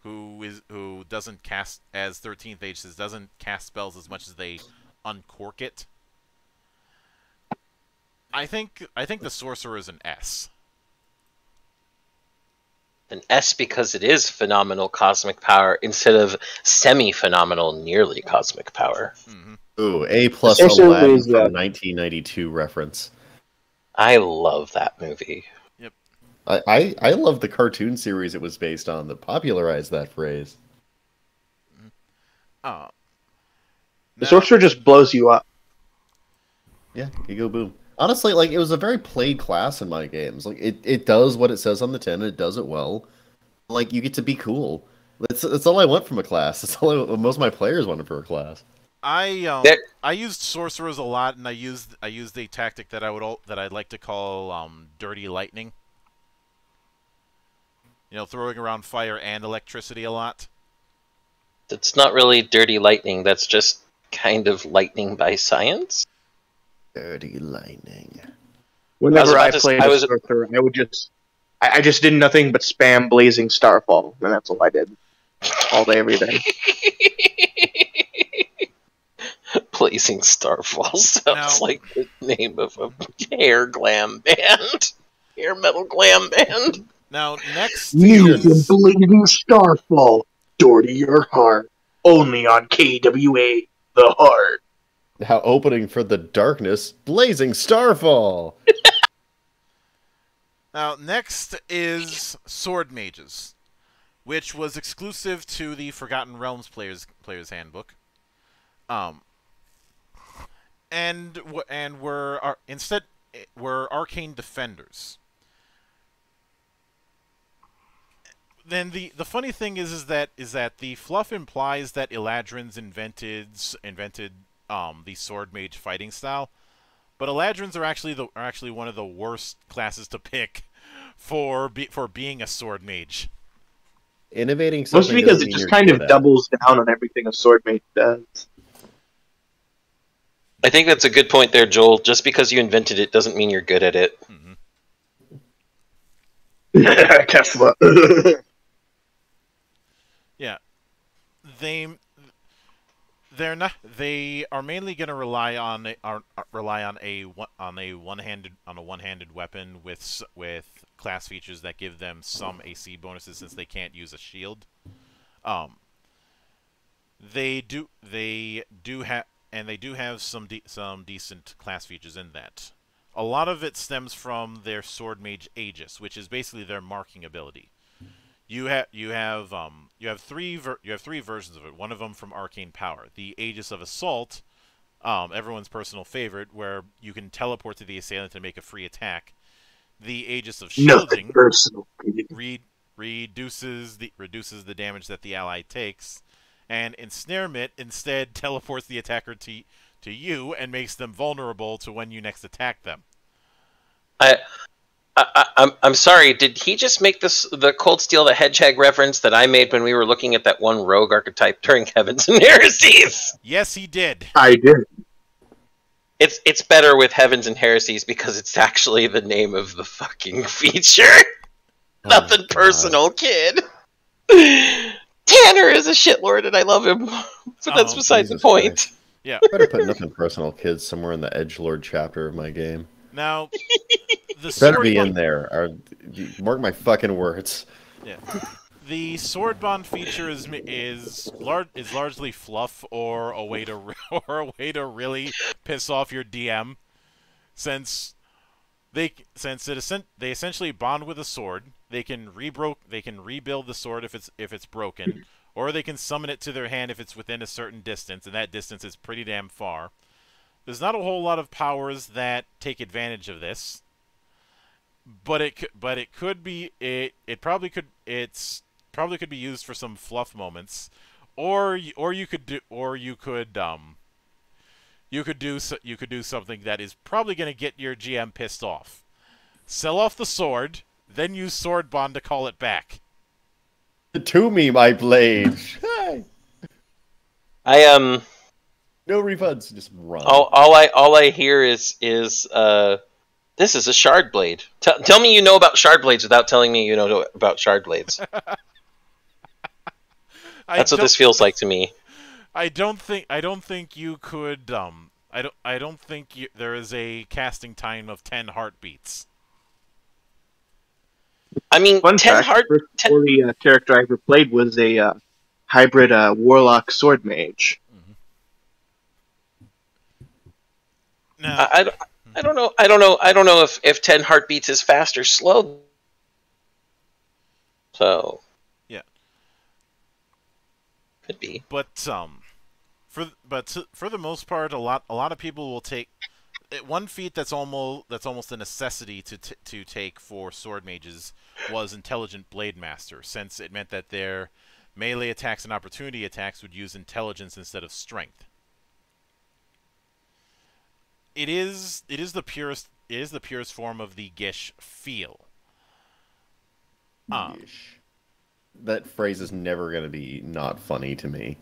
who is who doesn't cast as Thirteenth Age says doesn't cast spells as much as they uncork it. I think I think the sorcerer is an S. An S because it is phenomenal cosmic power instead of semi-phenomenal nearly cosmic power. hmm Ooh, A plus Aladdin from uh, 1992 reference. I love that movie. I, I, I love the cartoon series it was based on that popularized that phrase. Uh, The now- sorcerer just blows you up. Yeah, you go boom. Honestly, like it was a very played class in my games. Like it, it does what it says on the tin. It does it well. Like you get to be cool. That's that's all I want from a class. That's all I, most of my players wanted for a class. I um There- I used sorcerers a lot, and I used I used a tactic that I would al- that I'd like to call um dirty lightning. You know, throwing around fire and electricity a lot. That's not really dirty lightning. That's just kind of lightning by science. Dirty lightning. Whenever about I, to s- played I a was- sorcerer, I would just, I, I just did nothing but spam Blazing Starfall, and that's all I did, all day, every day. Blazing Starfall sounds Now- like the name of a hair glam band. Hair metal glam band. Now next News is Blazing Starfall, door to your heart, only on KWA, the heart. How opening for the darkness, blazing starfall. now next is sword mages, which was exclusive to the Forgotten Realms players players handbook. Um, and and were are instead eh, were arcane defenders. Then the the funny thing is is that is that the fluff implies that Eladrins invented invented um the sword mage fighting style, but Eladrins are actually the are actually one of the worst classes to pick for be, for being a sword mage. Innovating something. Mostly because it just kind good of at doubles down on everything a sword mage does. I think that's a good point there, Joel. Just because you invented it doesn't mean you're good at it. Mm-hmm. yeah, they they're not they are mainly going to rely on are, rely on a on a one-handed on a one-handed weapon with with class features that give them some AC bonuses since they can't use a shield. Um they do they do have and they do have some de- some decent class features in that. A lot of it stems from their sword mage Aegis, which is basically their marking ability you have you have um you have three ver- you have three versions of it. One of them from Arcane Power, the Aegis of Assault, um, everyone's personal favorite, where you can teleport to the assailant and make a free attack. The Aegis of Nothing Shielding re- reduces the reduces the damage that the ally takes, and Ensnarement instead teleports the attacker to to you and makes them vulnerable to when you next attack them. I, I, I I'm I'm sorry. Did he just make this the Cold Steel the Hedgehog reference that I made when we were looking at that one rogue archetype during Heavens and Heresies? Yes, he did. I did. It's it's better with Heavens and Heresies because it's actually the name of the fucking feature. Oh, Nothing God. personal, kid. Tanner is a shitlord and I love him. But that's Oh, beside the point. Christ. Yeah. Better put nothing personal, kids, somewhere in the Edge Lord chapter of my game. Now, the Better sword be in bond- there. Or, mark my fucking words. Yeah. The sword bond feature is is lar- is largely fluff or a way to or a way to really piss off your DM, since they since it they essentially bond with a sword. They can rebroke they can rebuild the sword if it's if it's broken, or they can summon it to their hand if it's within a certain distance, and that distance is pretty damn far. There's not a whole lot of powers that take advantage of this, but it could, but it could be it it probably could it's probably could be used for some fluff moments, or or you could do or you could um you could do so, you could do something that is probably going to get your GM pissed off. Sell off the sword, then use sword bond to call it back. To me, my blade. I um no refunds. Just run. all, all I all I hear is is uh this is a shard blade. T- tell me you know about shard blades without telling me you know about shard blades. That's what this feels like to me. I don't think I don't think you could um I don't I don't think you, there is a casting time of 10 heartbeats. I mean, Fun ten fact: hard. the ten- story, uh, character I ever played was a uh, hybrid uh, warlock sword mage. Now, I, I, don't- I don't know. I don't know. I don't know if if ten heartbeats is fast or slow. So. Yeah. Could be. but um for but for the most part a lot a lot of people will take uh, one feat that's almost that's almost a necessity to t- to take for sword mages was intelligent blade master, since it meant that their melee attacks and opportunity attacks would use intelligence instead of strength. It is it is the purest it is the purest form of the Gish feel. Um, Yeesh. that phrase is never going to be not funny to me.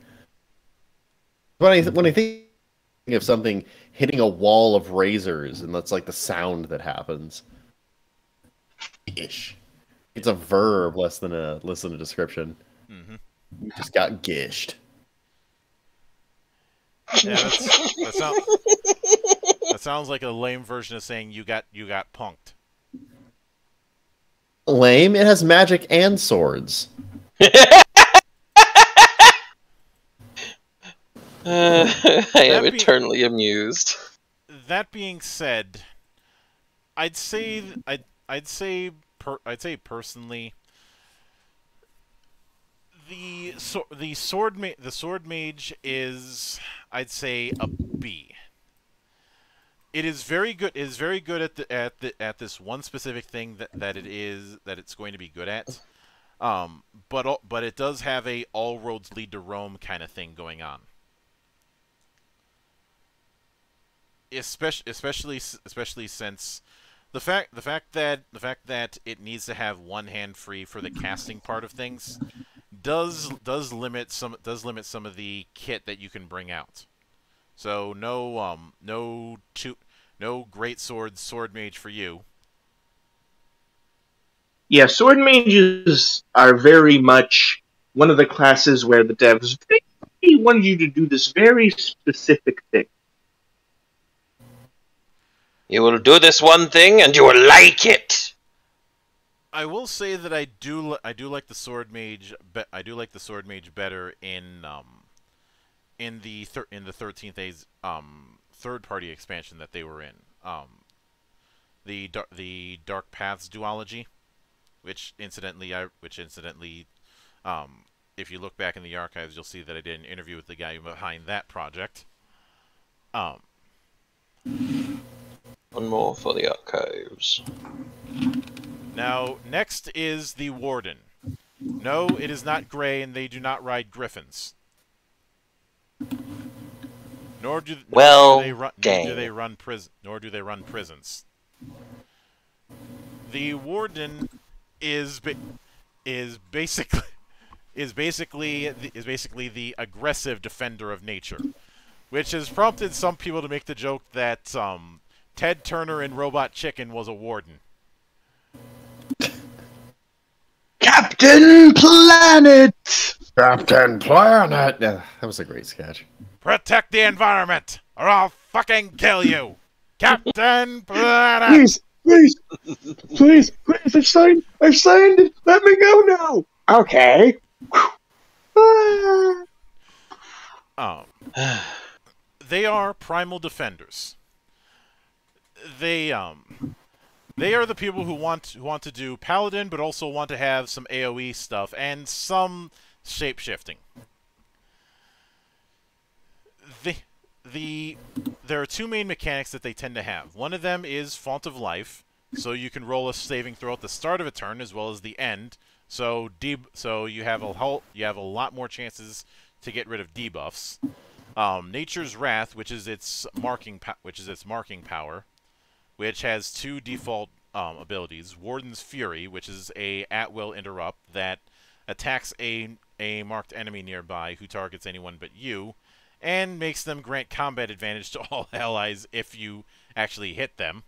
When I when I think of something hitting a wall of razors, and that's like the sound that happens. Gish. It's a verb less than a less than a description. mhm. You just got gished. Yeah, that's, that, sound, that sounds like a lame version of saying you got you got punked. Lame. It has magic and swords. Uh, I am be- eternally amused. That being said, I'd say I'd I'd say per, I'd say personally the so, the sword ma- the sword mage is I'd say a B. It is very good. It is very good at the at the at this one specific thing that, that it is that it's going to be good at. Um, but but it does have a all roads lead to Rome kind of thing going on. especially especially especially since the fact the fact that the fact that it needs to have one hand free for the casting part of things does does limit some does limit some of the kit that you can bring out. So no um no two no great sword sword mage for you. Yeah, sword mages are very much one of the classes where the devs really wanted you to do this very specific thing. You will do this one thing and you will like it. I will say that I do I do like the sword mage be- I do like the sword mage better in um in the thir- in the 13th A's um third party expansion that they were in. Um the dar- the Dark Paths duology which incidentally I which incidentally um if you look back in the archives you'll see that I did an interview with the guy behind that project. Um One more for the archives. Now, next is the Warden. No, it is not gray, and they do not ride griffins. Nor do, nor Well, do they run. Nor dang. do they run prison. Nor do they run prisons. The Warden is ba- is basically is basically the, is basically the aggressive defender of nature, which has prompted some people to make the joke that um, Ted Turner in Robot Chicken was a warden. Captain Planet! Captain Planet. Yeah, that was a great sketch. Protect the environment, or I'll fucking kill you, Captain Planet. Please, please, please, please, I've signed, I've signed it, let me go now! Okay. Ah. Um, they are primal defenders. They um, they are the people who want who want to do paladin, but also want to have some AOE stuff and some shape shifting. The the there are two main mechanics that they tend to have. One of them is font of life, so you can roll a saving throw at the start of a turn as well as the end. So deb- so you have a whole you have a lot more chances to get rid of debuffs. Um, Nature's Wrath, which is its marking which is its marking power, which has two default um, abilities. Warden's Fury, which is a at-will interrupt that attacks a a marked enemy nearby who targets anyone but you, and makes them grant combat advantage to all allies if you actually hit them.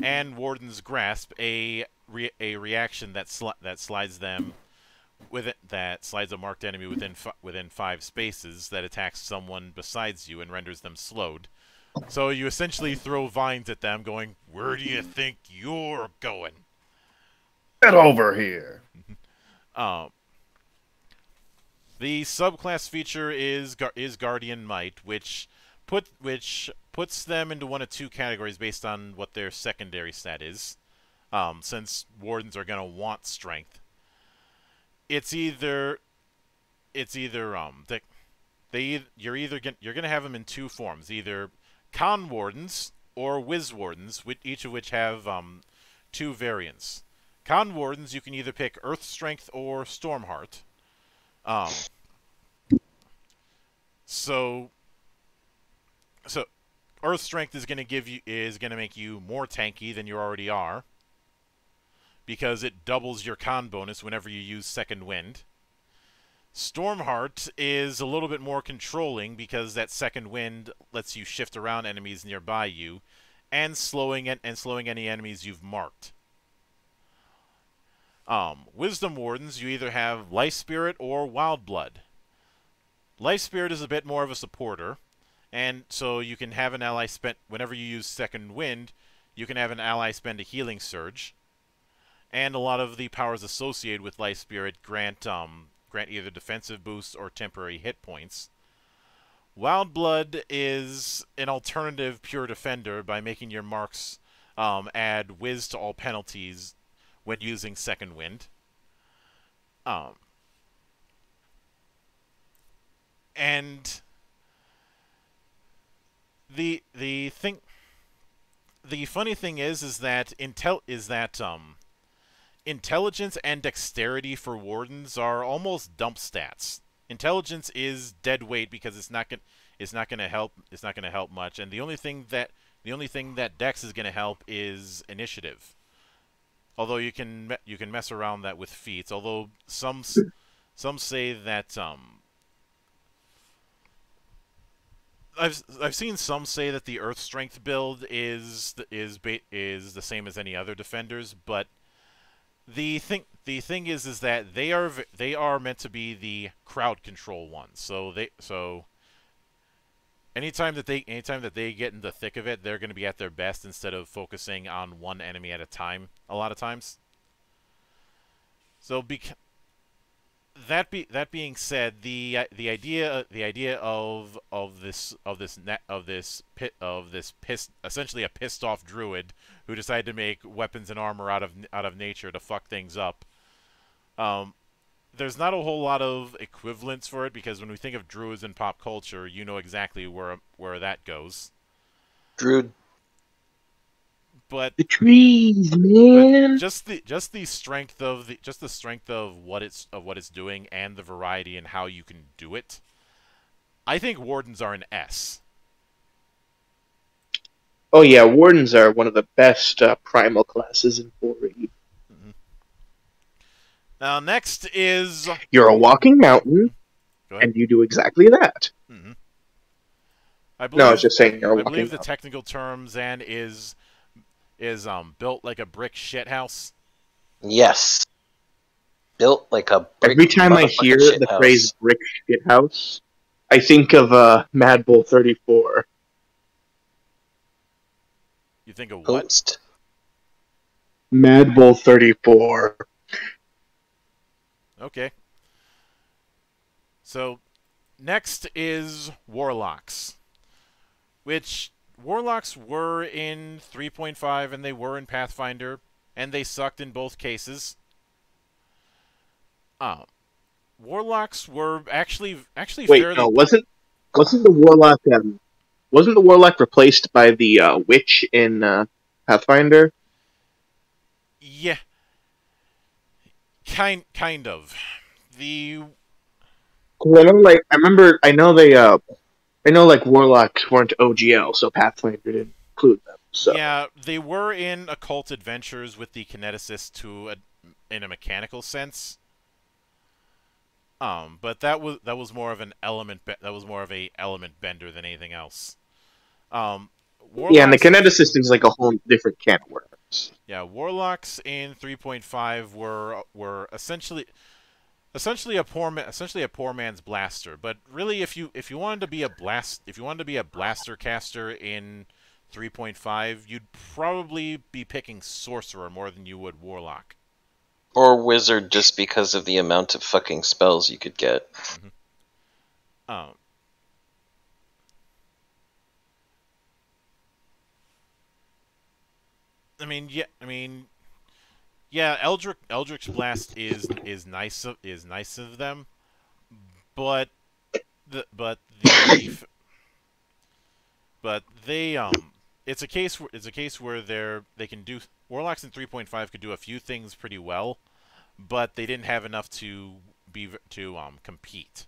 And Warden's Grasp, a re- a reaction that sli- that slides them with it that slides a marked enemy within fi- within five spaces that attacks someone besides you and renders them slowed. So you essentially throw vines at them, going, "Where do you think you're going?" Get over here. Um, the subclass feature is is Guardian Might, which put which puts them into one of two categories based on what their secondary stat is. Um, since wardens are gonna want strength, it's either it's either um they, they you're either gon- you're gonna have them in two forms, either con wardens or Wiz Wardens, which, each of which have um, two variants. Con Wardens, you can either pick Earth Strength or Stormheart. Um, so, so Earth Strength is going to give you is going to make you more tanky than you already are, because it doubles your con bonus whenever you use Second Wind. Stormheart is a little bit more controlling because that second wind lets you shift around enemies nearby you, and slowing it and slowing any enemies you've marked. Um, Wisdom Wardens, you either have Life Spirit or Wild Blood. Life Spirit is a bit more of a supporter, and so you can have an ally spend whenever you use Second Wind, you can have an ally spend a healing surge. And a lot of the powers associated with Life Spirit grant um, grant either defensive boosts or temporary hit points. Wild Blood is an alternative pure defender by making your marks um, add whiz to all penalties when using Second Wind. Um, and the the thing the funny thing is is that intel is that um intelligence and dexterity for wardens are almost dump stats. Intelligence is dead weight because it's not going it's not to help it's not going to help much and the only thing that the only thing that dex is going to help is initiative. Although you can you can mess around that with feats, although some some say that um I've I've seen some say that the Earth Strength build is is is the same as any other defenders, but the thing the thing is is that they are they are meant to be the crowd control ones. So they so anytime that they anytime that they get in the thick of it, they're going to be at their best instead of focusing on one enemy at a time a lot of times. So bec that be that being said, the the idea the idea of of this of this net of this pit of this piss essentially a pissed off druid who decided to make weapons and armor out of out of nature to fuck things up. Um, there's not a whole lot of equivalents for it because when we think of druids in pop culture, you know exactly where where that goes. Druid but the trees, man. just the just the strength of the just the strength of what it's of what it's doing and the variety and how you can do it. I think wardens are an S. Oh yeah, wardens are one of the best uh, primal classes in 4E. Now next is you're a walking mountain, and you do exactly that. Mm-hmm. I believe, no, I was just saying you're a I walking believe mountain. the technical terms and is is um built like a brick shithouse. Yes. Built like a Every time I hear the house. phrase brick shithouse, I think of uh, Mad Bull 34. You think of what? Host. Mad Bull 34. Okay. So, next is Warlocks, which Warlocks were in 3.5 and they were in Pathfinder, and they sucked in both cases. Um, Warlocks were actually actually Wait, fairly... no, wasn't wasn't the Warlock um, wasn't the Warlock replaced by the uh, Witch in uh, Pathfinder? Yeah. Kind kind of. The I remember, like I remember, I know they uh, I know like warlocks weren't OGL, so Pathfinder didn't include them. So yeah, they were in occult adventures with the kineticist to a, in a mechanical sense. Um, but that was that was more of an element that was more of a element bender than anything else. Um, yeah, and the kineticist is like a whole different can of worms. Yeah, warlocks in 3.5 were were essentially essentially a poor ma- essentially a poor man's blaster. But really, if you if you wanted to be a blast if you wanted to be a blaster caster in 3.5, you'd probably be picking sorcerer more than you would warlock. Or wizard, just because of the amount of fucking spells you could get. Mm-hmm. Um. I mean, yeah. I mean, yeah, Eldritch Eldritch Blast is is nice of is nice of them, but the but the but they um it's a case it's a case where they're they can do warlocks in 3.5 could do a few things pretty well, but they didn't have enough to be to um compete.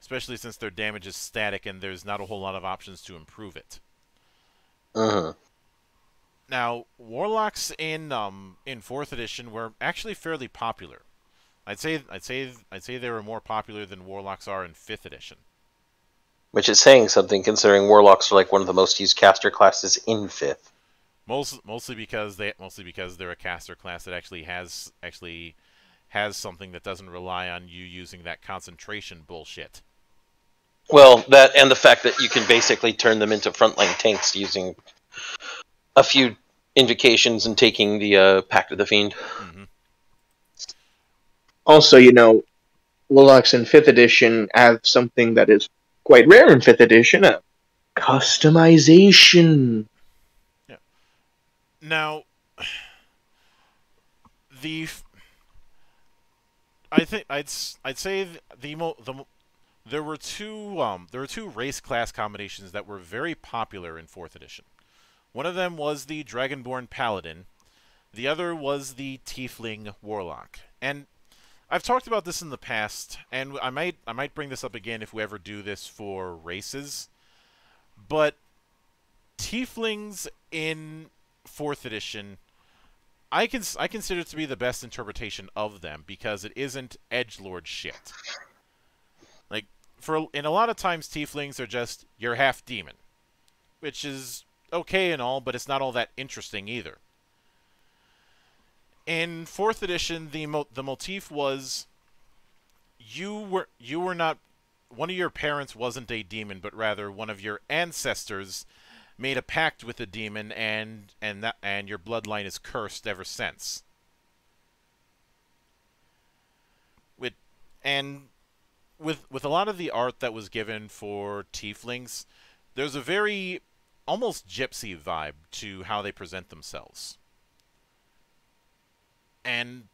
Especially since their damage is static and there's not a whole lot of options to improve it. Mhm. Now, warlocks in um in fourth edition were actually fairly popular. I'd say I'd say I'd say they were more popular than warlocks are in fifth edition. Which is saying something considering warlocks are like one of the most used caster classes in fifth. Most mostly because they mostly because they're a caster class that actually has actually has something that doesn't rely on you using that concentration bullshit. Well, that and the fact that you can basically turn them into frontline tanks using a few invocations and taking the uh, Pact of the Fiend. hmm Also, you know, Warlocks in 5th edition have something that is quite rare in 5th edition a customization. Now, the f- I think I'd s- I'd say th- the mo- the mo- there were two um there were two race class combinations that were very popular in fourth edition. One of them was the Dragonborn Paladin, the other was the Tiefling Warlock. And I've talked about this in the past, and I might I might bring this up again if we ever do this for races. But Tieflings in fourth edition, I can I consider it to be the best interpretation of them because it isn't edge lord shit. For in a lot of times, Tieflings are just you're half demon, which is okay and all, but it's not all that interesting either. In fourth edition, the mo- the motif was you were you were not one of your parents wasn't a demon, but rather one of your ancestors made a pact with a demon, and and that and your bloodline is cursed ever since. With and with with a lot of the art that was given for tieflings, there's a very almost gypsy vibe to how they present themselves. And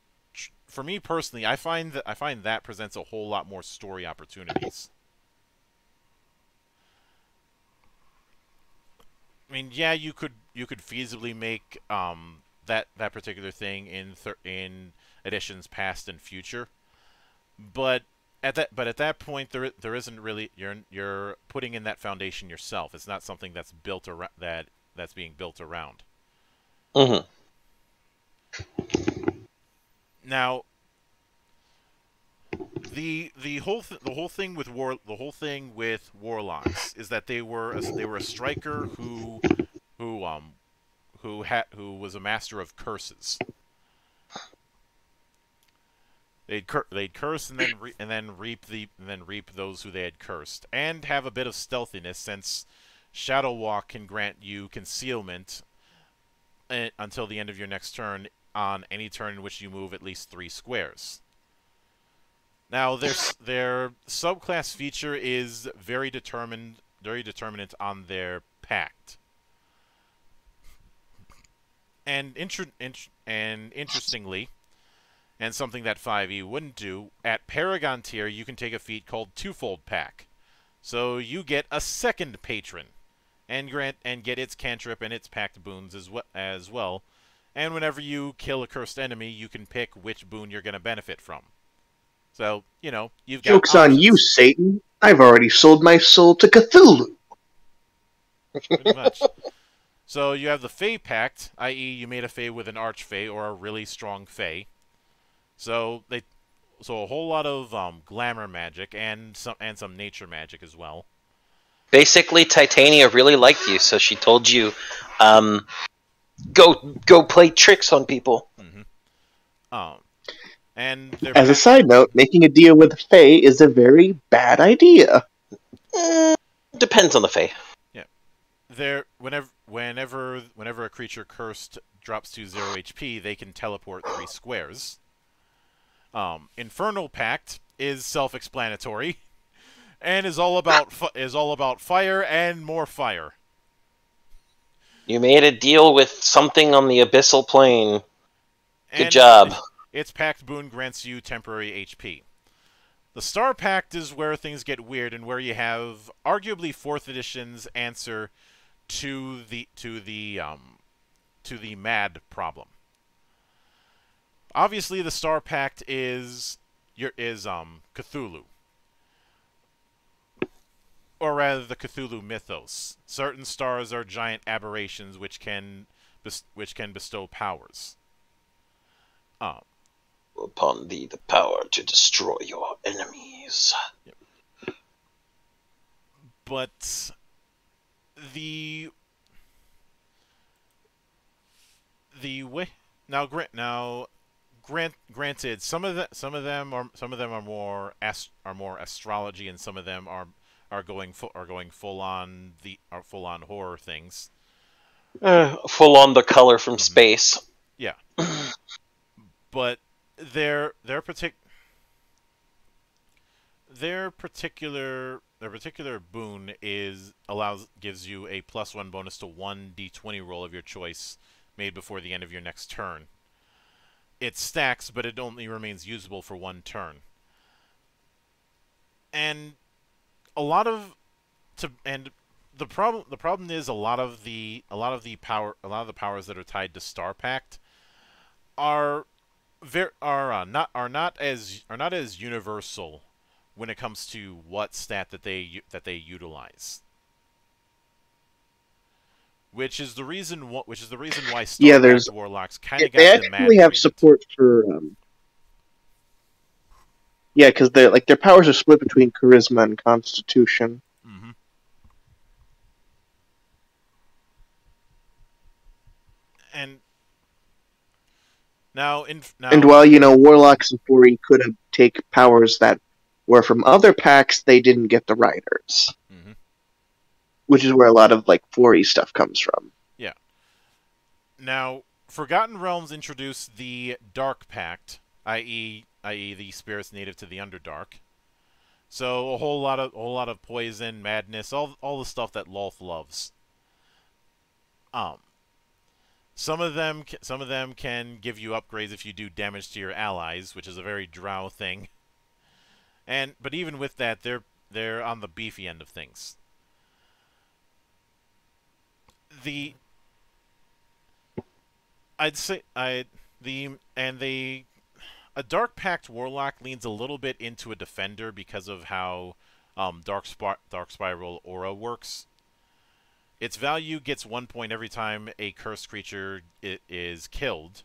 for me personally, I find that I find that presents a whole lot more story opportunities. I mean, yeah, you could you could feasibly make um, that that particular thing in in editions past and future, but at that but at that point there there isn't really you're you're putting in that foundation yourself. It's not something that's built around that that's being built around. hmm Now, the the whole th- the whole thing with war the whole thing with warlocks is that they were a, they were a striker who who um who had who was a master of curses. They'd cur- they'd curse and then and then reap the then reap those who they had cursed and have a bit of stealthiness since Shadow Walk can grant you concealment uh, until the end of your next turn on any turn in which you move at least three squares. Now, their their subclass feature is very determined, very determinant on their pact. And inter- int- and interestingly, and something that 5e wouldn't do, at Paragon tier you can take a feat called Twofold Pact. So you get a second patron, and grant and get its cantrip and its pact boons as well as well. And whenever you kill a cursed enemy, you can pick which boon you're going to benefit from. So, you know, you've got Joke's on you, Satan. I've already sold my soul to Cthulhu. pretty much. So you have the Fey Pact, i.e., you made a Fey with an Archfey or a really strong Fey. So they, so a whole lot of um, glamour magic and some and some nature magic as well. Basically, Titania really liked you, so she told you, um, go go play tricks on people. Um, and their As a side note, making a deal with Fae is a very bad idea. Mm, depends on the Fae. there whenever whenever whenever a creature cursed drops to zero HP, they can teleport three squares. Um, Infernal Pact is self-explanatory, and is all about is all about fire and more fire. You made a deal with something on the abyssal plane. Good And job. Its pact boon grants you temporary HP. The Star Pact is where things get weird and where you have arguably fourth edition's answer to the to the um to the mad problem. Obviously, the Star Pact is your is um Cthulhu, or rather the Cthulhu mythos. Certain stars are giant aberrations which can which can bestow powers. Um, Upon thee the power to destroy your enemies. but the the way now grant now grant granted some of the some of them are some of them are more ast- are more astrology and some of them are are going full are going full on the are full on horror things Uh, full on the color from space. Yeah, but their their partic their particular their particular boon is allows gives you a plus one bonus to one d20 roll of your choice made before the end of your next turn. It stacks, but it only remains usable for one turn. And a lot of to and the problem the problem is a lot of the a lot of the power a lot of the powers that are tied to Star Pact are ver- are uh, not are not as are not as universal when it comes to what stat that they that they utilize. Which is the reason what which is the reason why Star Yeah, there's- warlocks kind of they got the mad actually have support for. Um, yeah, because they like their powers are split between charisma and constitution. hmm And now, in now, And while you know warlocks and Fury could have take powers that were from other pacts, they didn't get the riders, Mhm. Which is where a lot of like Fury stuff comes from. Yeah. Now, Forgotten Realms introduced the Dark Pact, i.e., i.e., the spirits native to the Underdark. So a whole lot of a whole lot of poison, madness, all all the stuff that Lolth loves. Um, some of them some of them can give you upgrades if you do damage to your allies, which is a very drow thing. And but even with that, they're they're on the beefy end of things. The I'd say I the and they a Dark Pact Warlock leans a little bit into a Defender because of how um, Dark Spi- Dark Spiral Aura works. Its value gets one point every time a cursed creature is killed,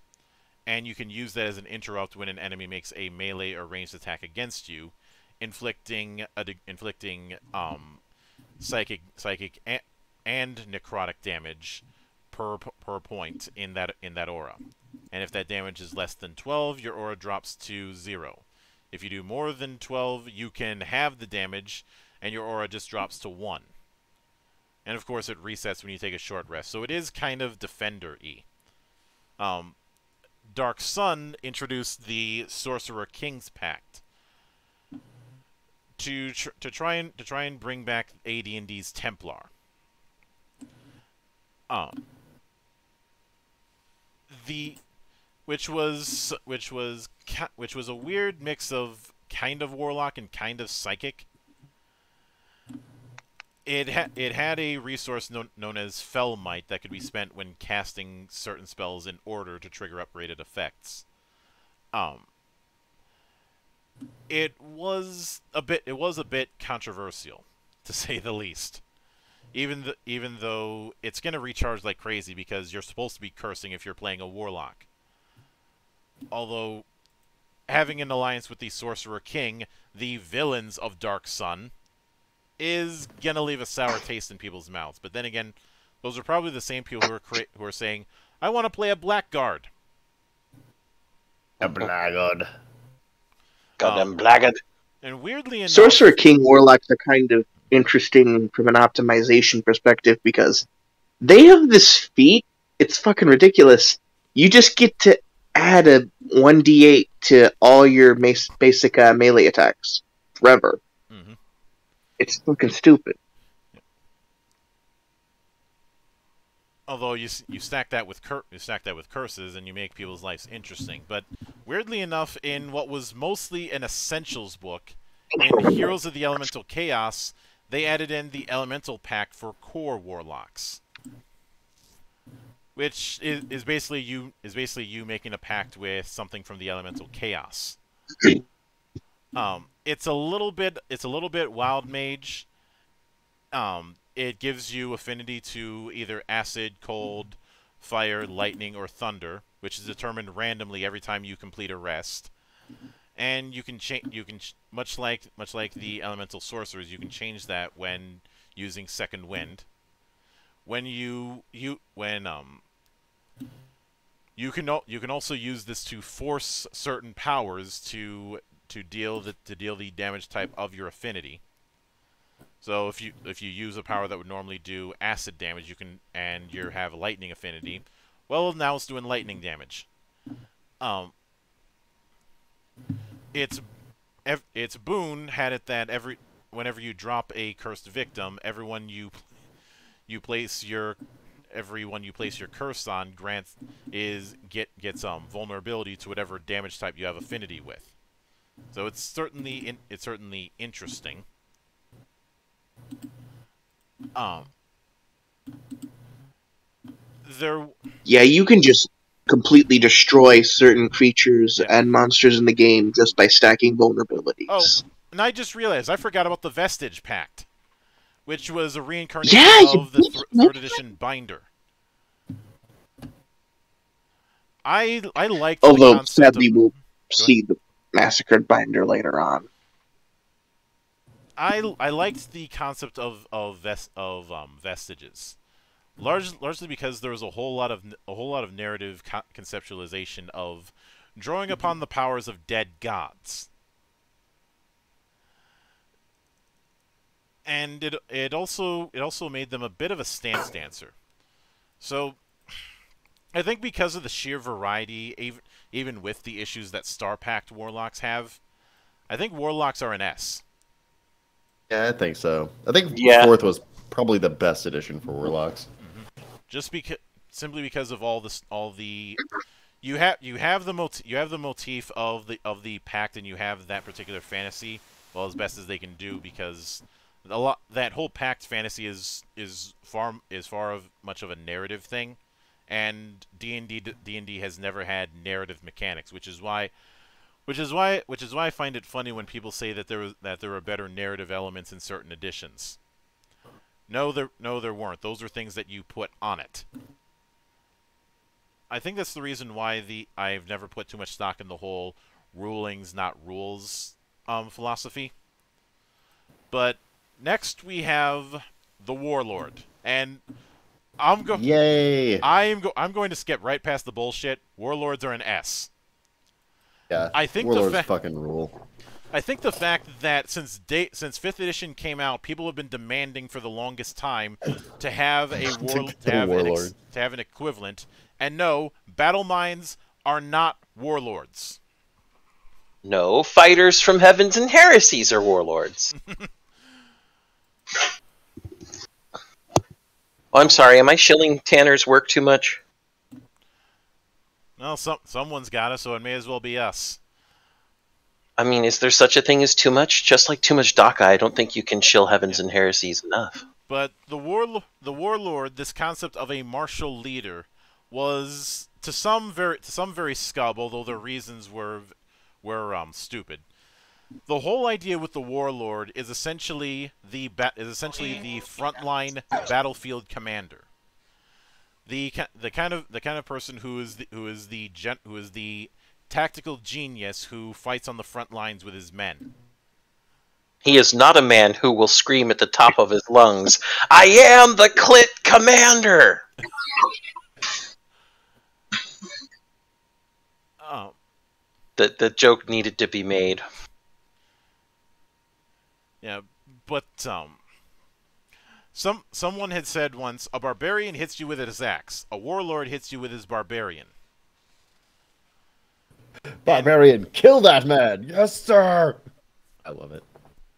and you can use that as an interrupt when an enemy makes a melee or ranged attack against you, inflicting a inflicting um, psychic psychic and necrotic damage per per point in that in that aura. And if that damage is less than 12, your aura drops to 0. If you do more than 12, you can have the damage and your aura just drops to 1. And of course it resets when you take a short rest. So it is kind of defender-y. Um Dark Sun introduced the Sorcerer King's Pact to tr- to try and to try and bring back AD&D's Templar. Um the which was which was which was a weird mix of kind of warlock and kind of psychic. It had it had a resource known, known as Fellmight that could be spent when casting certain spells in order to trigger upgraded effects. Um, it was a bit it was a bit controversial, to say the least. Even th- even though it's gonna recharge like crazy because you're supposed to be cursing if you're playing a warlock. Although having an alliance with the Sorcerer King, the villains of Dark Sun, is gonna leave a sour taste in people's mouths. But then again, those are probably the same people who are crea- who are saying, "I want to play a blackguard." A blackguard. Goddamn Um, blackguard. And weirdly enough, Sorcerer King Warlocks are kind of interesting from an optimization perspective because they have this feat. It's fucking ridiculous. You just get to add a 1d8 to all your mas- basic uh, melee attacks forever. Mhm. It's fucking stupid. although you you stack that with cur- you stack that with curses and you make people's lives interesting. But weirdly enough, in what was mostly an essentials book, in Heroes of the Elemental Chaos, they added in the Elemental Pact for core warlocks, which is, is basically you is basically you making a pact with something from the Elemental Chaos. Um, it's a little bit it's a little bit wild mage. Um, it gives you affinity to either acid, cold, fire, lightning, or thunder, which is determined randomly every time you complete a rest. And you can change. You can ch- much like much like the elemental sorcerers, you can change that when using second wind. When you you when um you can you can also use this to force certain powers to to deal the to deal the damage type of your affinity. So if you if you use a power that would normally do acid damage, you can and you have lightning affinity. Well, now it's doing lightning damage. Um, its its boon had it that every whenever you drop a cursed victim, everyone you you place your everyone you place your curse on grants is get gets um vulnerability to whatever damage type you have affinity with. So it's certainly in, it's certainly interesting. Um, there Yeah, you can just completely destroy certain creatures and monsters in the game just by stacking vulnerabilities. Oh. And I just realized I forgot about the Vestige Pact, which was a reincarnation Yeah, of the th- third edition Binder. I I like Although sadly of, we'll see the massacred binder later on. I I liked the concept of of ves- of um, vestiges, large, largely because there was a whole lot of n- a whole lot of narrative co- conceptualization of drawing upon mm-hmm. the powers of dead gods. And it it also it also made them a bit of a stance dancer. So I think because of the sheer variety, even even with the issues that Star Pact warlocks have, I think warlocks are an S. Yeah, I think so. I think Yeah. fourth was probably the best edition for Warlocks. Just because simply because of all this all the you have you have the mot- you have the motif of the of the pact and you have that particular fantasy well as best as they can do because a lot that whole pact fantasy is is far is far of much of a narrative thing. And D&D D&D has never had narrative mechanics which is why which is why which is why I find it funny when people say that there that there are better narrative elements in certain editions no, there no there weren't. Those are things that you put on it. I think that's the reason why the I've never put too much stock in the whole rulings not rules um philosophy. But next we have the warlord and I'm go Yay! I am go I'm going to skip right past the bullshit. Warlords are an S. Yeah, I think the Warlords fa- fucking rule. I think the fact that since date since fifth edition came out, people have been demanding for the longest time to have a war, get to, a have an ex, warlord. to have an equivalent. And no, battle minds are not warlords. No, fighters from heavens and heresies are warlords. oh, I'm sorry. Am I shilling Tanner's work too much? Well, some someone's got us, so it may as well be us. I mean, is there such a thing as too much? Just like too much DACA, I don't think you can chill heavens and heresies enough. But the war the warlord, this concept of a martial leader, was to some very to some very scub, although their reasons were were um stupid. The whole idea with the warlord is essentially the is essentially the frontline battlefield commander. The the kind of the kind of person who is the, who is the gen- who is the tactical genius who fights on the front lines with his men. He is not a man who will scream at the top of his lungs, I am the Clit Commander! Oh, The, the joke needed to be made. Yeah, but um, some someone had said once, a barbarian hits you with his axe, a warlord hits you with his barbarian. Barbarian, kill that man! Yes, sir. I love it.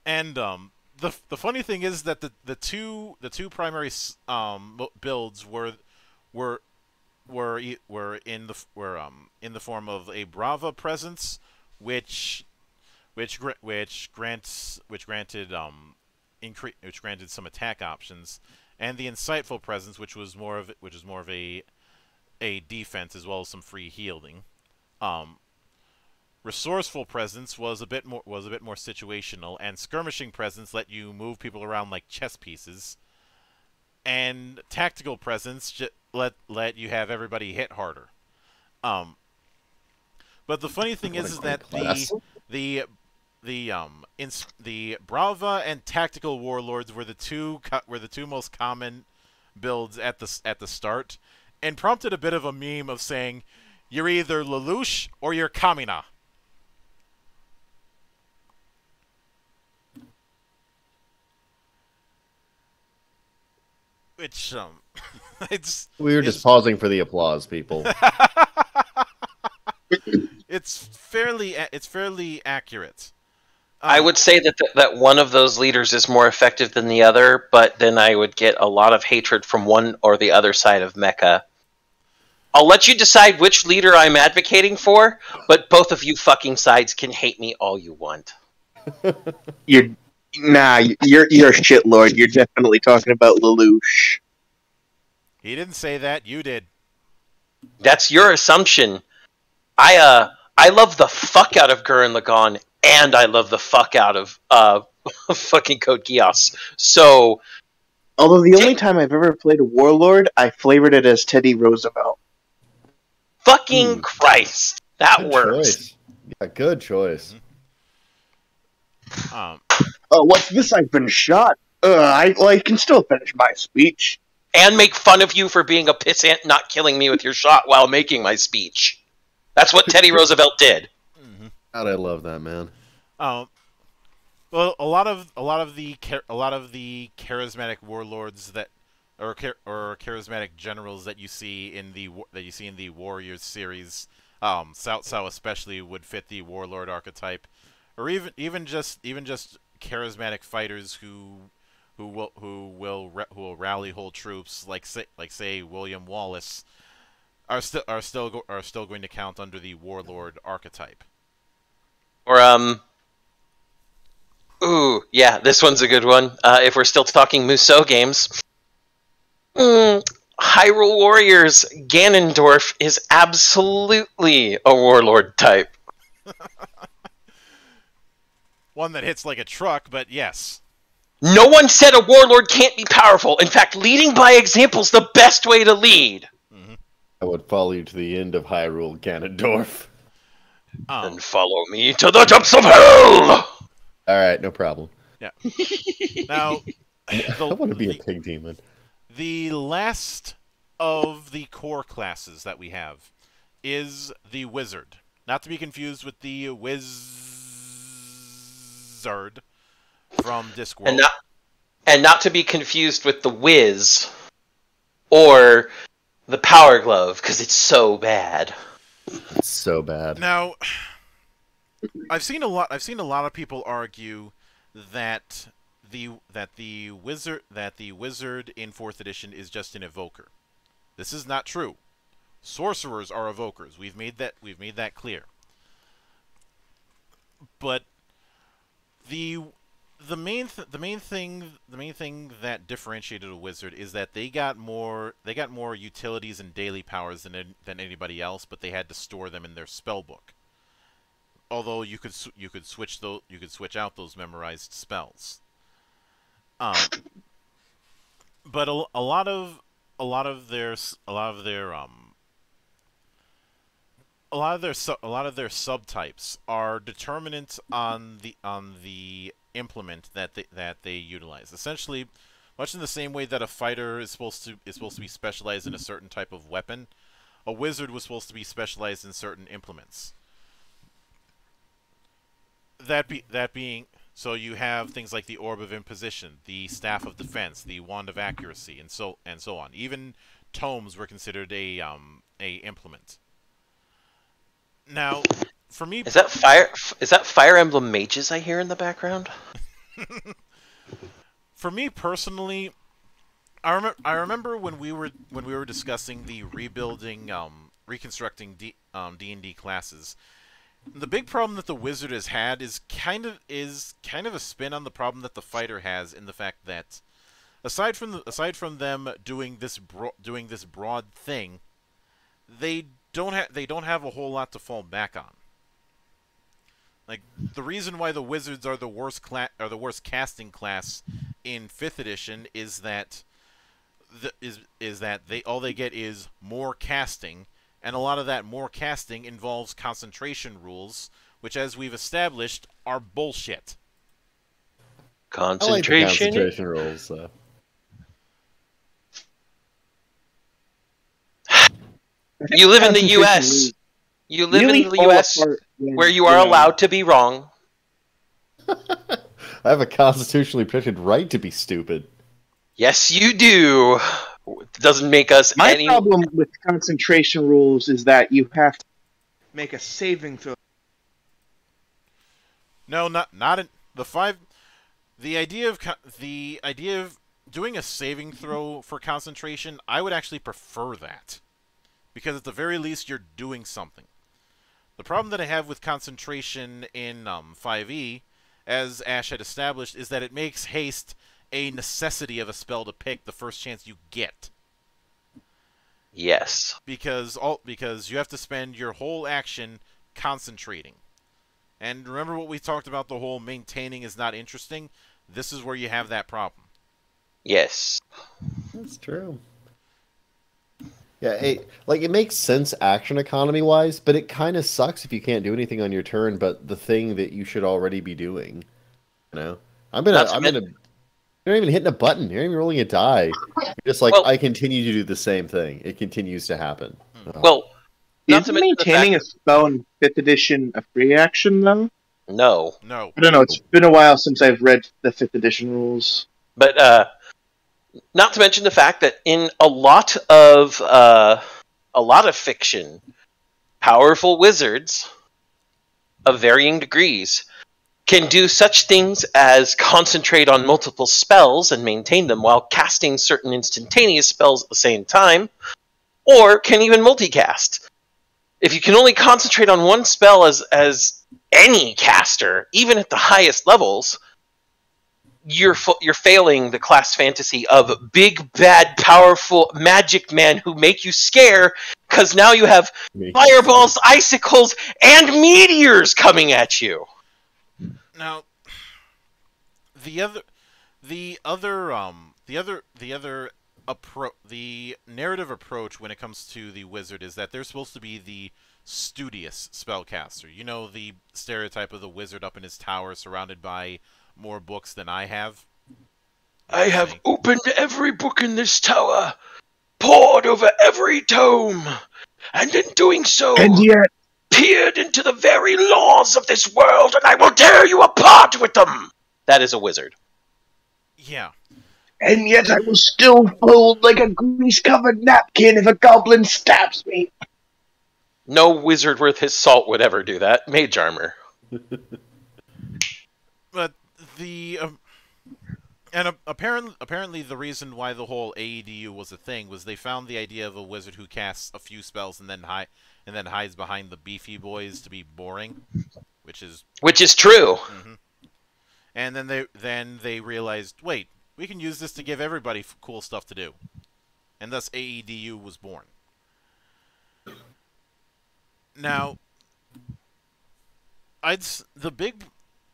And um, the the funny thing is that the, the two the two primary um builds were were were were in the were um in the form of a Bravura presence, which which which grants which granted um incre- which granted some attack options, and the insightful presence, which was more of which is more of a a defense as well as some free healing. Um, resourceful presence was a bit more was a bit more situational, and skirmishing presence let you move people around like chess pieces. And tactical presence j- let let you have everybody hit harder. Um, but the funny thing is, is that class. the the the um ins- the Bravura and tactical warlords were the two were the two most common builds at the at the start, and prompted a bit of a meme of saying, "You're either Lelouch or you're Kamina." Which um, it's We were Is- just pausing for the applause, people. it's fairly it's fairly accurate. I Um, would say that th- that one of those leaders is more effective than the other, but then I would get a lot of hatred from one or the other side of mecha. I'll let you decide which leader I'm advocating for, but both of you fucking sides can hate me all you want. You're nah, you're you're a shitlord. You're definitely talking about Lelouch. He didn't say that. You did. That's your assumption. I uh I love the fuck out of Gurren Lagann, and I love the fuck out of uh fucking Code Geass. So Although the only time I've ever played a warlord, I flavored it as Teddy Roosevelt. Fucking Hmm. Christ, that Good works. choice. Yeah, good choice. Um, Oh, what's this? I've been shot. Uh, I well, I can still finish my speech. and make fun of you for being a pissant not killing me with your shot while making my speech. That's what Teddy Roosevelt did. God, I love that man. um, well, a lot of a lot of the a lot of the charismatic warlords that or or charismatic generals that you see in the that you see in the Warriors series, um, Cao Cao especially would fit the warlord archetype, or even even just even just charismatic fighters who who will who will who will rally whole troops like say like say William Wallace are still are still are still going to count under the warlord archetype. Or um, ooh, yeah, this one's a good one. Uh, if we're still talking Musou games, mm, Hyrule Warriors Ganondorf is absolutely a warlord type. One that hits like a truck, but yes. No one said a warlord can't be powerful. In fact, leading by example is the best way to lead. Mm -hmm. I would follow you to the end of Hyrule, Ganondorf. Um, And follow me to the depths of hell. All right, no problem. Yeah. now, I the, want to be the, a pig demon. The last of the core classes that we have is the wizard. Not to be confused with the wizard from Discworld. and not and not to be confused with the Wiz or the Power Glove because it's so bad. It's so bad. Now, I've seen a lot. I've seen a lot of people argue that the that the wizard that the wizard in fourth edition is just an evoker. This is not true. Sorcerers are evokers. We've made that we've made that clear. But the the main th- the main thing the main thing that differentiated a wizard is that they got more they got more utilities and daily powers than than anybody else, but they had to store them in their spell book. Although you could you could switch those you could switch out those memorized spells. Um, but a, a lot of a lot of their a lot of their um a lot of their a lot of their subtypes are determinant on the on the implement that they, that they utilize. Essentially, much in the same way that a fighter is supposed to is supposed to be specialized in a certain type of weapon, a wizard was supposed to be specialized in certain implements. That be that being so you have things like the orb of imposition, the staff of defense, the wand of accuracy, and so and so on. Even tomes were considered a um a implement. Now, for me, Is that fire? Is that Fire Emblem mages I hear in the background? for me personally, I remember I remember when we were when we were discussing the rebuilding, um, reconstructing D um, D and D classes. The big problem that the wizard has had is kind of is kind of a spin on the problem that the fighter has in the fact that aside from the, aside from them doing this bro- doing this broad thing, they don't have they don't have a whole lot to fall back on. Like the reason why the wizards are the worst cla- are the worst casting class in fifth edition is that the, is is that they all they get is more casting, and a lot of that more casting involves concentration rules, which, as we've established, are bullshit. I like Concentration. concentration rules. So. You live in the U.S. You live really in the U.S. apart when, where you are know, um, allowed to be wrong. I have a constitutionally protected right to be stupid. Yes, you do. It doesn't make us My any. problem with concentration rules is that you have to make a saving throw. No, not not in the five. The idea of the idea of doing a saving throw for concentration, I would actually prefer that, because at the very least you're doing something. The problem that I have with concentration in um, 5e, as Ash had established, is that it makes haste a necessity of a spell to pick the first chance you get Yes. because all because you have to spend your whole action concentrating. And remember what we talked about the whole maintaining is not interesting? This is where you have that problem. Yes. That's true. Yeah, it, like it makes sense action economy wise, but it kind of sucks if you can't do anything on your turn. But the thing that you should already be doing, you know, I'm gonna, I'm gonna. You're not even hitting a button. You're not even rolling a die. You're just like Well- I continue to do the same thing. It continues to happen. Oh. Well, Not Is to mention maintaining a spell in fifth edition a free action though? no. No. I don't know. It's been a while since I've read the fifth edition rules. But uh, not to mention the fact that in a lot of uh, a lot of fiction, powerful wizards of varying degrees can do such things as concentrate on multiple spells and maintain them while casting certain instantaneous spells at the same time, or can even multicast. If you can only concentrate on one spell as as any caster, even at the highest levels, you're you're failing the class fantasy of big bad powerful magic men who make you scare because now you have fireballs, icicles, and meteors coming at you. Now the other the other um the other the other appro- the narrative approach when it comes to the wizard is that they're supposed to be the studious spellcaster. You know the stereotype of the wizard up in his tower surrounded by more books than I have. I have opened every book in this tower, pored over every tome, and in doing so, and yet, peered into the very laws of this world, and I will tear you apart with them. That is a wizard. Yeah. and yet, I will still fold like a grease-covered napkin if a goblin stabs me. No wizard worth his salt would ever do that. Mage armor. But the um, and apparently apparently the reason why the whole AEDU was a thing was they found the idea of a wizard who casts a few spells and then hi- and then hides behind the beefy boys to be boring, which is Which is true. Mm-hmm. and then they then they realized wait we can use this to give everybody cool stuff to do, and thus AEDU was born. Now, I'd the big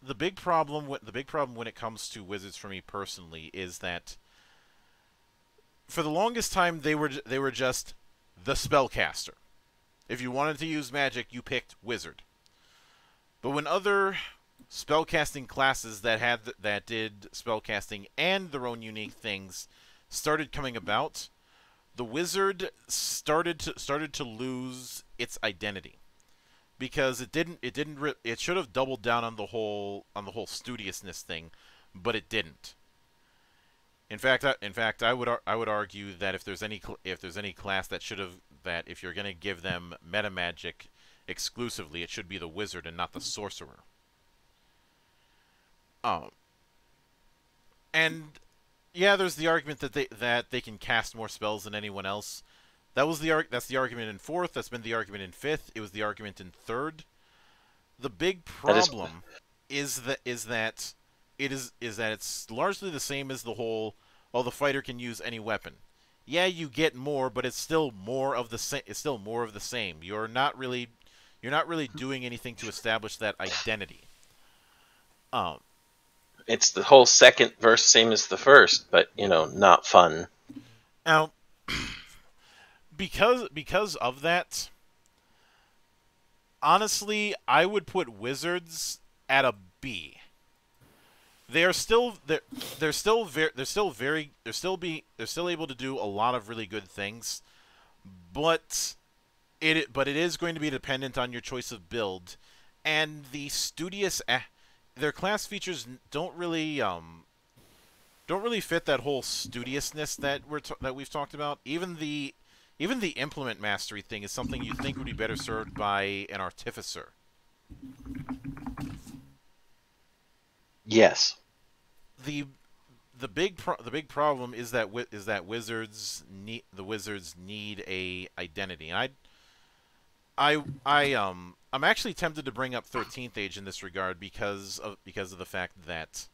the big problem the big problem when it comes to wizards for me personally is that for the longest time they were they were just the spellcaster. If you wanted to use magic, you picked wizard. But when other spellcasting classes that had th- that did spellcasting and their own unique things started coming about, the wizard started to started to lose its identity because it didn't it didn't it should have doubled down on the whole on the whole studiousness thing, but it didn't. In fact, I, in fact, I would I would argue that if there's any if there's any class that should have that if you're going to give them meta magic exclusively, it should be the wizard and not the sorcerer. Um, and yeah, there's the argument that they that they can cast more spells than anyone else. That was the arg- that's the argument in fourth. That's been the argument in fifth. It was the argument in third. the big That is- problem is that is that it is is that it's largely the same as the whole. Oh, the fighter can use any weapon. Yeah, you get more, but it's still more of the same. It's still more of the same. You're not really, you're not really doing anything to establish that identity. Um, It's the whole second verse, same as the first, but you know, not fun. Now, because because of that, honestly, I would put Wizards at a B. They are still they're, they're still very they're still very they're still be they're still able to do a lot of really good things, but it but it is going to be dependent on your choice of build, and the studious eh, their class features don't really um don't really fit that whole studiousness that we're that we've talked about. Even the even the implement mastery thing is something you think would be better served by an artificer. Yes. the the big pro- the big problem is that wi- is that wizards need the wizards need a identity. And I I I um I'm actually tempted to bring up 13th age in this regard because of because of the fact that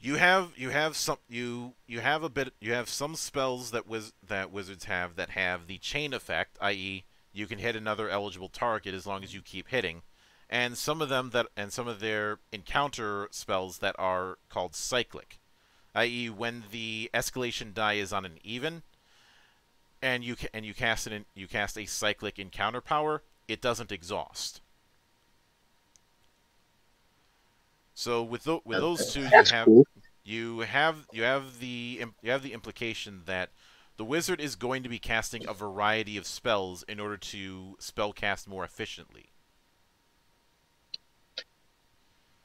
you have you have some you you have a bit you have some spells that wiz that wizards have that have the chain effect, i.e. you can hit another eligible target as long as you keep hitting and some of them that and some of their encounter spells that are called cyclic, i.e., when the escalation die is on an even, and you ca- and you cast an you cast a cyclic encounter power, it doesn't exhaust. So with tho- with those two, you have cool. you have you have the you have the implication that the wizard is going to be casting a variety of spells in order to spell cast more efficiently.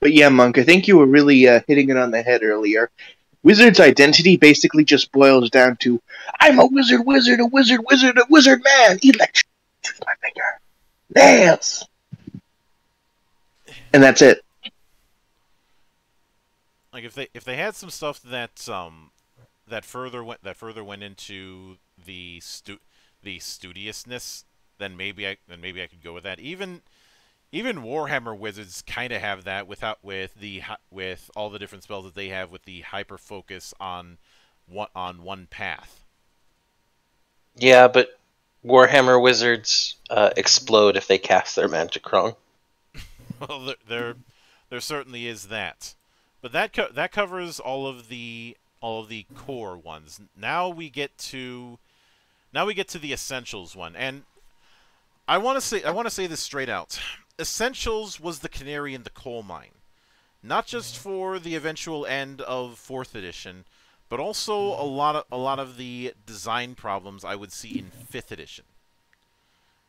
But yeah, Monk, I think you were really uh, hitting it on the head earlier. Wizard's identity basically just boils down to I'm a wizard, wizard, a wizard, wizard, a wizard man. Electricity with my finger. Nails. And that's it. like if they if they had some stuff that um that further went that further went into the stu the studiousness then maybe I then maybe I could go with that even even Warhammer wizards kind of have that without with the with all the different spells that they have with the hyper focus on one on one path. Yeah, but Warhammer wizards uh, explode if they cast their magic wrong. well there, there there certainly is that. But that co- that covers all of the all of the core ones. Now we get to now we get to the essentials one. And i want to say i want to say this straight out essentials was the canary in the coal mine not just for the eventual end of fourth edition but also a lot of a lot of the design problems i would see in fifth edition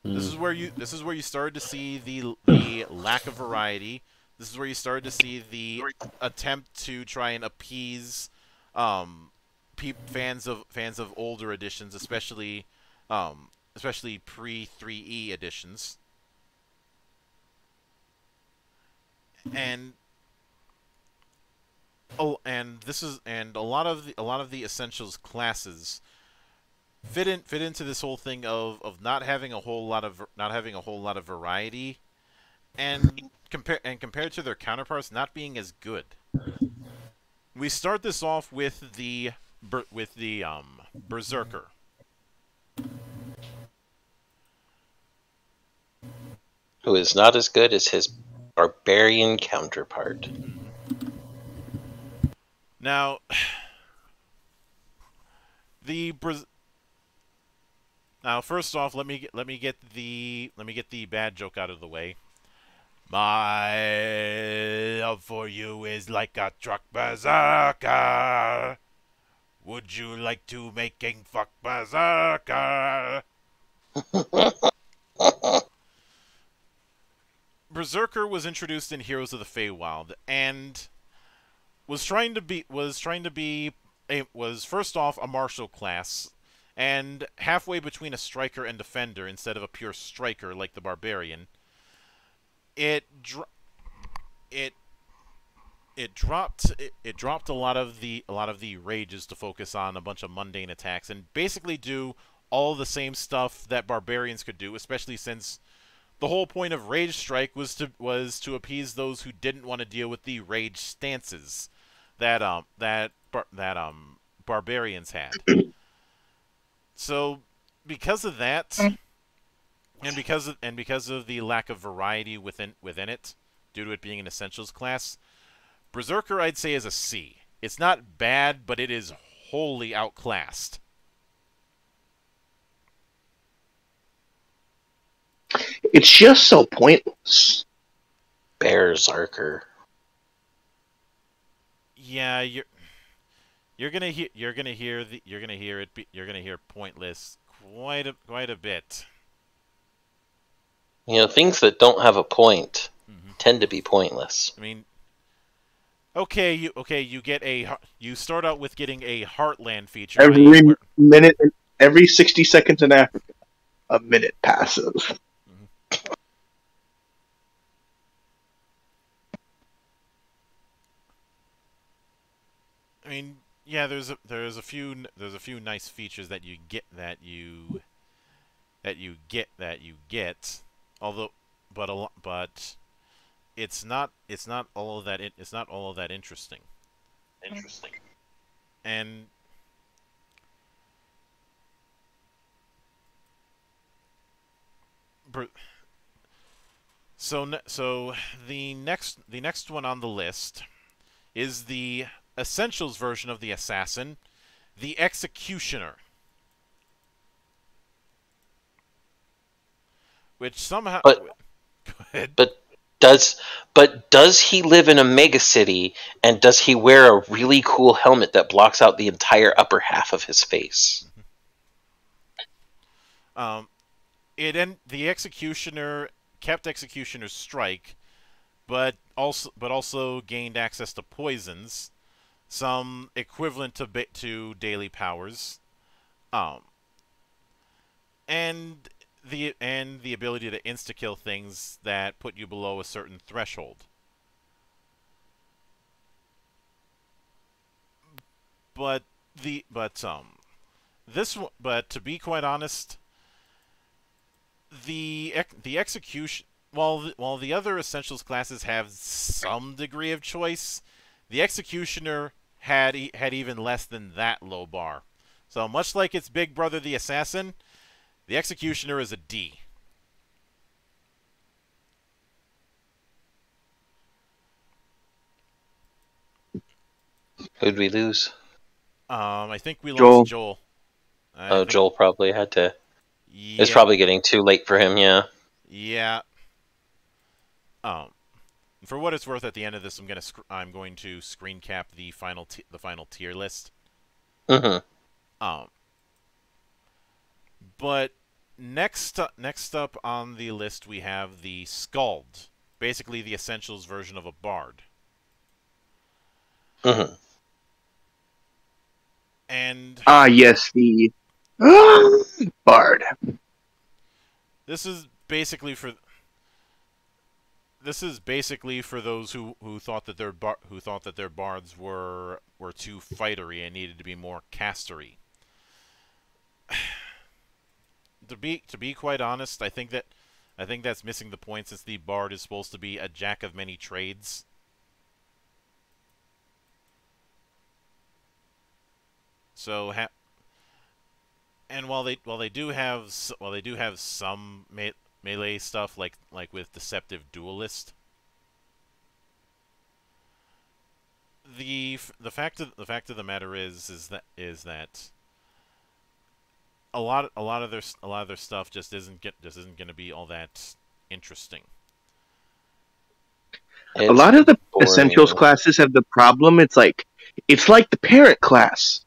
this is where you this is where you started to see the the lack of variety. This is where you started to see the attempt to try and appease um, fans of fans of older editions, especially um, especially pre 3E editions. And oh, and this is and a lot of the, a lot of the essentials classes fit in fit into this whole thing of, of not having a whole lot of not having a whole lot of variety and compare and compared to their counterparts not being as good. We start this off with the with the um berserker. Who is not as good as his barbarian counterpart. Now the Braz- Now first off, let me get, let me get the let me get the bad joke out of the way. My love for you is like a truck berserker. Would you like to making fuck berserker? Berserker was introduced in Heroes of the Feywild and was trying to be was trying to be a, was first off a martial class and halfway between a striker and defender instead of a pure striker like the barbarian. It it it dropped it, it dropped a lot of the a lot of the rages to focus on a bunch of mundane attacks and basically do all the same stuff that barbarians could do, especially since the whole point of Rage Strike was to was to appease those who didn't want to deal with the rage stances that um that bar, that um barbarians had. so because of that and because of and because of the lack of variety within within it due to it being an essentials class, Berserker I'd say is a C. It's not bad, but it is wholly outclassed. It's just so pointless. Berserker. Yeah, you're you're gonna hear you're gonna hear the you're gonna hear it be, you're gonna hear pointless quite a quite a bit. You know, things that don't have a point Mhm. tend to be pointless. I mean, okay, you okay you get a you start out with getting a Heartland feature. Every where- minute, every sixty seconds in Africa, a minute passes. I mean, yeah, there's a there's a few there's a few nice features that you get that you that you get that you get. Although, but a lo- but it's not it's not all of that it, it's not all of that interesting. Interesting. And so so the next the next one on the list is the essentials version of the assassin, the executioner. Which somehow But-. But does but does he live in a mega city and does he wear a really cool helmet that blocks out the entire upper half of his face? Um, it en- the executioner kept executioner's strike, but also but also gained access to poisons, some equivalent to ba- to daily powers, um, and the and the ability to insta kill things that put you below a certain threshold. But the but um this but to be quite honest, the the execution while the, while the other essentials classes have some degree of choice, the executioner had e- had even less than that low bar. So much like its big brother the assassin, the executioner is a D. Who'd we lose? Um, I think we lost Joel. I Oh, think- Joel probably had to. Yeah, It's probably getting too late for him. Yeah. Yeah. Um, for what it's worth, at the end of this, I'm gonna I'm going to screen cap the final t- the final tier list. hmm Um, but next up, next up on the list we have the Skald, basically the essentials version of a bard. hmm And Ah, yes, the bard. this is basically for this is basically for those who, who thought that their bar, who thought that their bards were were too fightery and needed to be more castery. to be to be quite honest, I think that I think that's missing the point since the bard is supposed to be a jack of many trades. So ha- and while they while they do have while they do have some me- melee stuff like like with deceptive duelist, the f- the fact of the fact of the matter is is that is that a lot a lot of their s- a lot of their stuff just isn't get just isn't going to be all that interesting. a lot of the boring. essentials classes have the problem. It's like it's like the parent class,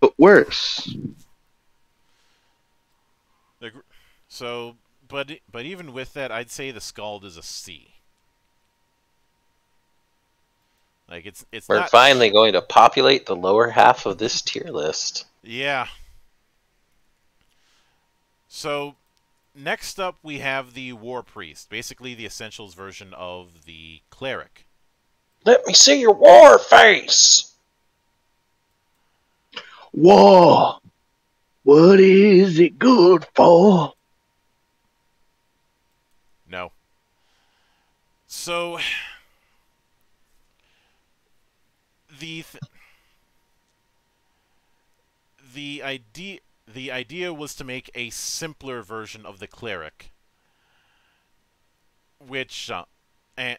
but worse. So, but but even with that, I'd say the Skald is a C. Like it's it's We're not finally going to populate the lower half of this tier list. Yeah. So, next up we have the War Priest, basically the Essentials version of the Cleric. Let me see your war face. Whoa, what is it good for? No. So the th- the idea the idea was to make a simpler version of the cleric, which uh, and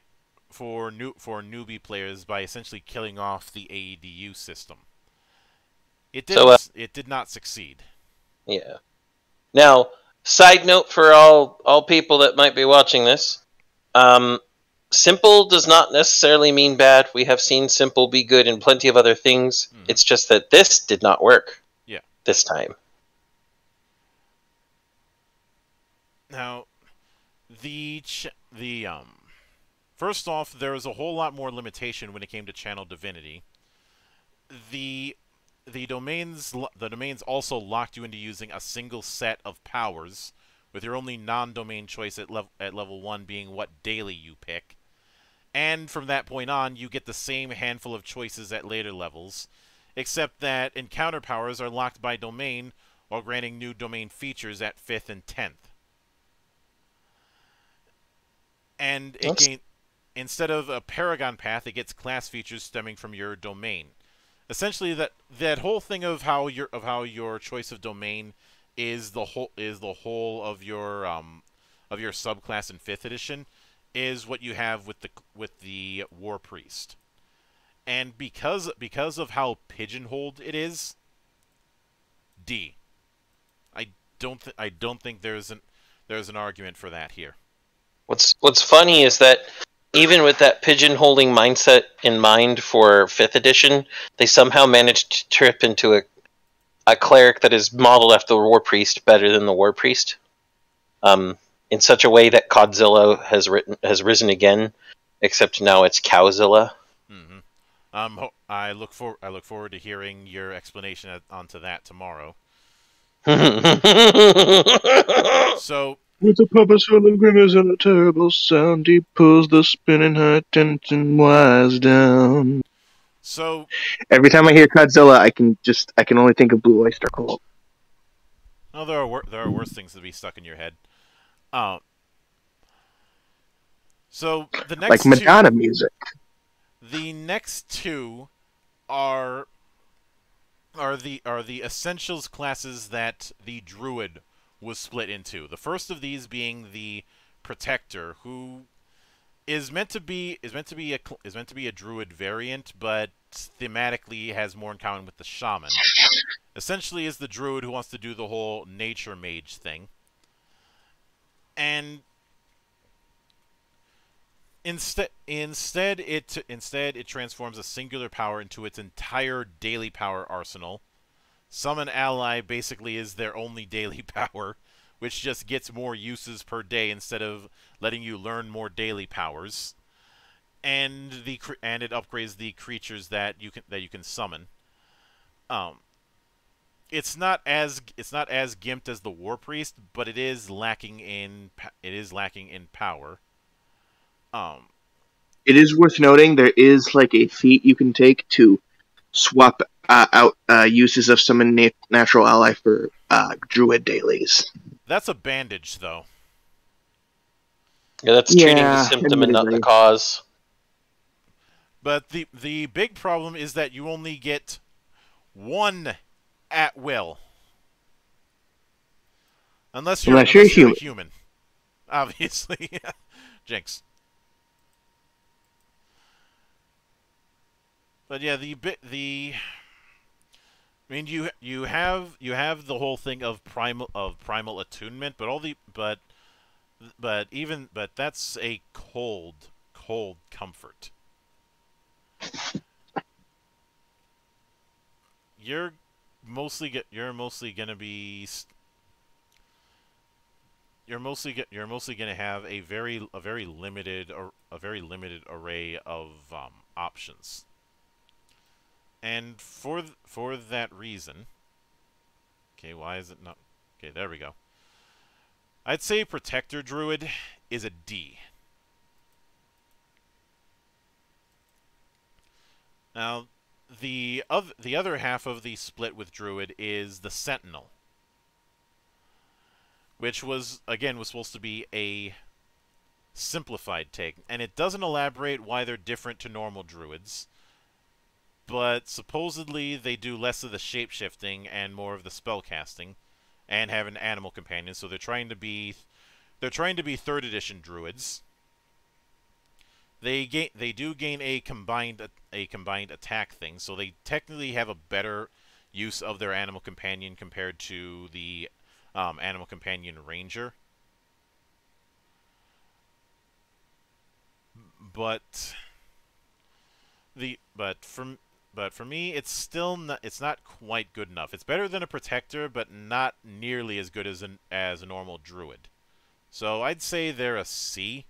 for new for newbie players by essentially killing off the AEDU system. It did So, uh, it did not succeed. Yeah. Now, side note for all all people that might be watching this, um, simple does not necessarily mean bad. We have seen simple be good in plenty of other things. Mhm. It's just that this did not work. Yeah. This time. Now, the ch- the um, first off, there was a whole lot more limitation when it came to channel divinity. The the domains the domains also locked you into using a single set of powers, with your only non-domain choice at level at level one being what daily you pick. And from that point on, you get the same handful of choices at later levels, except that encounter powers are locked by domain while granting new domain features at 5th and 10th. And it gain, instead of a paragon path, it gets class features stemming from your domain. Essentially, that that whole thing of how your of how your choice of domain is the whole is the whole of your um of your subclass in fifth edition is what you have with the with the war priest. And because because of how pigeonholed it is, D. I don't I don't think there's an there's an argument for that here. What's What's funny is that even with that pigeonholing mindset in mind for fifth edition, they somehow managed to trip into a a cleric that is modeled after the war priest better than the war priest. Um, in such a way that Codzilla has written has risen again, except now it's Cowzilla. hmm Um, I look for I look forward to hearing your explanation at, onto that tomorrow. So With a puppet full of grimace and a terrible sound, he pulls the spinning high tension wires down. so Every time I hear Godzilla, I can just I can only think of Blue Oyster Cult. oh, there are wor- there are worse things to be stuck in your head. Um. So the next Like two- Madonna music. The next two are are the are the essentials classes that the druid was split into. The first of these being the protector, who is meant to be is meant to be a is meant to be a druid variant, but thematically has more in common with the shaman. Essentially, is the druid who wants to do the whole nature mage thing, and Instead, instead it instead it transforms a singular power into its entire daily power arsenal. Summon ally basically is their only daily power, which just gets more uses per day instead of letting you learn more daily powers. And the and it upgrades the creatures that you can that you can summon. Um, it's not as it's not as gimped as the war priest, but it is lacking in it is lacking in power. Um, It is worth noting there is like a feat you can take to swap uh, out uh, uses of summon na- natural ally for uh, druid dailies. that's a bandage, though. Yeah, that's treating the symptom and not the cause. But the the big problem is that you only get one at will, unless you're, Unless you're a human. Obviously, Jinx. But yeah, the bit the. I mean, you you have you have the whole thing of primal of primal attunement, but all the but but even but that's a cold cold comfort. You're mostly get you're mostly gonna be you're mostly get you're mostly gonna have a very a very limited ar- a very limited array of um, options. And for th- for that reason, okay, why is it not? Okay, there we go. I'd say Protector Druid is a D. Now, the of the other half of the split with Druid is the Sentinel, which was again was supposed to be a simplified take, and it doesn't elaborate why they're different to normal druids. But supposedly they do less of the shape shifting and more of the spell casting, and have an animal companion. So they're trying to be, they're trying to be third edition druids. They gain, they do gain a combined a combined attack thing, so they technically have a better use of their animal companion compared to the um, animal companion ranger. But the but from but for me, it's still not, it's not quite good enough. It's better than a protector, but not nearly as good as an as a normal druid. So I'd say they're a C.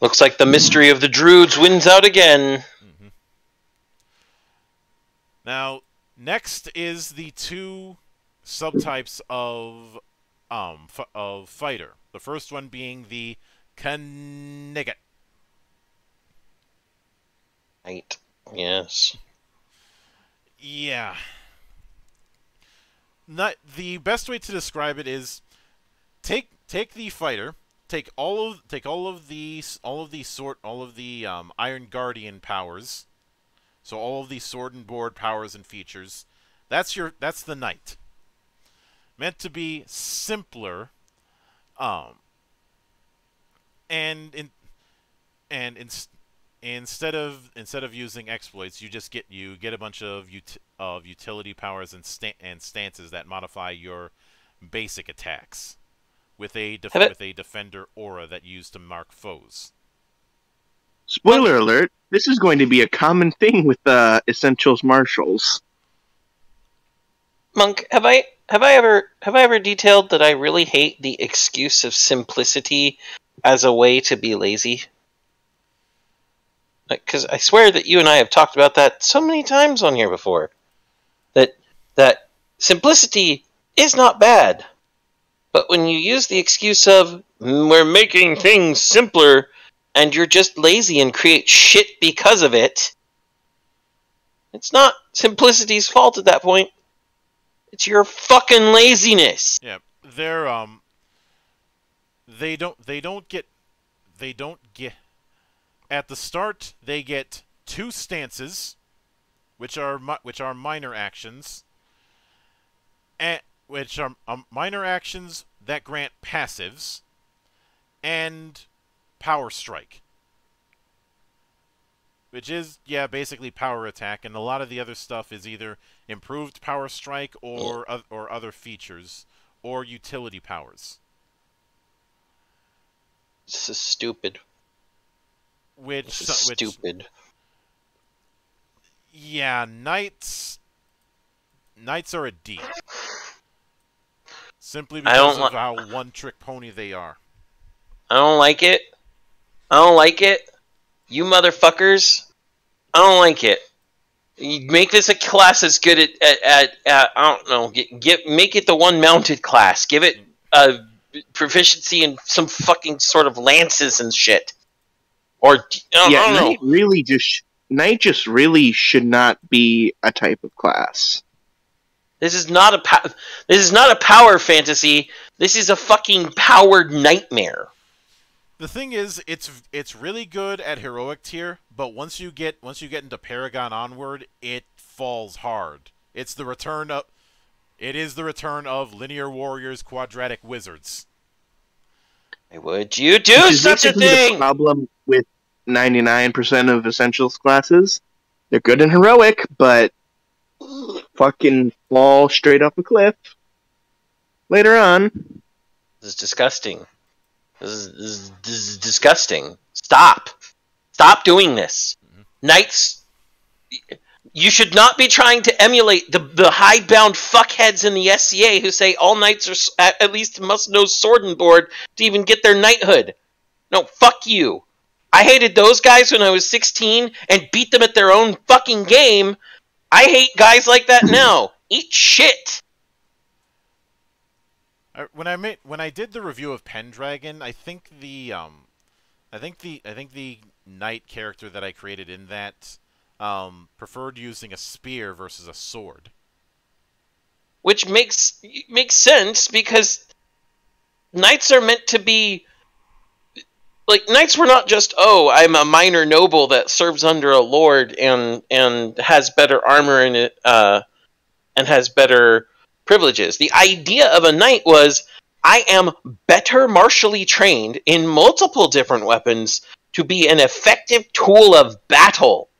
Looks like the mystery of the Druids wins out again. Mm-hmm. Now, next is the two subtypes of um f- of fighter. The first one being the Knight. Right. Yes. Yeah. Not the best way to describe it is take take the fighter, take all of take all of these all of the sort all of the um, Iron Guardian powers. So all of these sword and board powers and features. That's your that's the knight. Meant to be simpler um and in and in, instead of instead of using exploits, you just get you get a bunch of ut of utility powers and sta and stances that modify your basic attacks with a def it- with a defender aura that used to mark foes. Spoiler alert: This is going to be a common thing with uh, Essentials Marshals. Monk, have I have I ever have I ever detailed that I really hate the excuse of simplicity as a way to be lazy? Because I swear that you and I have talked about that so many times on here before. That that simplicity is not bad, but when you use the excuse of "Mm, we're making things simpler and you're just lazy and create shit because of it, it's not simplicity's fault at that point. It's your fucking laziness. Yeah, they're um they don't they don't get they don't get at the start they get two stances which are which are minor actions and which are um, minor actions that grant passives and power strike which is yeah basically power attack and a lot of the other stuff is either improved power strike or oth- or other features or utility powers This is stupid. which This is which stupid. yeah knights knights are a D simply I don't because of how one trick pony they are I don't like it. I don't like it. You motherfuckers. I don't like it. You make this a class that's good at, at, at, at I don't know. Get, get make it the one mounted class. Give it a proficiency in some fucking sort of lances and shit. Or I don't, yeah, I don't know. Knight really just Knight just really should not be a type of class. This is not a po- this is not a power fantasy. This is a fucking powered nightmare. The thing is, it's it's really good at heroic tier, but once you get once you get into Paragon onward, it falls hard. It's the return of it is the return of linear warriors, quadratic wizards. Why would you do Which such a basically The thing? problem with ninety nine percent of Essentials classes, they're good in heroic, but fucking fall straight off a cliff later on. This is disgusting. This is, this is, this is disgusting. Stop. Stop doing this. Mm-hmm. Knights. You should not be trying to emulate the, the hidebound fuckheads in the SCA who say all knights are at, at least must know sword and board to even get their knighthood. No, fuck you. I hated those guys when I was 16 and beat them at their own fucking game. I hate guys like that now. Eat shit. When I made when I did the review of Pendragon, I think the um, I think the I think the knight character that I created in that um, preferred using a spear versus a sword. which makes makes sense because knights are meant to be like knights were not just oh i'm a minor noble that serves under a lord and and has better armor and it uh and has better privileges. The idea of a knight was i am better martially trained in multiple different weapons to be an effective tool of battle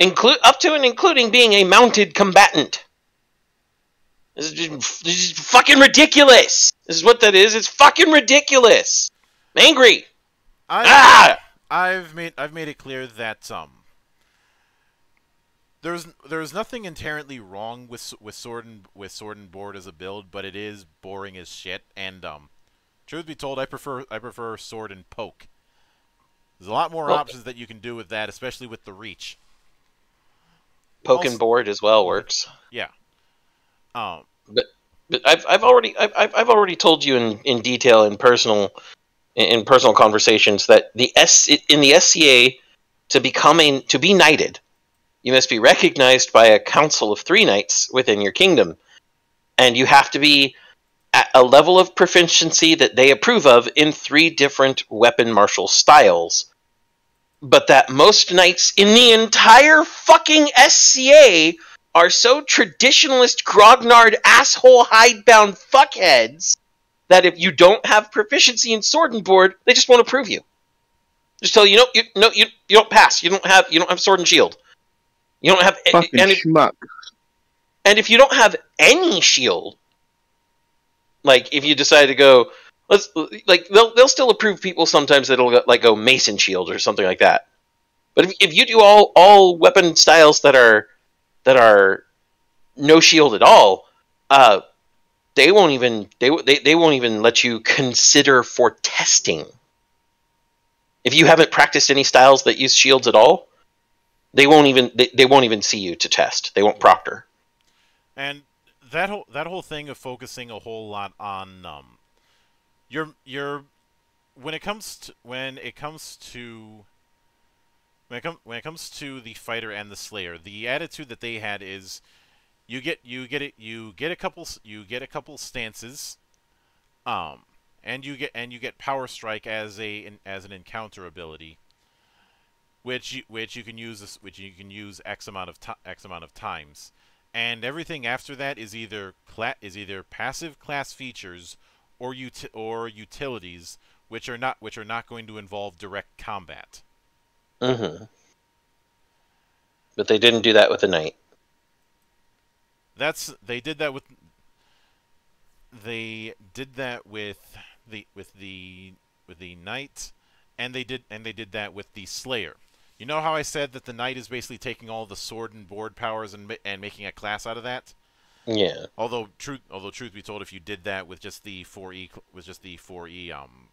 include up to and including being a mounted combatant. This is, just, this is fucking ridiculous. This is what that is. It's fucking ridiculous. I'm angry I, ah I've made I've made it clear that um there's there's nothing inherently wrong with with sword and with sword and board as a build, but it is boring as shit. And um, truth be told, I prefer I prefer sword and poke. There's a lot more Well- options that you can do with that, especially with the reach. poke and board as well works Yeah. Um, but but I've, I've already I've, I've I've already told you in, in detail in personal in personal conversations that the S in the SCA to become a to be knighted, you must be recognized by a council of three knights within your kingdom, and you have to be at a level of proficiency that they approve of in three different weapon martial styles. But that most knights in the entire fucking SCA are so traditionalist, grognard, asshole, hidebound fuckheads that if you don't have proficiency in sword and board, they just won't approve you. Just tell you, no, you no, you you don't pass. You don't have you don't have sword and shield. You don't have Fucking and if, schmuck. and if you don't have any shield, like if you decide to go, let's like they'll they'll still approve people sometimes that'll go, like go mason shield or something like that. But if, if you do all all weapon styles that are that are no shield at all, uh, they won't even they, they they won't even let you consider for testing. If you haven't practiced any styles that use shields at all, they won't even they, they won't even see you to test. They won't proctor. and that whole that whole thing of focusing a whole lot on um, your your when it comes to when it comes to when it, com- when it comes to the fighter and the slayer, the attitude that they had is you get you get it you get a couple you get a couple stances, um, and you get and you get power strike as a an- as an encounter ability, which you, which you can use which you can use x amount of x amount of times, and everything after that is either is either passive class features or uti- or utilities which are not which are not going to involve direct combat. hmm But they didn't do that with the knight. That's they did that with they did that with the with the with the knight and they did and they did that with the slayer. You know how I said that the knight is basically taking all the sword and board powers and and making a class out of that? Yeah. Although truth although truth be told if you did that with just the 4E cl- with just the 4E um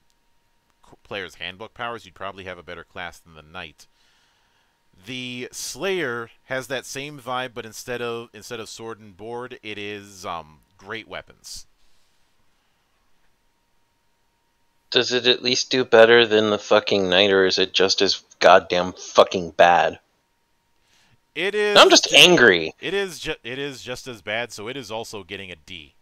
player's handbook powers, you'd probably have a better class than the knight. The Slayer has that same vibe, but instead of instead of sword and board, it is um, great weapons. Does it at least do better than the fucking knight, or is it just as goddamn fucking bad? It is. I'm just ju- angry. It is. Ju- it is just as bad. So it is also getting a D.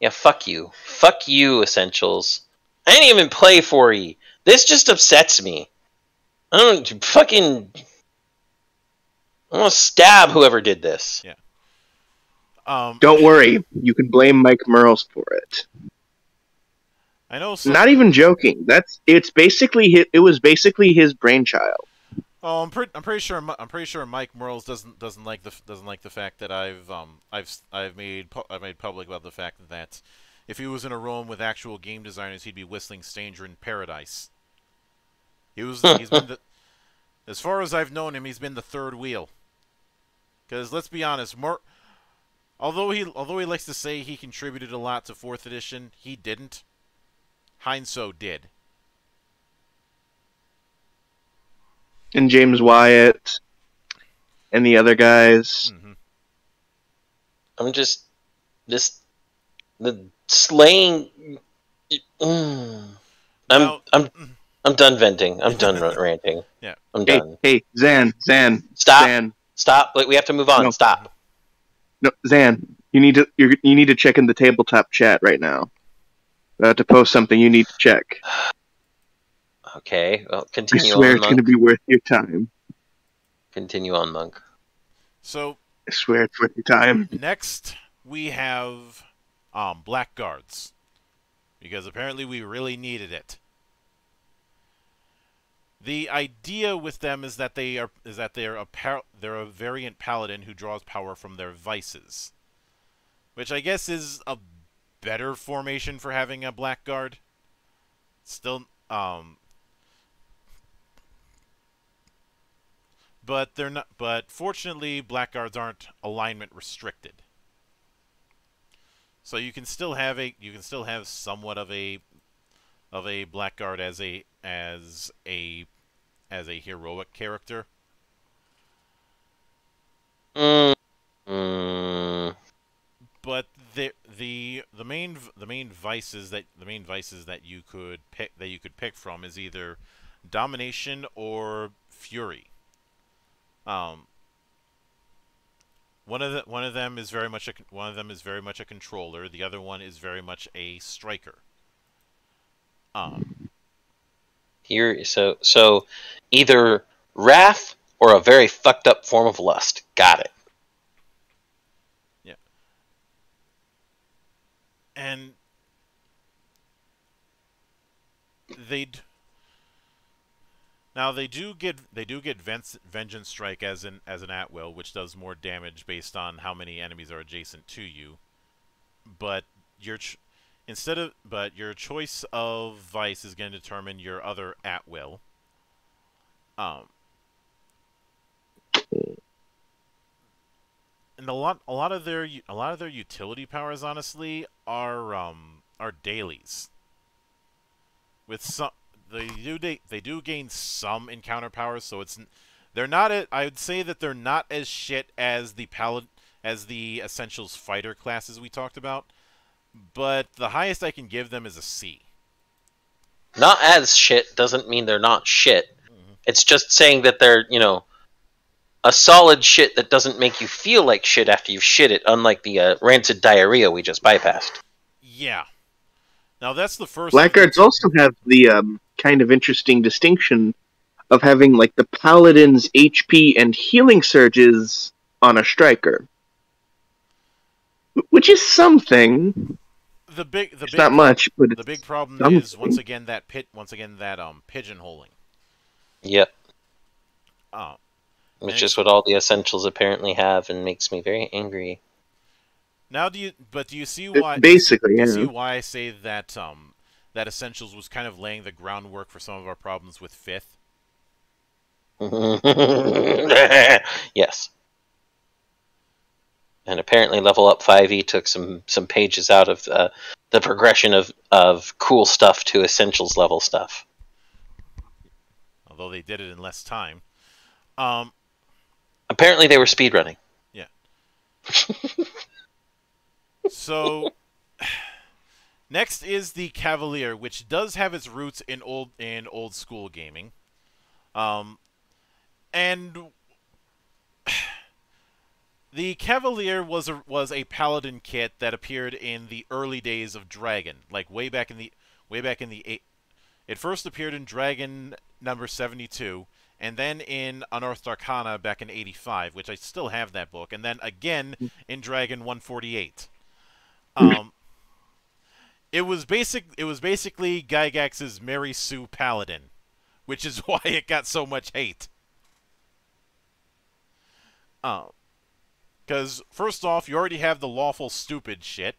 Yeah, fuck you. Fuck you, Essentials. I didn't even play for E. This just upsets me. I don't fucking. I want to stab whoever did this. Um, Don't worry, you can blame Mike Mearls for it. I know. So, Not even joking. That's it's basically his, it was basically his brainchild. Oh, I'm pretty. I'm pretty sure. I'm pretty sure Mike Mearls doesn't doesn't like the doesn't like the fact that I've um I've s- I've made pu- I've made public about the fact that if he was in a room with actual game designers, he'd be whistling "Stranger in Paradise." He was. he's been the. As far as I've known him, he's been the third wheel. Because let's be honest, Mer- although he although he likes to say he contributed a lot to fourth edition, he didn't. Heinsoo did. And James Wyatt and the other guys. hmm I'm just. This. The slaying. Mm. I'm. Now- I'm. I'm done venting. I'm done ranting. Yeah. I'm Hey, done. hey, Zan, Zan, Stop. Zan. Stop. Like, we have to move on. No. Stop. No, Zan, you need to you're, you need to check in the tabletop chat right now. uh, to post something you need to check. Okay, well, continue. I continue swear on, it's going to monk. be worth your time. Continue on, monk. So I swear it's worth your time. next we have um, blackguards because apparently we really needed it. The idea with them is that they are is that they're a par- they're a variant paladin who draws power from their vices, which I guess is a better formation for having a blackguard. Still, um, but they're not. But fortunately, blackguards aren't alignment restricted. So you can still have a you can still have somewhat of a of a blackguard as a as a as a heroic character. Mm, But the the the main the main vices that the main vices that you could pick that you could pick from is either domination or fury. Um, one of the, one of them is very much a one of them is very much a controller. The other one is very much a striker. Um, here, so so either wrath or a very fucked up form of lust. Got it. Yeah. And they'd now they do get they do get vengeance strike as an as an at will which does more damage based on how many enemies are adjacent to you but your instead of but your choice of vice is going to determine your other at will. Um and a lot a lot of their a lot of their utility powers honestly are um are dailies. With some they do they, they do gain some encounter powers so it's they're not a, I would say that they're not as shit as the palad as the essentials fighter classes we talked about but the highest I can give them is a C Not as shit doesn't mean they're not shit. Mhm. It's just saying that they're, you know, a solid shit that doesn't make you feel like shit after you've shit it, unlike the uh, rancid diarrhea we just bypassed. yeah now that's the first Blackguards also have the um, kind of interesting distinction of having like the paladin's HP and healing surges on a striker, which is something. The big the It's big not much, but the big problem something. is once again that pit once again that um pigeonholing Yep. uh, Which is what all the essentials apparently have and makes me very angry. Now, do you? But do you see Ba- why? basically, do you yeah. see why I say that um that Essentials was kind of laying the groundwork for some of our problems with Fifth? yes. And apparently, level up 5e took some some pages out of uh, the progression of of cool stuff to essentials level stuff. Although they did it in less time. Um, Apparently, they were speedrunning. Yeah. So next is the Cavalier, which does have its roots in old in old school gaming. Um, and the Cavalier was a was a paladin kit that appeared in the early days of Dragon, like way back in the way back in the eight. It first appeared in Dragon number seventy two, and then in Unearthed Arcana back in eighty five, which I still have that book, and then again in Dragon one forty eight. Um, it was basic. It was basically Gygax's Mary Sue Paladin, which is why it got so much hate. Um, because first off, you already have the lawful stupid shit.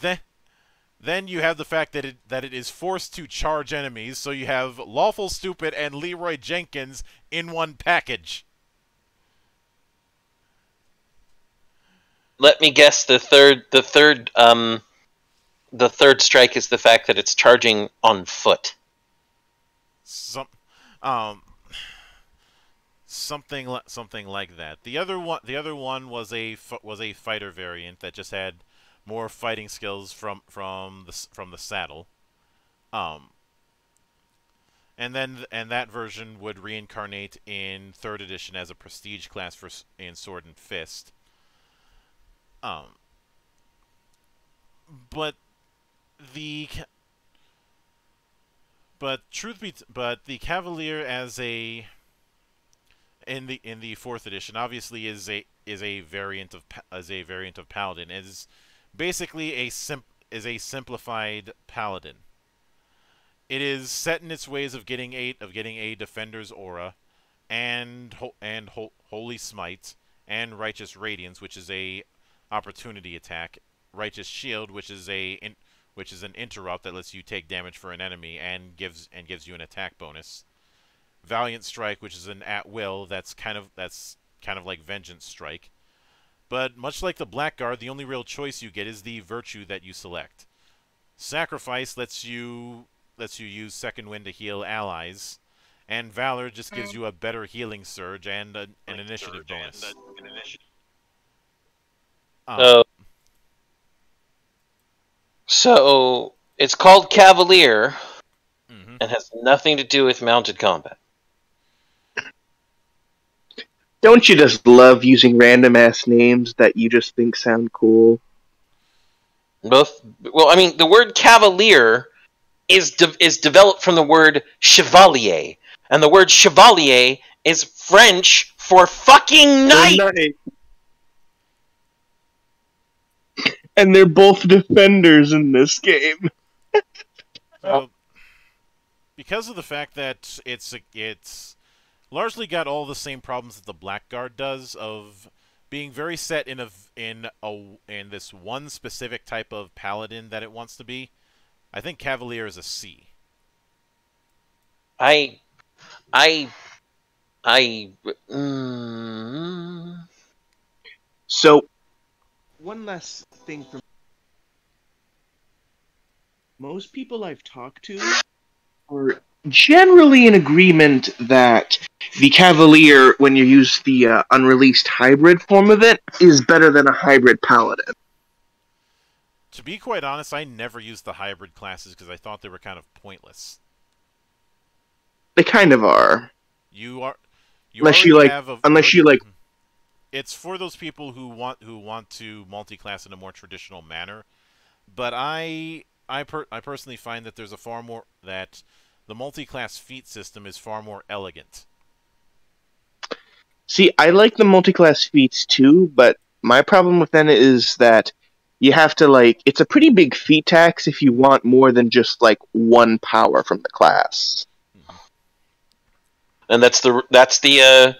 Then, then you have the fact that it that it is forced to charge enemies. So you have lawful stupid and Leroy Jenkins in one package. Let me guess. The third, the third, um, the third strike is the fact that it's charging on foot. some um something something like that. The other one the other one was a was a fighter variant that just had more fighting skills from from the from the saddle. Um and then and that version would reincarnate in 3rd edition as a prestige class for in sword and fist. Um but the but truth be but the Cavalier as a in the in the fourth edition obviously is a is a variant of as a variant of Paladin is basically a sim is a simplified Paladin. It is set in its ways of getting a of getting a defender's aura, and and ho- holy smite and righteous radiance, which is a opportunity attack, righteous shield, which is a in, which is an interrupt that lets you take damage for an enemy and gives and gives you an attack bonus. Valiant strike, which is an at will, that's kind of that's kind of like vengeance strike. But much like the blackguard, the only real choice you get is the virtue that you select. Sacrifice lets you lets you use second wind to heal allies, and valor just gives you a better healing surge and a, an initiative bonus. Um, Uh, so it's called Cavalier mhm. and has nothing to do with mounted combat. Don't you just love using random ass names that you just think sound cool? Both. Well, I mean, the word Cavalier is de- is developed from the word chevalier, and the word chevalier is French for fucking knight. And they're both defenders in this game. Well, because of the fact that it's it's largely got all the same problems that the Blackguard does of being very set in a in a in this one specific type of paladin that it wants to be. I think Cavalier is a C. I, I, I. Mm, So, one last thing from most people I've talked to are generally in agreement that the Cavalier, when you use the uh, unreleased hybrid form of it, is better than a hybrid paladin. To be quite honest, I never used the hybrid classes because I thought they were kind of pointless. They kind of are. You are you Unless you, like- have a, unless you, like- it's for those people who want who want to multi-class in a more traditional manner. But I I per, I personally find that there's a far more that the multi-class feat system is far more elegant. See, I like the multi-class feats too, but my problem with them is that you have to like it's a pretty big feat tax if you want more than just like one power from the class. and that's the that's the uh,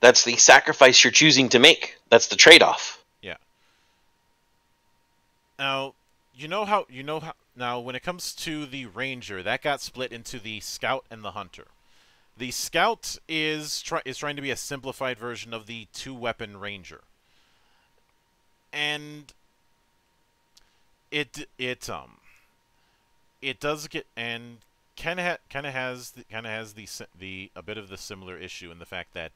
that's the sacrifice you're choosing to make. That's the trade-off. Yeah. Now, you know how you know how now when it comes to the ranger, that got split into the scout and the hunter. The scout is try, is trying to be a simplified version of the two-weapon ranger. And it it um it does get and kind of ha, kind of has kind of has the the a bit of the similar issue in the fact that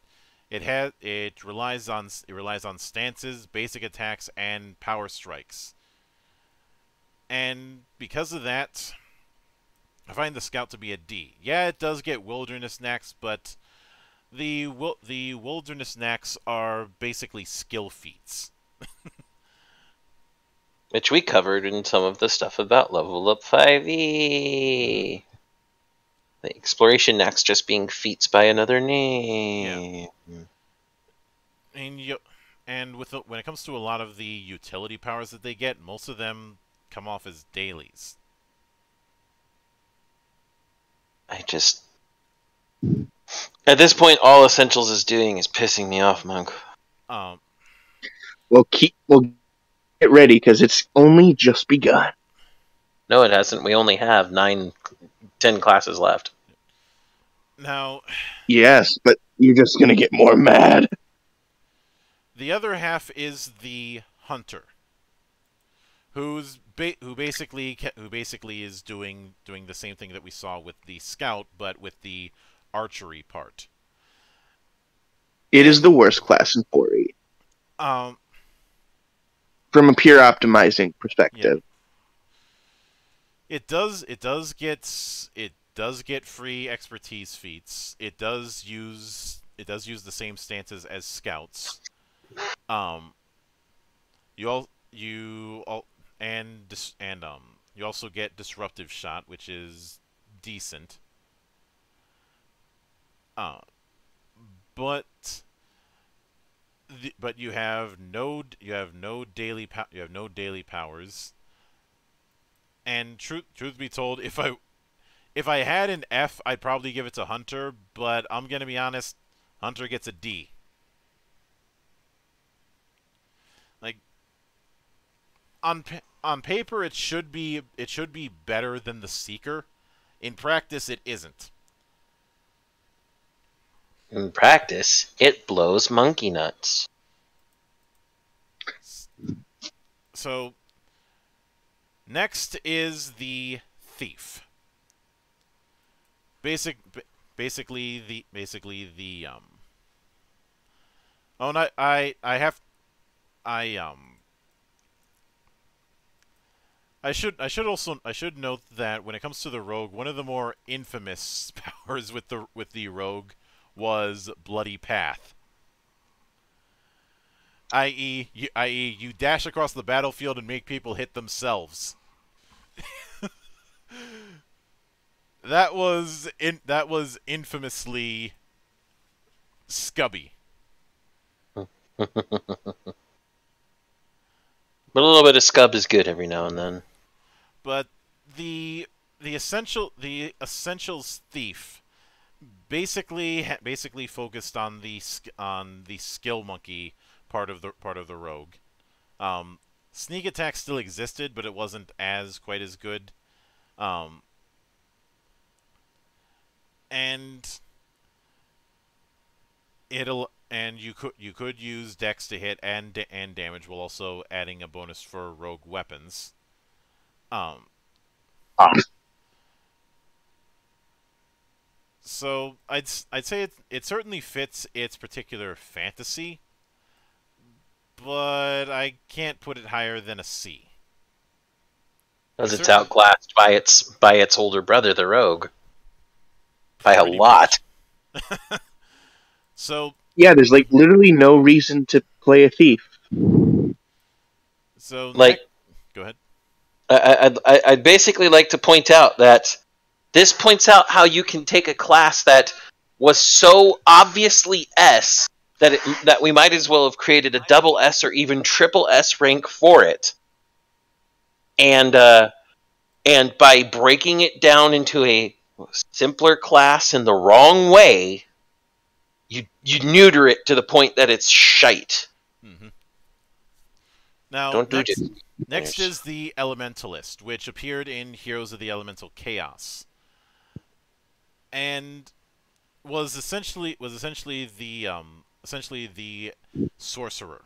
it has it relies on it relies on stances, basic attacks, and power strikes. And because of that, I find the scout to be a D. Yeah, it does get wilderness knacks, but the the wilderness knacks are basically skill feats. which we covered in some of the stuff about level up 5e. The exploration knacks just being feats by another name. And you, and with the, when it comes to a lot of the utility powers that they get, most of them come off as dailies. I just. At this point, all Essentials is doing is pissing me off, Monk. Um, Well, keep well get ready because it's only just begun. No, it hasn't. We only have nine, ten classes left. now, Yes, but you're just gonna get more mad. the other half is the hunter, who's ba- who basically ca- who basically is doing doing the same thing that we saw with the scout, but with the archery part. It is the worst class in 4E Um, from a pure optimizing perspective. It does. It does get. It does get free expertise feats. It does use. It does use the same stances as scouts. Um. You all. You all. And and um. you also get disruptive shot, which is decent. Uh, but the, but you have no you have no daily you have no daily powers. And truth truth be told, if I if I had an F, I'd probably give it to Hunter, but I'm gonna be honest, Hunter gets a D. Like on pa- on paper, it should be it should be better than the Seeker. In practice, it isn't. In practice, it blows monkey nuts. So next is the thief. Basic, basically the basically the um. Oh, and I I I have, I um. I should I should also I should note that when it comes to the rogue, one of the more infamous powers with the with the rogue was bloody path i.e., i.e., you dash across the battlefield and make people hit themselves. that was in that was infamously scubby. But a little bit of scub is good every now and then. But the the essential the essentials thief basically basically focused on the on the skill monkey part of the part of the rogue. Um, sneak attack still existed, but it wasn't as quite as good. Um, and it'll and you could you could use dex to hit and and damage while also adding a bonus for rogue weapons. Um. Ah. So I'd s- I'd say it it certainly fits its particular fantasy, but I can't put it higher than a C. Because it's Certainly. outclassed by its by its older brother, the rogue. By a lot. So Yeah, there's like literally no reason to play a thief. so Like- nec- go ahead. I, I, I'd- I'd basically like to point out that this points out how you can take a class that was so obviously S that it, that we might as well have created a double S or even triple S rank for it, and uh, and by breaking it down into a simpler class in the wrong way, you you neuter it to the point that it's shite. hmm Now Don't do next, it. Next is the Elementalist, which appeared in Heroes of the Elemental Chaos, and was essentially was essentially the um, essentially the sorcerer.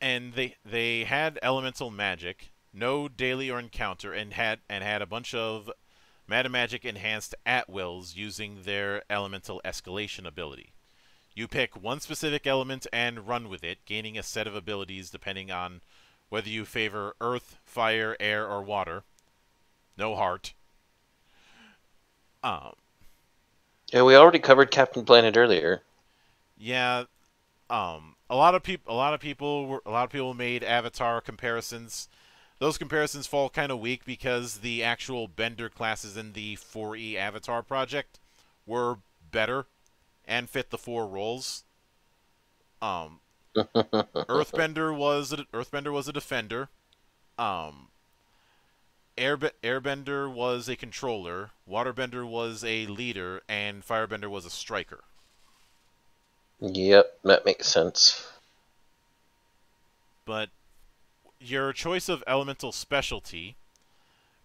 And they they had elemental magic, no daily or encounter, and had and had a bunch of meta magic enhanced at wills using their elemental escalation ability. You pick one specific element and run with it, gaining a set of abilities depending on whether you favor earth, fire, air, or water. No heart. Um, Yeah, we already covered Captain Planet earlier. yeah. Um, a lot of people, a lot of people, were, a lot of people made Avatar comparisons. Those comparisons fall kind of weak because the actual Bender classes in the 4E Avatar project were better and fit the four roles. Um, Earthbender was a, Earthbender was a defender. Um, Airbe- Airbender was a controller. Waterbender was a leader, and Firebender was a striker. Yep, that makes sense. But your choice of elemental specialty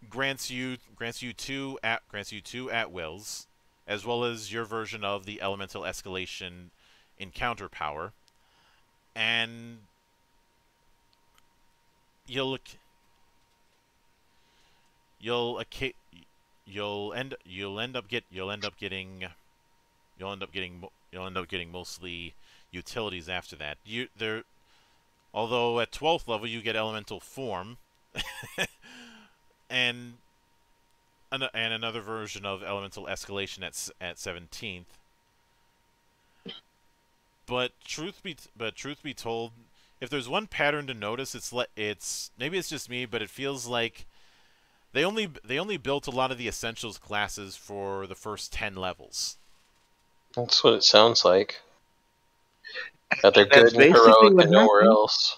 grants you grants you two at grants you two at wills, as well as your version of the elemental escalation encounter power, and you'll you'll you'll end you'll end up get you'll end up getting you'll end up getting you'll end up getting mostly utilities after that. You there although at 12th level you get elemental form and an- and another version of elemental escalation at s- at 17th. But truth be t- but truth be told, if there's one pattern to notice, it's le- it's maybe it's just me, but it feels like they only they only built a lot of the essentials classes for the first ten levels. That's what it sounds like. That they're good and basically heroic and nowhere happened. else.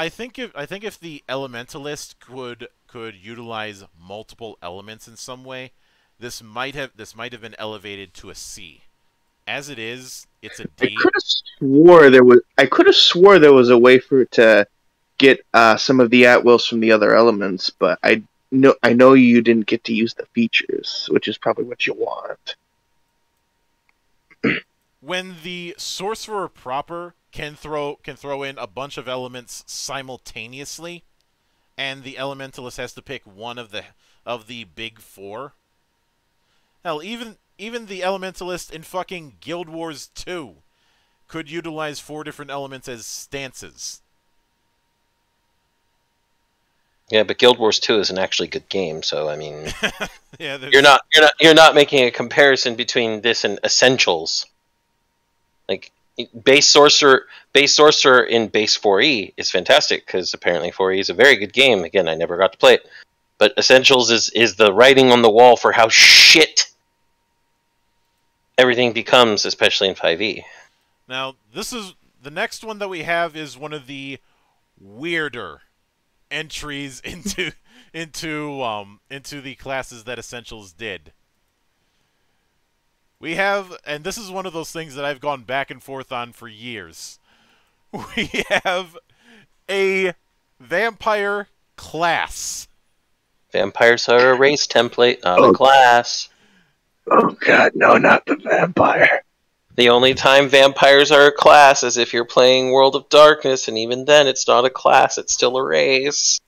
I think if I think if the elementalist could could utilize multiple elements in some way, this might have this might have been elevated to a C. As it is, it's a I D. could have swore there was. I could have swore there was a way for it to get uh, some of the at wills from the other elements, but I know I know you didn't get to use the features, which is probably what you want. when the sorcerer proper can throw can throw in a bunch of elements simultaneously and the elementalist has to pick one of the of the big four hell even even the elementalist in fucking guild wars 2 could utilize four different elements as stances Yeah, but Guild Wars 2 is an actually good game, so I mean, yeah there's- you're not you're not you're not making a comparison between this and Essentials. Like base sorcerer base sorcerer in base 4e is fantastic because apparently 4e is a very good game. Again, I never got to play it, but Essentials is is the writing on the wall for how shit everything becomes, especially in E. 5e. Now, this is the next one that we have is one of the weirder entries into into um into the classes that Essentials did. We have and this is one of those things that I've gone back and forth on for years. We have a vampire class. Vampires are a race template, not Oh. a class. Oh God, no, not the vampire. The only time vampires are a class is if you're playing World of Darkness, and even then, it's not a class; it's still a race.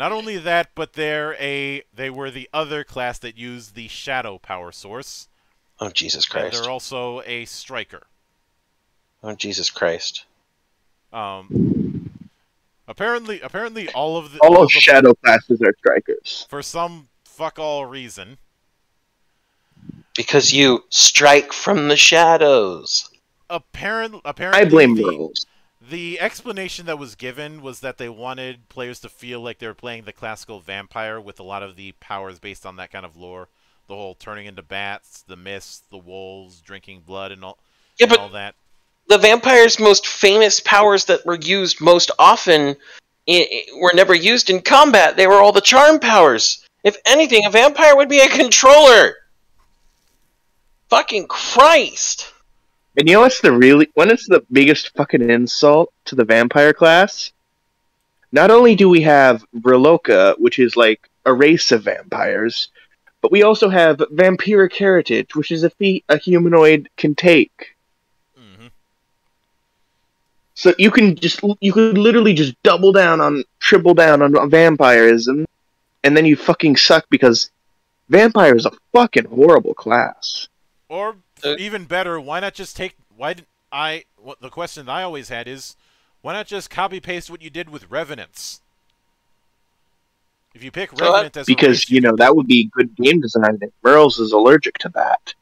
Not only that, but they're a they were the other class that used the shadow power source. Oh Jesus And Christ! they're also a striker. Oh Jesus Christ! Um, apparently, apparently, all of the All all of of the- shadow classes are strikers. for some fuck all reason. Because you strike from the shadows. Apparently, apparently, I blame the, rules. The explanation that was given was that they wanted players to feel like they were playing the classical vampire with a lot of the powers based on that kind of lore. The whole turning into bats, the mist, the wolves, drinking blood, and all, Yeah, and but all that. the vampire's most famous powers that were used most often i- i- were never used in combat. They were all the charm powers. If anything, a vampire would be a controller. Fucking Christ! And you know what's the really when it's the biggest fucking insult to the vampire class? Not only do we have Vryloka, which is like a race of vampires, but we also have vampiric heritage, which is a feat a humanoid can take. hmm So you can just you could literally just double down on triple down on, on vampirism, and then you fucking suck because vampire is a fucking horrible class. Or Uh, even better, why not just take? Why did I? What the question I always had is, why not just copy paste what you did with revenants? If you pick So that- revenant as Because you know that would be good game design. And Mearls is allergic to that.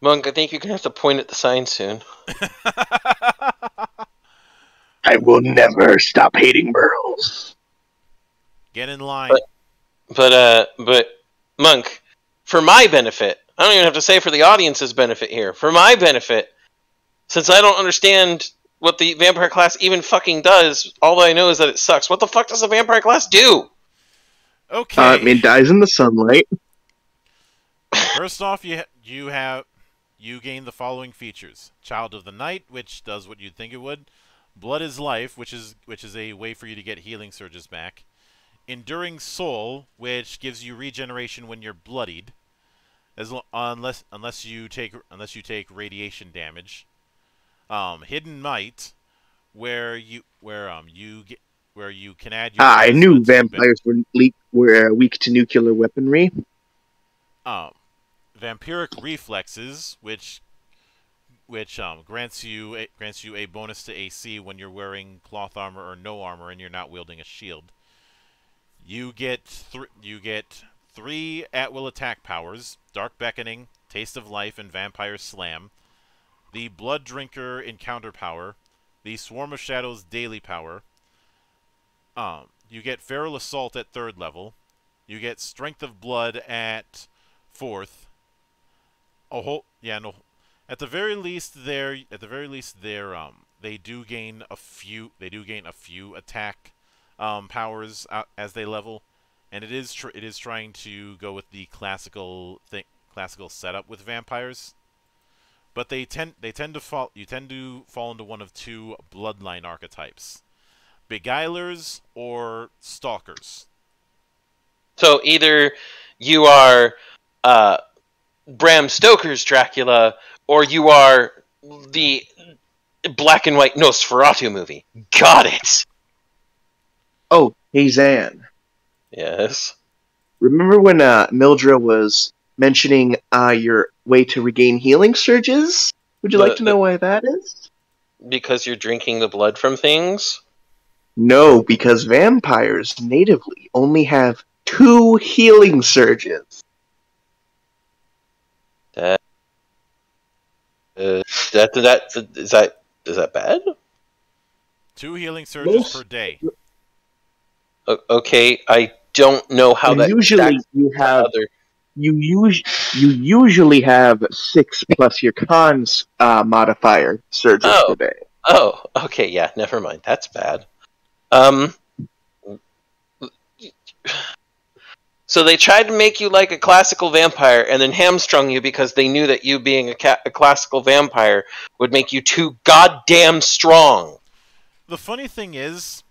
Monk, I think you're gonna have to point at the sign soon. I will never stop hating Mearls. get in line. But- But uh, but Monk, for my benefit, I don't even have to say for the audience's benefit here. For my benefit, since I don't understand what the vampire class even fucking does, all I know is that it sucks. What the fuck does the vampire class do? okay. Uh, it dies in the sunlight. First off, you ha- you have you gain the following features: Child of the Night, which does what you'd think it would; Blood is Life, which is which is a way for you to get healing surges back; Enduring Soul, which gives you regeneration when you're bloodied, as unless unless you take unless you take radiation damage. Um, Hidden Might, where you where um you get where you can add. your Ah, I knew charisma to ba- vampires were, le- were weak to nuclear weaponry. um, vampiric reflexes, which which um, grants you a, grants you a bonus to AC when you're wearing cloth armor or no armor and you're not wielding a shield. You get you get three at will attack powers: Dark Beckoning, Taste of Life, and Vampire Slam. the Blood Drinker encounter power, the Swarm of Shadows daily power. Um, you get Feral Assault at third level. You get Strength of Blood at fourth. A whole yeah no, at the very least they're at the very least they're um they do gain a few they do gain a few attack um, powers uh, as they level, and it is tr- it is trying to go with the classical thing classical setup with vampires. But they tend they tend to fall you tend to fall into one of two bloodline archetypes. Beguilers or stalkers. So either you are uh, Bram Stoker's Dracula, or you are the black and white Nosferatu movie. Got it. Oh, hey Zan. Yes. Remember when uh, Mildra was mentioning uh, your way to regain healing surges? Would you like Uh, to know why that is? Because you're drinking the blood from things. No, because vampires natively only have two healing surges. Uh, that that is that is that bad? Two healing surges Most- per day. O- okay, I don't know how And that usually stacks you have other. you use you usually have six plus your cons uh, modifier surges Oh. per day. Oh, okay, yeah, never mind. That's bad. Um. So they tried to make you like a classical vampire, and then hamstrung you because they knew that you being a, ca- a classical vampire would make you too goddamn strong. The funny thing is,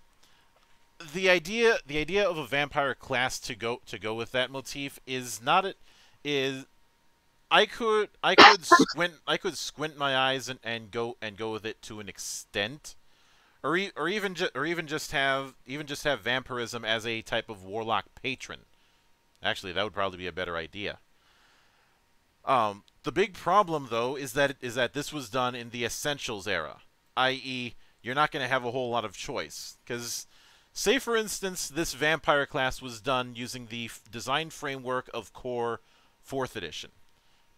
the idea the idea of a vampire class to go to go with that motif is not it is I could I could squint I could squint my eyes and, and go and go with it to an extent, or e- or even or even just have even just have vampirism as a type of warlock patron. Actually, that would probably be a better idea. Um, the big problem though is that is that this was done in the essentials era, i.e., you're not going to have a whole lot of choice because say for instance this vampire class was done using the f- design framework of core 4th edition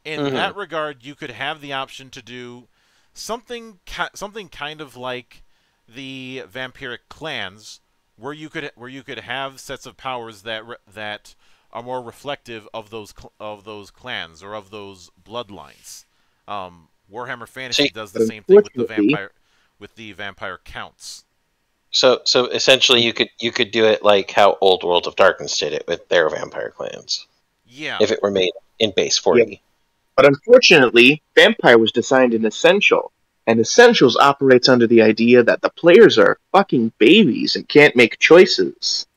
in Mhm. that regard you could have the option to do something ki- something kind of like the vampiric clans where you could where you could have sets of powers that re- that are more reflective of those cl- of those clans or of those bloodlines um, Warhammer Fantasy does the same thing with the vampire with the vampire counts. So, so essentially, you could you could do it like how Old World of Darkness did it with their vampire clans, Yeah. if it were made in base 4E. But unfortunately, Vampire was designed in Essential, and Essentials operates under the idea that the players are fucking babies and can't make choices.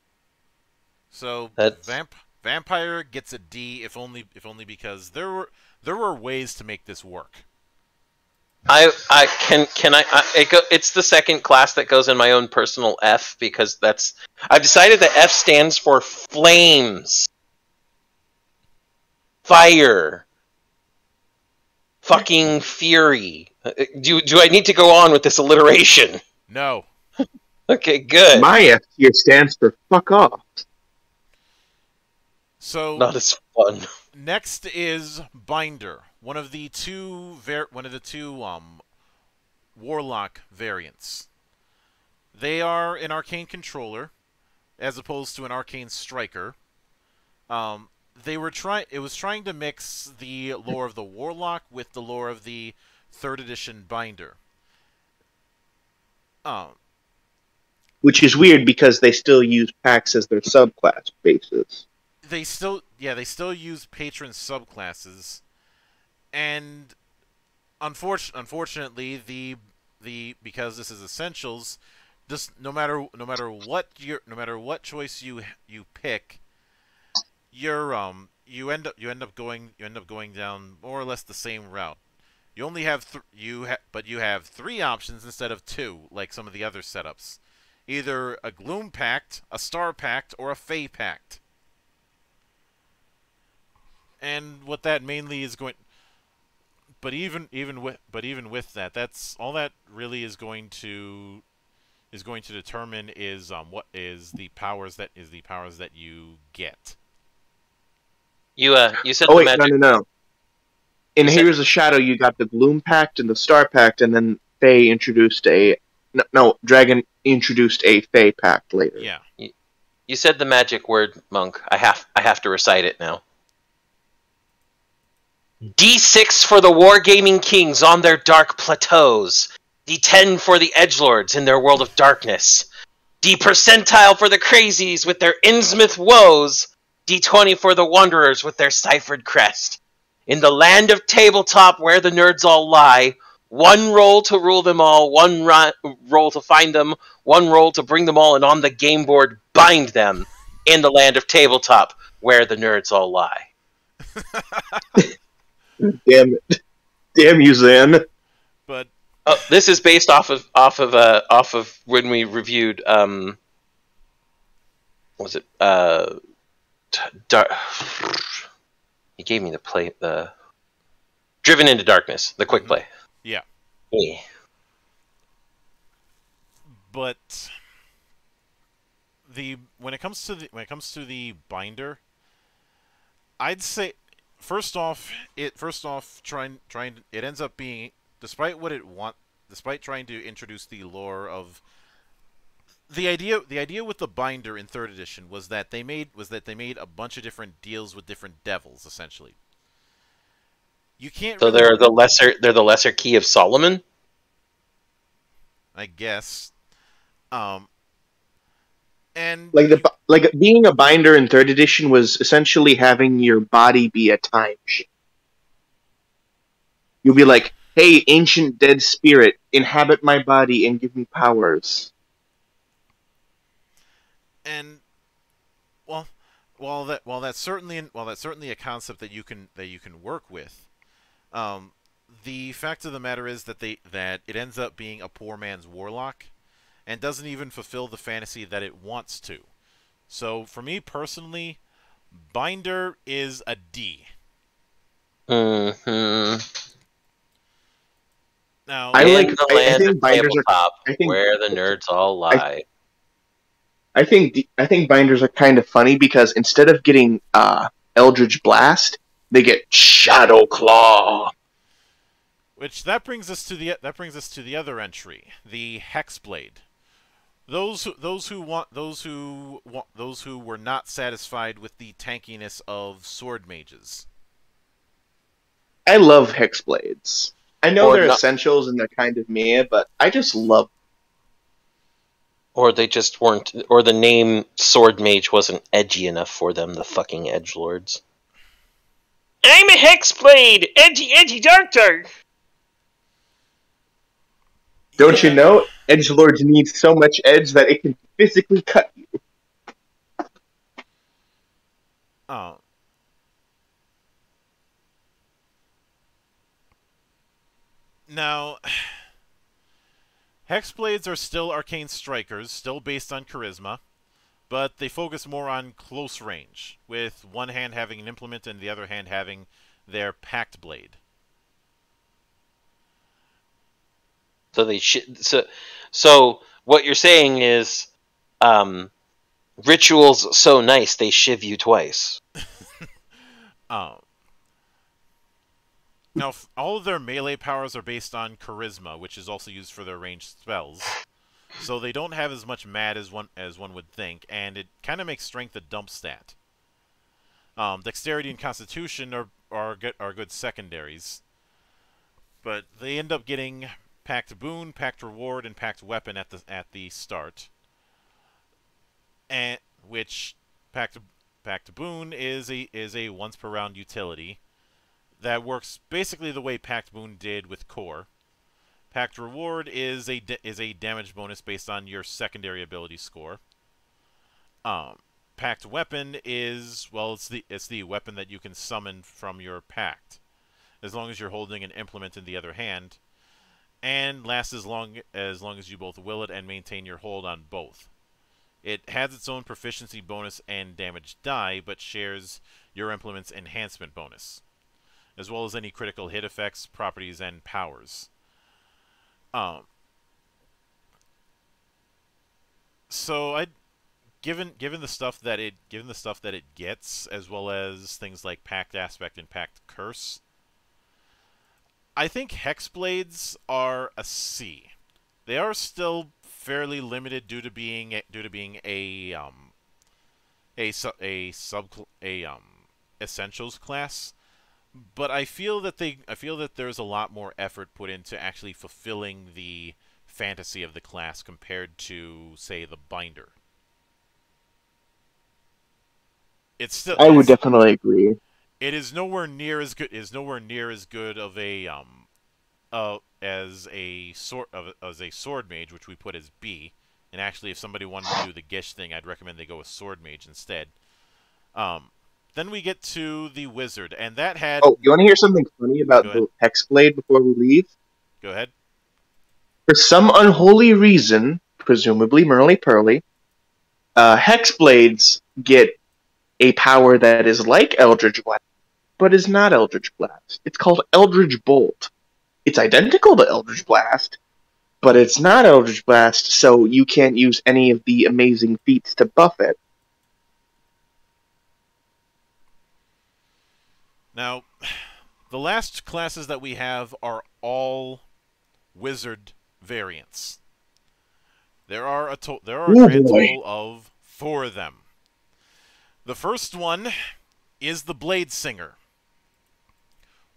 So That's- vamp vampire gets a D if only if only because there were there were ways to make this work. I I can can I, I it go, it's the second class that goes in my own personal F because that's I've decided that F stands for flames, fire, fucking fury. Do do I need to go on with this alliteration? No. Okay, good. My F tier stands for fuck off. So Not as fun. next is Binder, one of the two one of the two um warlock variants. They are an arcane controller as opposed to an arcane striker. Um they were trying it was trying to mix the lore of the warlock with the lore of the 3rd edition Binder. Um Which is weird because they still use pacts as their subclass bases. they still yeah they still use patron subclasses and unfortunately unfortunately the the because this is essentials just no matter no matter what your no matter what choice you you pick you're um you end up you end up going you end up going down more or less the same route. You only have th- you ha- but you have three options instead of two like some of the other setups. Either a gloom pact a star pact or a fey pact. And what that mainly is going but even even with but even with that that's all that really is going to is going to determine is um what is the powers that is the powers that you get You uh you said Oh the wait, magic. no, no, no. in You said- of Shadow, you got the Gloom Pact and the Star Pact, and then Fae introduced a no, no Dragon introduced a Fae Pact later. Yeah. You said the magic word, monk. I have I have to recite it now. D6 for the wargaming kings on their dark plateaus. D10 for the edgelords in their world of darkness. D percentile for the crazies with their Innsmouth woes. D20 for the wanderers with their ciphered crest. In the land of tabletop where the nerds all lie, one roll to rule them all, one ri- roll to find them, one roll to bring them all, and on the game board bind them in the land of tabletop where the nerds all lie. Damn it! Damn you, Zan. But Oh, this is based off of off of uh, off of when we reviewed um, what was it uh, t- dar- he gave me the play the driven into darkness the quick play yeah. yeah. but the when it comes to the when it comes to the binder, I'd say first off it first off trying trying it ends up being despite what it want despite trying to introduce the lore of the idea the idea with the binder in third edition was that they made was that they made a bunch of different deals with different devils essentially. You can't So really- they're the lesser they're the lesser key of Solomon. I guess. Um and Like the like being a binder in third edition was essentially having your body be a time machine. You'll be like, "Hey, ancient dead spirit, inhabit my body and give me powers." and well while that while that's certainly while that's certainly a concept that you can that you can work with um, the fact of the matter is that they that it ends up being a poor man's warlock and doesn't even fulfill the fantasy that it wants to so for me personally binder is a d hmm now I like- the I- I think of binders are- I think- where the nerds all lie. I think I think binders are kind of funny because instead of getting uh, Eldritch Blast, they get Shadow Claw. Which that brings us to the that brings us to the other entry, the Hexblade. Those who, those who want those who want those who were not satisfied with the tankiness of sword mages. I love hex blades. I know Or they're not- essentials and they're kind of meh, but I just love. Or they just weren't, or the name Sword Mage wasn't edgy enough for them, the fucking edge lords. I'm a hexblade, edgy, edgy, dark, Don't you know? Edge Lords need so much edge that it can physically cut you. Oh. Now, Hexblades are still arcane strikers, still based on charisma, but they focus more on close range, with one hand having an implement and the other hand having their pact blade. So they sh- so so what you're saying is, um, rituals so nice they shiv you twice. Um, now, all of their melee powers are based on charisma, which is also used for their ranged spells. So they don't have as much mad as one as one would think, and it kind of makes strength a dump stat. Um, dexterity and constitution are are good are good secondaries, but they end up getting pact boon, pact reward, and pact weapon at the at the start. And which pact pact boon is a is a once per round utility that works basically the way pact boon did with core. Pact reward is a is a damage bonus based on your secondary ability score. Um, pact weapon is well, it's the it's the weapon that you can summon from your pact, as long as you're holding an implement in the other hand, and lasts as long as long as you both will it and maintain your hold on both. It has its own proficiency bonus and damage die, but shares your implement's enhancement bonus, as well as any critical hit effects, properties, and powers. Um, so I, given given the stuff that it given the stuff that it gets, as well as things like pact aspect and pact curse, I think Hexblades are a C. They are still fairly limited due to being due to being a um a su- a sub a um essentials class. But I feel that they I feel that there's a lot more effort put into actually fulfilling the fantasy of the class compared to say the binder. It's still I would definitely agree. It is nowhere near as good is nowhere near as good of a um uh as a sort of as a sword mage which we put as B. And actually if somebody wanted to do the Gish thing I'd recommend they go with sword mage instead. Um then we get to the wizard and that had Oh, you want to hear something funny about the Hexblade before we leave? go ahead. For some unholy reason, presumably Merly Pearly, uh, Hexblades get a power that is like Eldritch Blast, but is not Eldritch Blast. It's called Eldritch Bolt. It's identical to Eldritch Blast, but it's not Eldritch Blast, so you can't use any of the amazing feats to buff it. now the last classes that we have are all wizard variants there are a to- there are a Ooh, grand total of four of them The first one is the Blade Singer.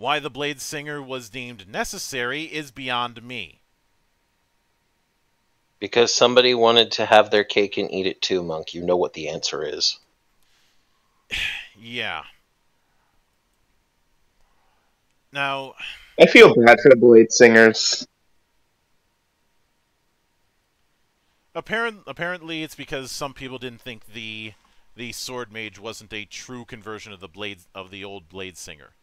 Why the Blade Singer was deemed necessary is beyond me. Because somebody wanted to have their cake and eat it too, Monk. You know what the answer is. Yeah. Now, I feel bad for the Blade Singers. apparent, apparently it's because some people didn't think the the sword mage wasn't a true conversion of the blade of the old blade singer.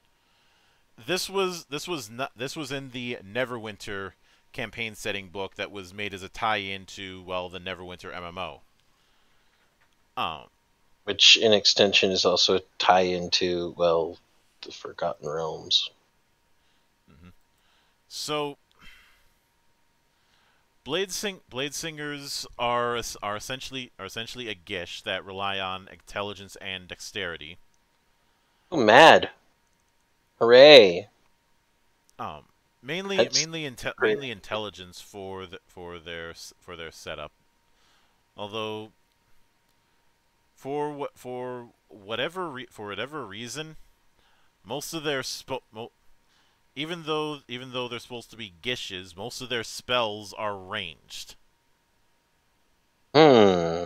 This was this was not this was in the Neverwinter campaign setting book that was made as a tie-in to well the Neverwinter MMO. Um, Which, in extension, is also a tie into, well, the Forgotten Realms. So, blade sing blade singers are are essentially are essentially a gish that rely on intelligence and dexterity. Oh, mad. Hooray. Um, mainly That's mainly inte- great. mainly intelligence for the, for their for their setup. Although, for what for whatever re- for whatever reason, most of their sp- mo- even though even though they're supposed to be gishes, most of their spells are ranged. Hmm.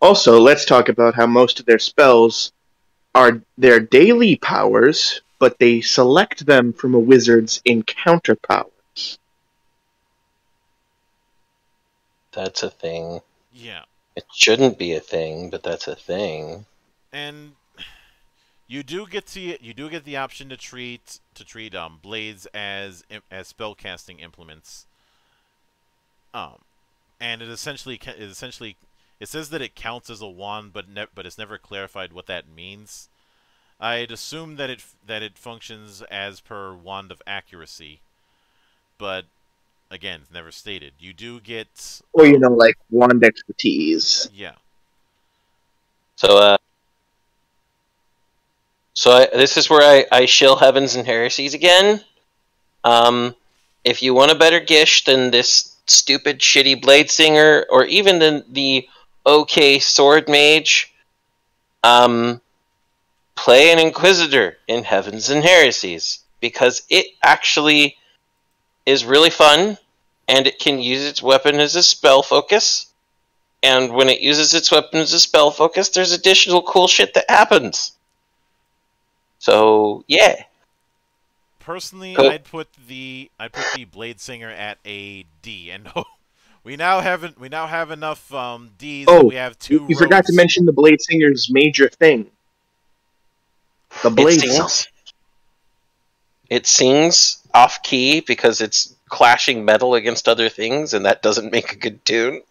Also, let's talk about how most of their spells are their daily powers, but they select them from a wizard's encounter powers. That's a thing. Yeah. It shouldn't be a thing, but that's a thing. and you do get to you do get the option to treat to treat um blades as im- as spellcasting implements. Um, and it essentially ca- it essentially it says that it counts as a wand, but ne- but it's never clarified what that means. I'd assume that it f- that it functions as per wand of accuracy, but again, it's never stated. You do get Or, you know, like wand expertise. yeah. So, uh, so I, this is where I, I shill heavens and heresies again. Um, if you want a better gish than this stupid, shitty blade singer, or even the the okay sword mage, um, play an inquisitor in heavens and heresies because it actually is really fun, and it can use its weapon as a spell focus and when it uses its weapon as a spell focus, there's additional cool shit that happens. So yeah, Personally, Cool. I'd put the I'd put the Blade Singer at a D, and we now haven't we now have enough um, D's. Oh, we have two. You, you forgot to mention the Blade Singer's major thing. The it Blade sings. Song. It sings off key because it's clashing metal against other things, and that doesn't make a good tune.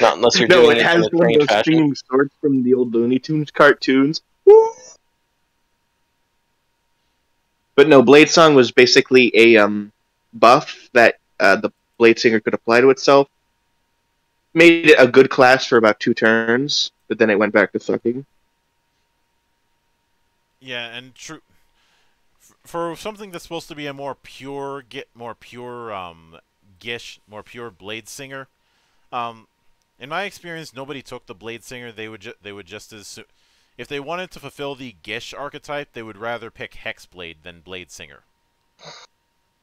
Not unless you're No, doing it No, it, has in a one of those fashion. streaming swords from the old Looney Tunes cartoons. Woo! But no, Blade Song was basically a um, buff that uh, the Blade Singer could apply to itself. Made it a good class for about two turns, but then it went back to sucking. Yeah, and true. for something that's supposed to be a more pure, get more pure, um, Gish, more pure Blade Singer. Um, in my experience, nobody took the Blade Singer. They would ju- they would just as soo- if they wanted to fulfill the Gish archetype, they would rather pick Hexblade than Blade Singer.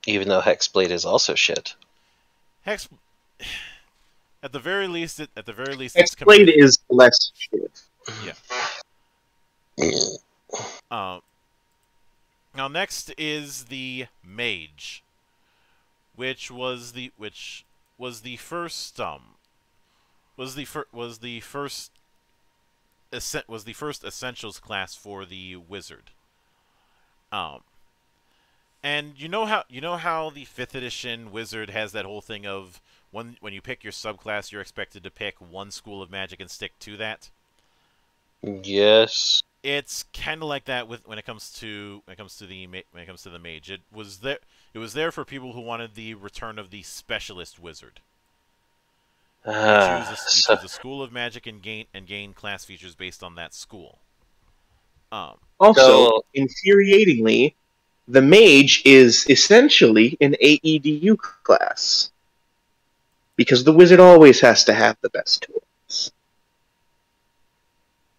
Even though Hexblade is also shit. Hex, at the very least, it, at the very least, it's Hexblade is less shit. Um, now next is the mage, which was the which was the first um was the fir- was the first was the first essentials class for the wizard. Um, and you know how you know how the fifth edition wizard has that whole thing of when when you pick your subclass, you're expected to pick one school of magic and stick to that Yes. it's kind of like that with when it comes to when it comes to the when it comes to the mage. It was there. It was there for people who wanted the return of the specialist wizard. You Ah, choose, a, so- choose a school of magic and gain and gain class features based on that school. Um, Also, So- infuriatingly, the mage is essentially an AEDU class. Because the wizard always has to have the best tools.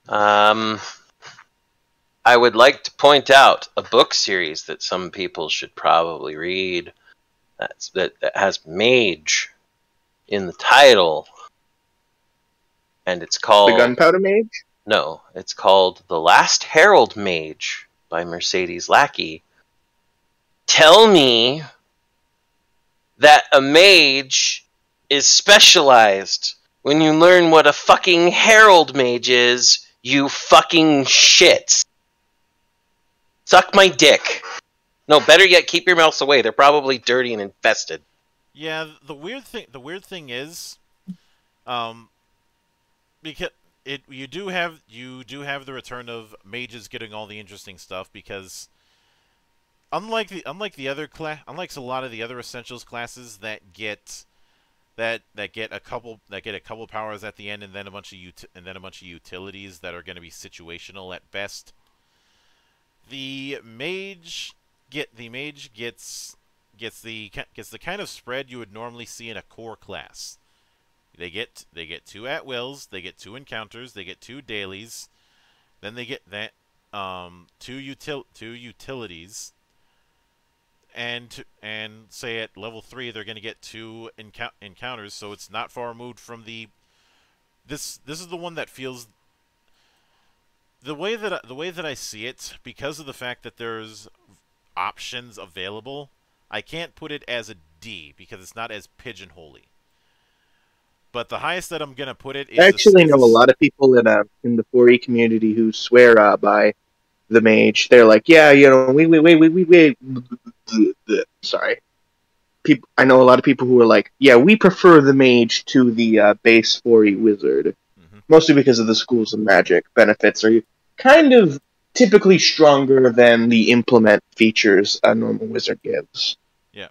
Um, I would like to point out a book series that some people should probably read. That's that, that has mage in the title, and it's called The gunpowder mage? no, it's called The Last Herald Mage by Mercedes Lackey. Tell me that a mage is specialized when you learn what a fucking herald mage is, you fucking shit. Suck my dick. No, better yet, keep your mouths away. They're probably dirty and infested. yeah, the weird thing. The weird thing is, um, because it you do have you do have the return of mages getting all the interesting stuff because unlike the unlike the other class unlike a lot of the other essentials classes that get that that get a couple that get a couple powers at the end and then a bunch of ut- and then a bunch of utilities that are going to be situational at best the mage get the mage gets gets the gets the kind of spread you would normally see in a core class. They get they get two at wills they get two encounters they get two dailies then they get that um two util two utilities and and say at level three they're going to get two encou- encounters, so it's not far removed from the. This this is the one that feels. The way that I, the way that I see it, because of the fact that there's options available, I can't put it as a D because it's not as pigeonholy. But the highest that I'm gonna put it is I actually is know a lot of people in uh, in the 4E community who swear uh, by the mage. They're like, yeah, you know, we wait, wait, wait, wait, wait. Sorry, people. I know a lot of people who are like, yeah, we prefer the mage to the uh, base 4E wizard, Mhm. mostly because of the schools of magic benefits are kind of typically stronger than the implement features a normal wizard gives. Yeah.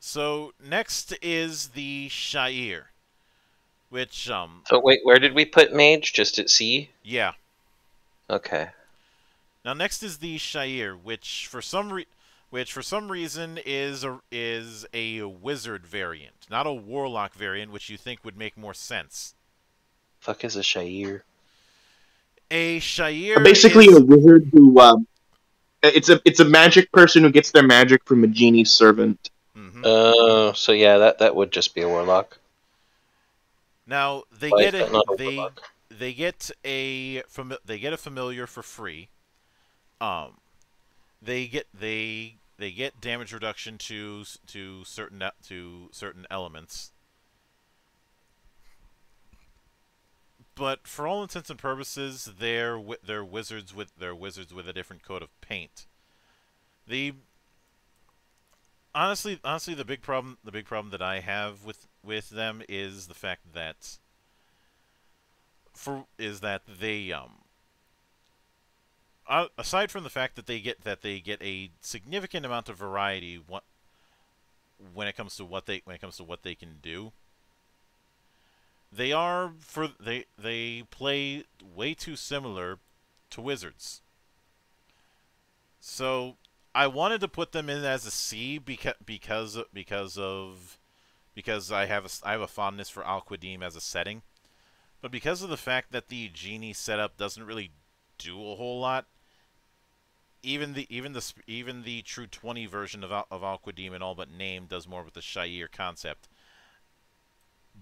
So next is the Shair, which um So wait, where did we put mage? Just at C? yeah. Okay. Now next is the Shair, which for some re- which for some reason is a is a wizard variant, not a warlock variant, which you think would make more sense. Fuck is a Shair? A Shair Basically, is, a wizard who um, it's a it's a magic person who gets their magic from a genie's servant. Mhm. Oh, so yeah, that that would just be a warlock. now they Like, get a a they warlock. they get a fami- they get a familiar for free. Um, they get they they get damage reduction to to certain to certain elements. But for all intents and purposes, they're they're wizards with they're wizards with a different coat of paint. The honestly honestly the big problem the big problem that I have with with them is the fact that for is that they um uh, aside from the fact that they get that they get a significant amount of variety what when it comes to what they when it comes to what they can do they are for they they play way too similar to wizards. So I wanted to put them in as a C because because because of because I have a, I have a fondness for Al Qadim as a setting, but because of the fact that the genie setup doesn't really do a whole lot, even the even the even the true 20 version of Al- of Al Qadim and all but name does more with the Shair concept.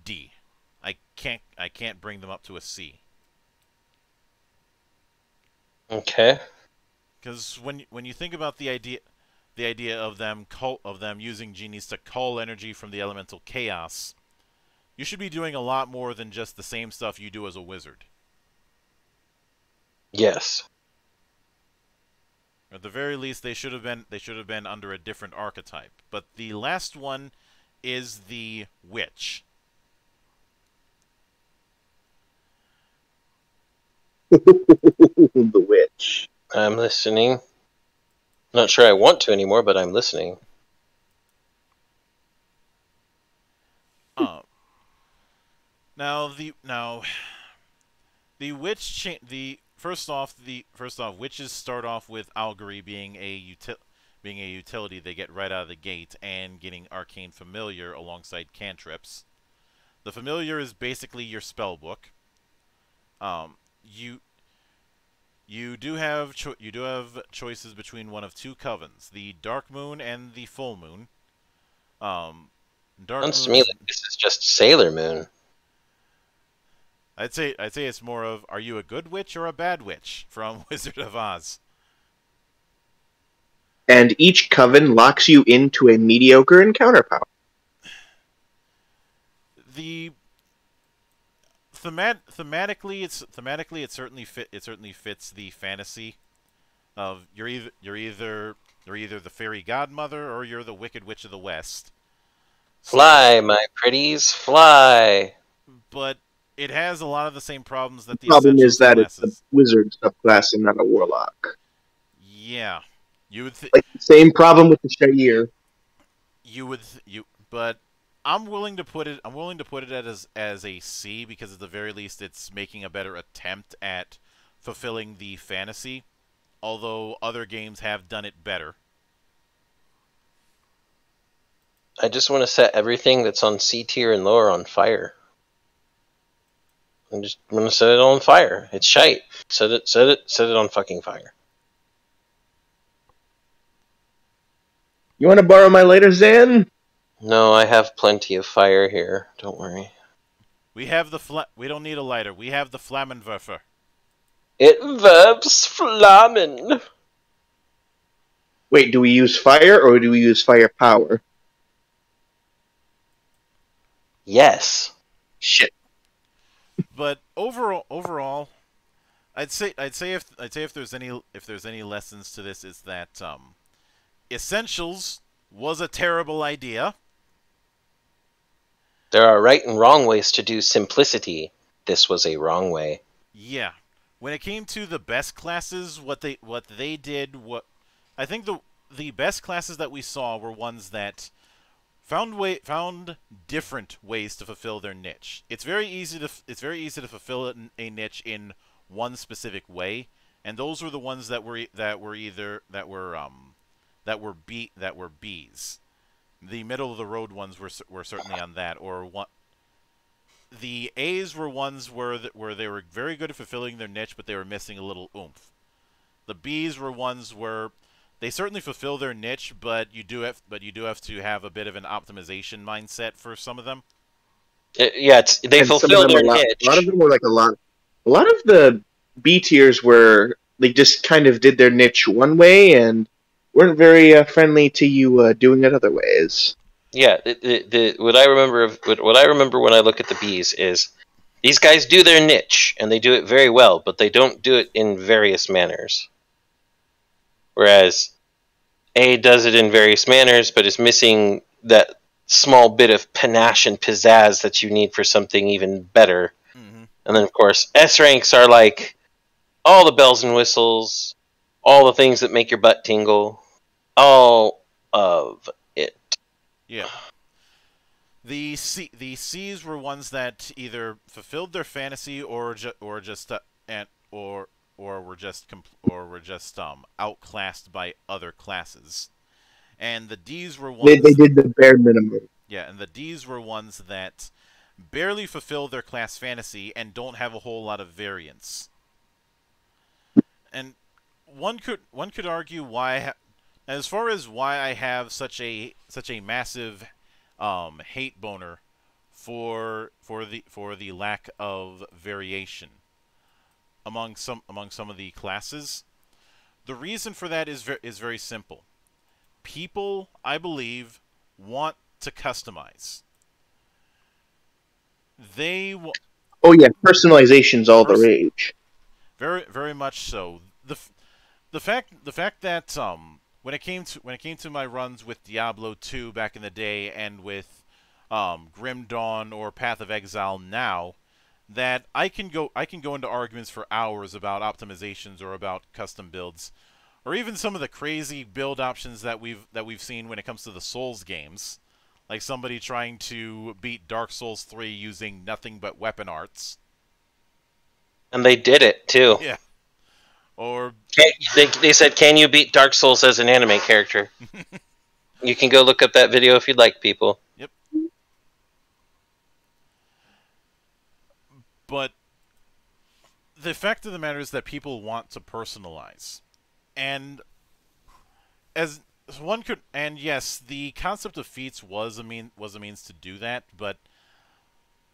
D. I can't I can't bring them up to a C. Okay. Because when when you think about the idea, the idea of them call, of them using genies to cull energy from the elemental chaos, you should be doing a lot more than just the same stuff you do as a wizard. Yes. At the very least, they should have been they should have been under a different archetype. But the last one is the witch. the witch. I'm listening. Not sure I want to anymore, but I'm listening. Uh, now the now the witch cha- the first off the first off witches start off with Algary being a util being a utility they get right out of the gate and getting arcane familiar alongside cantrips. The familiar is basically your spell book. Um, you you do have cho- you do have choices between one of two covens, the dark moon and the full moon. Um, dark Sounds to me like this is just Sailor Moon. I'd say I'd say it's more of are you a good witch or a bad witch from Wizard of Oz. And each coven locks you into a mediocre encounter power. The themat thematically it's thematically it certainly fit it certainly fits the fantasy of you're either you're either you're either the fairy godmother or you're the wicked witch of the west. So- Fly, my pretties, fly. but it has a lot of the same problems that the problem is essential that it's a wizard subclass and not a warlock. yeah. You would th- Like the same problem with the Shair. you would th- you but I'm willing to put it I'm willing to put it as as a C because at the very least it's making a better attempt at fulfilling the fantasy although other games have done it better. I just want to set everything that's on C tier and lower on fire. I'm just gonna set it on fire. It's shite. Set it, set it, set it on fucking fire. You want to borrow my lighter, Zan? No, I have plenty of fire here. Don't worry. We have the fla- we don't need a lighter. We have the Flammenwerfer. It verbs flammen. Wait, do we use fire or do we use fire power? Yes. Shit. But overall overall I'd say I'd say if I'd say if there's any if there's any lessons to this is that um Essentials was a terrible idea. There are right and wrong ways to do simplicity. This was a wrong way. Yeah. When it came to the best classes, what they what they did, what I think the the best classes that we saw were ones that found way found different ways to fulfill their niche. It's very easy to it's very easy to fulfill a, niche in one specific way, and those were the ones that were that were either that were um that were B that were Bs. The middle of the road ones were were certainly on that or one the A's were ones where th- where they were very good at fulfilling their niche, but they were missing a little oomph. The B's were ones where they certainly fulfill their niche, but you do have but you do have to have a bit of an optimization mindset for some of them. It- yeah, it's, they And fulfill their a lot, niche. A lot of them were like a lot. A lot of the B tiers were they just kind of did their niche one way and weren't very uh, friendly to you uh, doing it other ways. Yeah, the, the, the, what I remember of what, what I remember when I look at the bees is these guys do their niche and they do it very well, but they don't do it in various manners. Whereas A does it in various manners, but is missing that small bit of panache and pizzazz that you need for something even better. Mm-hmm. And then, of course, S ranks are like all the bells and whistles, all the things that make your butt tingle, all of it. Yeah. The C the C's were ones that either fulfilled their fantasy or ju- or just uh, and or or were just or were just um, outclassed by other classes. And the D's were ones They, they did the bare minimum. yeah, and the D's were ones that barely fulfill their class fantasy and don't have a whole lot of variance. And one could one could argue why, as far as why I have such a such a massive um, hate boner for for the for the lack of variation among some among some of the classes. The reason for that is ver- is very simple. People, I believe, want to customize. They w- Oh yeah, personalization's all the rage. very very much so. The f- the fact the fact that um when it came to when it came to my runs with Diablo 2 back in the day and with um Grim Dawn or Path of Exile now that I can go I can go into arguments for hours about optimizations or about custom builds or even some of the crazy build options that we've that we've seen when it comes to the Souls games like somebody trying to beat Dark Souls 3 using nothing but weapon arts And they did it too. Yeah. or They, they said, "Can you beat Dark Souls as an anime character?" you can go look up that video if you'd like, people. But the fact of the matter is that people want to personalize. And as one could and yes the concept of feats was a mean was a means to do that but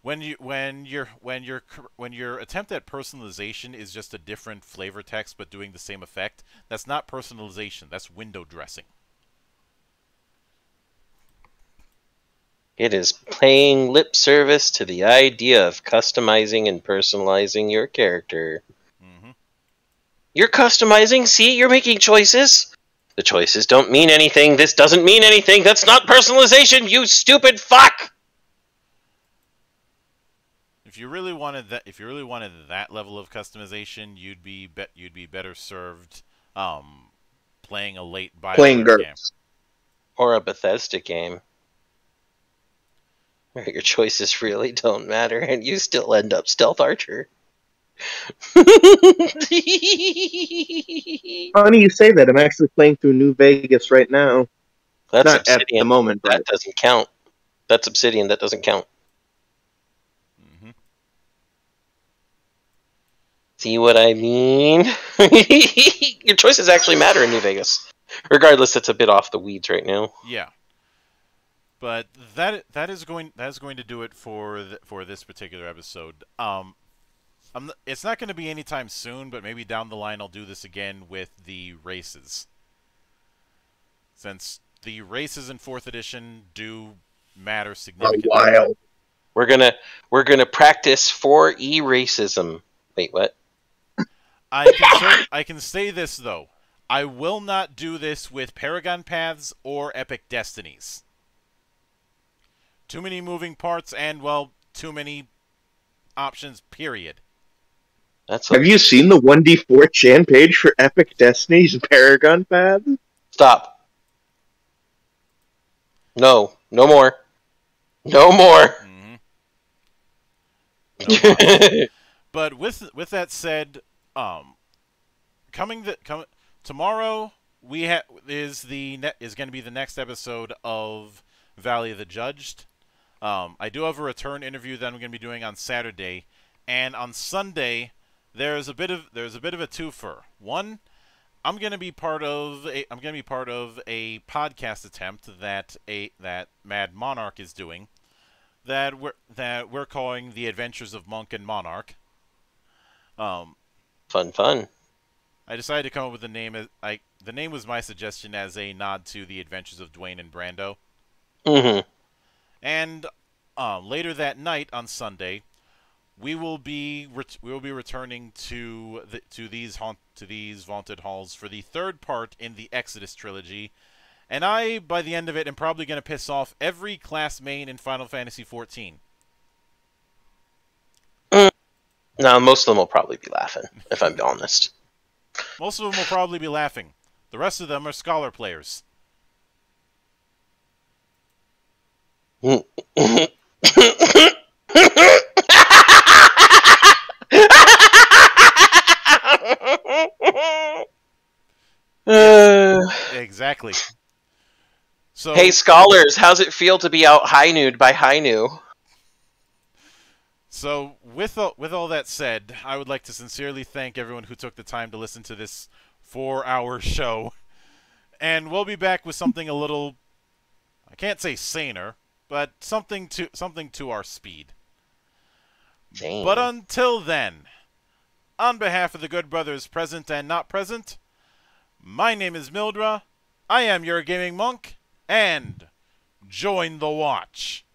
when you when your when your when your attempt at personalization is just a different flavor text but doing the same effect that's not personalization. That's window dressing It is paying lip service to the idea of customizing and personalizing your character. Mm-hmm. You're customizing. See, you're making choices. The choices don't mean anything. This doesn't mean anything. That's not personalization. You stupid fuck. If you really wanted that, if you really wanted that level of customization, you'd be bet you'd be better served um, playing a late BioWare game. Or a Bethesda game. Where your choices really don't matter and you still end up Stealth Archer. Funny you say that. I'm actually playing through New Vegas right now. That's Not at the Obsidian. moment, That doesn't count. That's Obsidian. That doesn't count. hmm See what I mean? Your choices actually matter in New Vegas. Regardless, it's a bit off the weeds right now. Yeah, but that that is going that is going to do it for th- for this particular episode. Um, I'm n- it's not going to be anytime soon, but maybe down the line I'll do this again with the races, since the races in fourth edition do matter a significantly. while. We're gonna we're gonna practice for e racism. Wait, what? I can say, I can say this though. I will not do this with Paragon Paths or Epic Destinies. Too many moving parts and well, too many options. Period. That's Have you seen the 1d4 Chan page for Epic Destiny's Paragon Path? stop. No, no more. No more. hmm No but with with that said, um, coming the come tomorrow we ha- is the ne- is going to be the next episode of Valley of the Judged. Um, I do have a return interview that I'm going to be doing on Saturday, and on Sunday there's a bit of there's a bit of a twofer. One, I'm going to be part of a I'm going to be part of a podcast attempt that a that Mad Monarch is doing that we're that we're calling the Adventures of Monk and Monarch. Um, fun, fun. I decided to come up with the name. As, I the name was my suggestion as a nod to the Adventures of Duane and Brando. hmm And um, later that night on Sunday, we will be ret- we will be returning to the, to these haunt to these vaunted halls for the third part in the Exodus trilogy. And I, by the end of it, am probably going to piss off every class main in Final Fantasy XIV. No, most of them will probably be laughing, if I'm honest. Most of them will probably be laughing. The rest of them are scholar players. exactly. So, hey, scholars, how's it feel to be out high nude by high new? So, with all, with all that said, I would like to sincerely thank everyone who took the time to listen to this four-hour show, and we'll be back with something a little, I can't say saner, but something to something to our speed. Dang. But until then, on behalf of the good brothers present and not present, my name is Mildra. I am your gaming monk, and join the watch.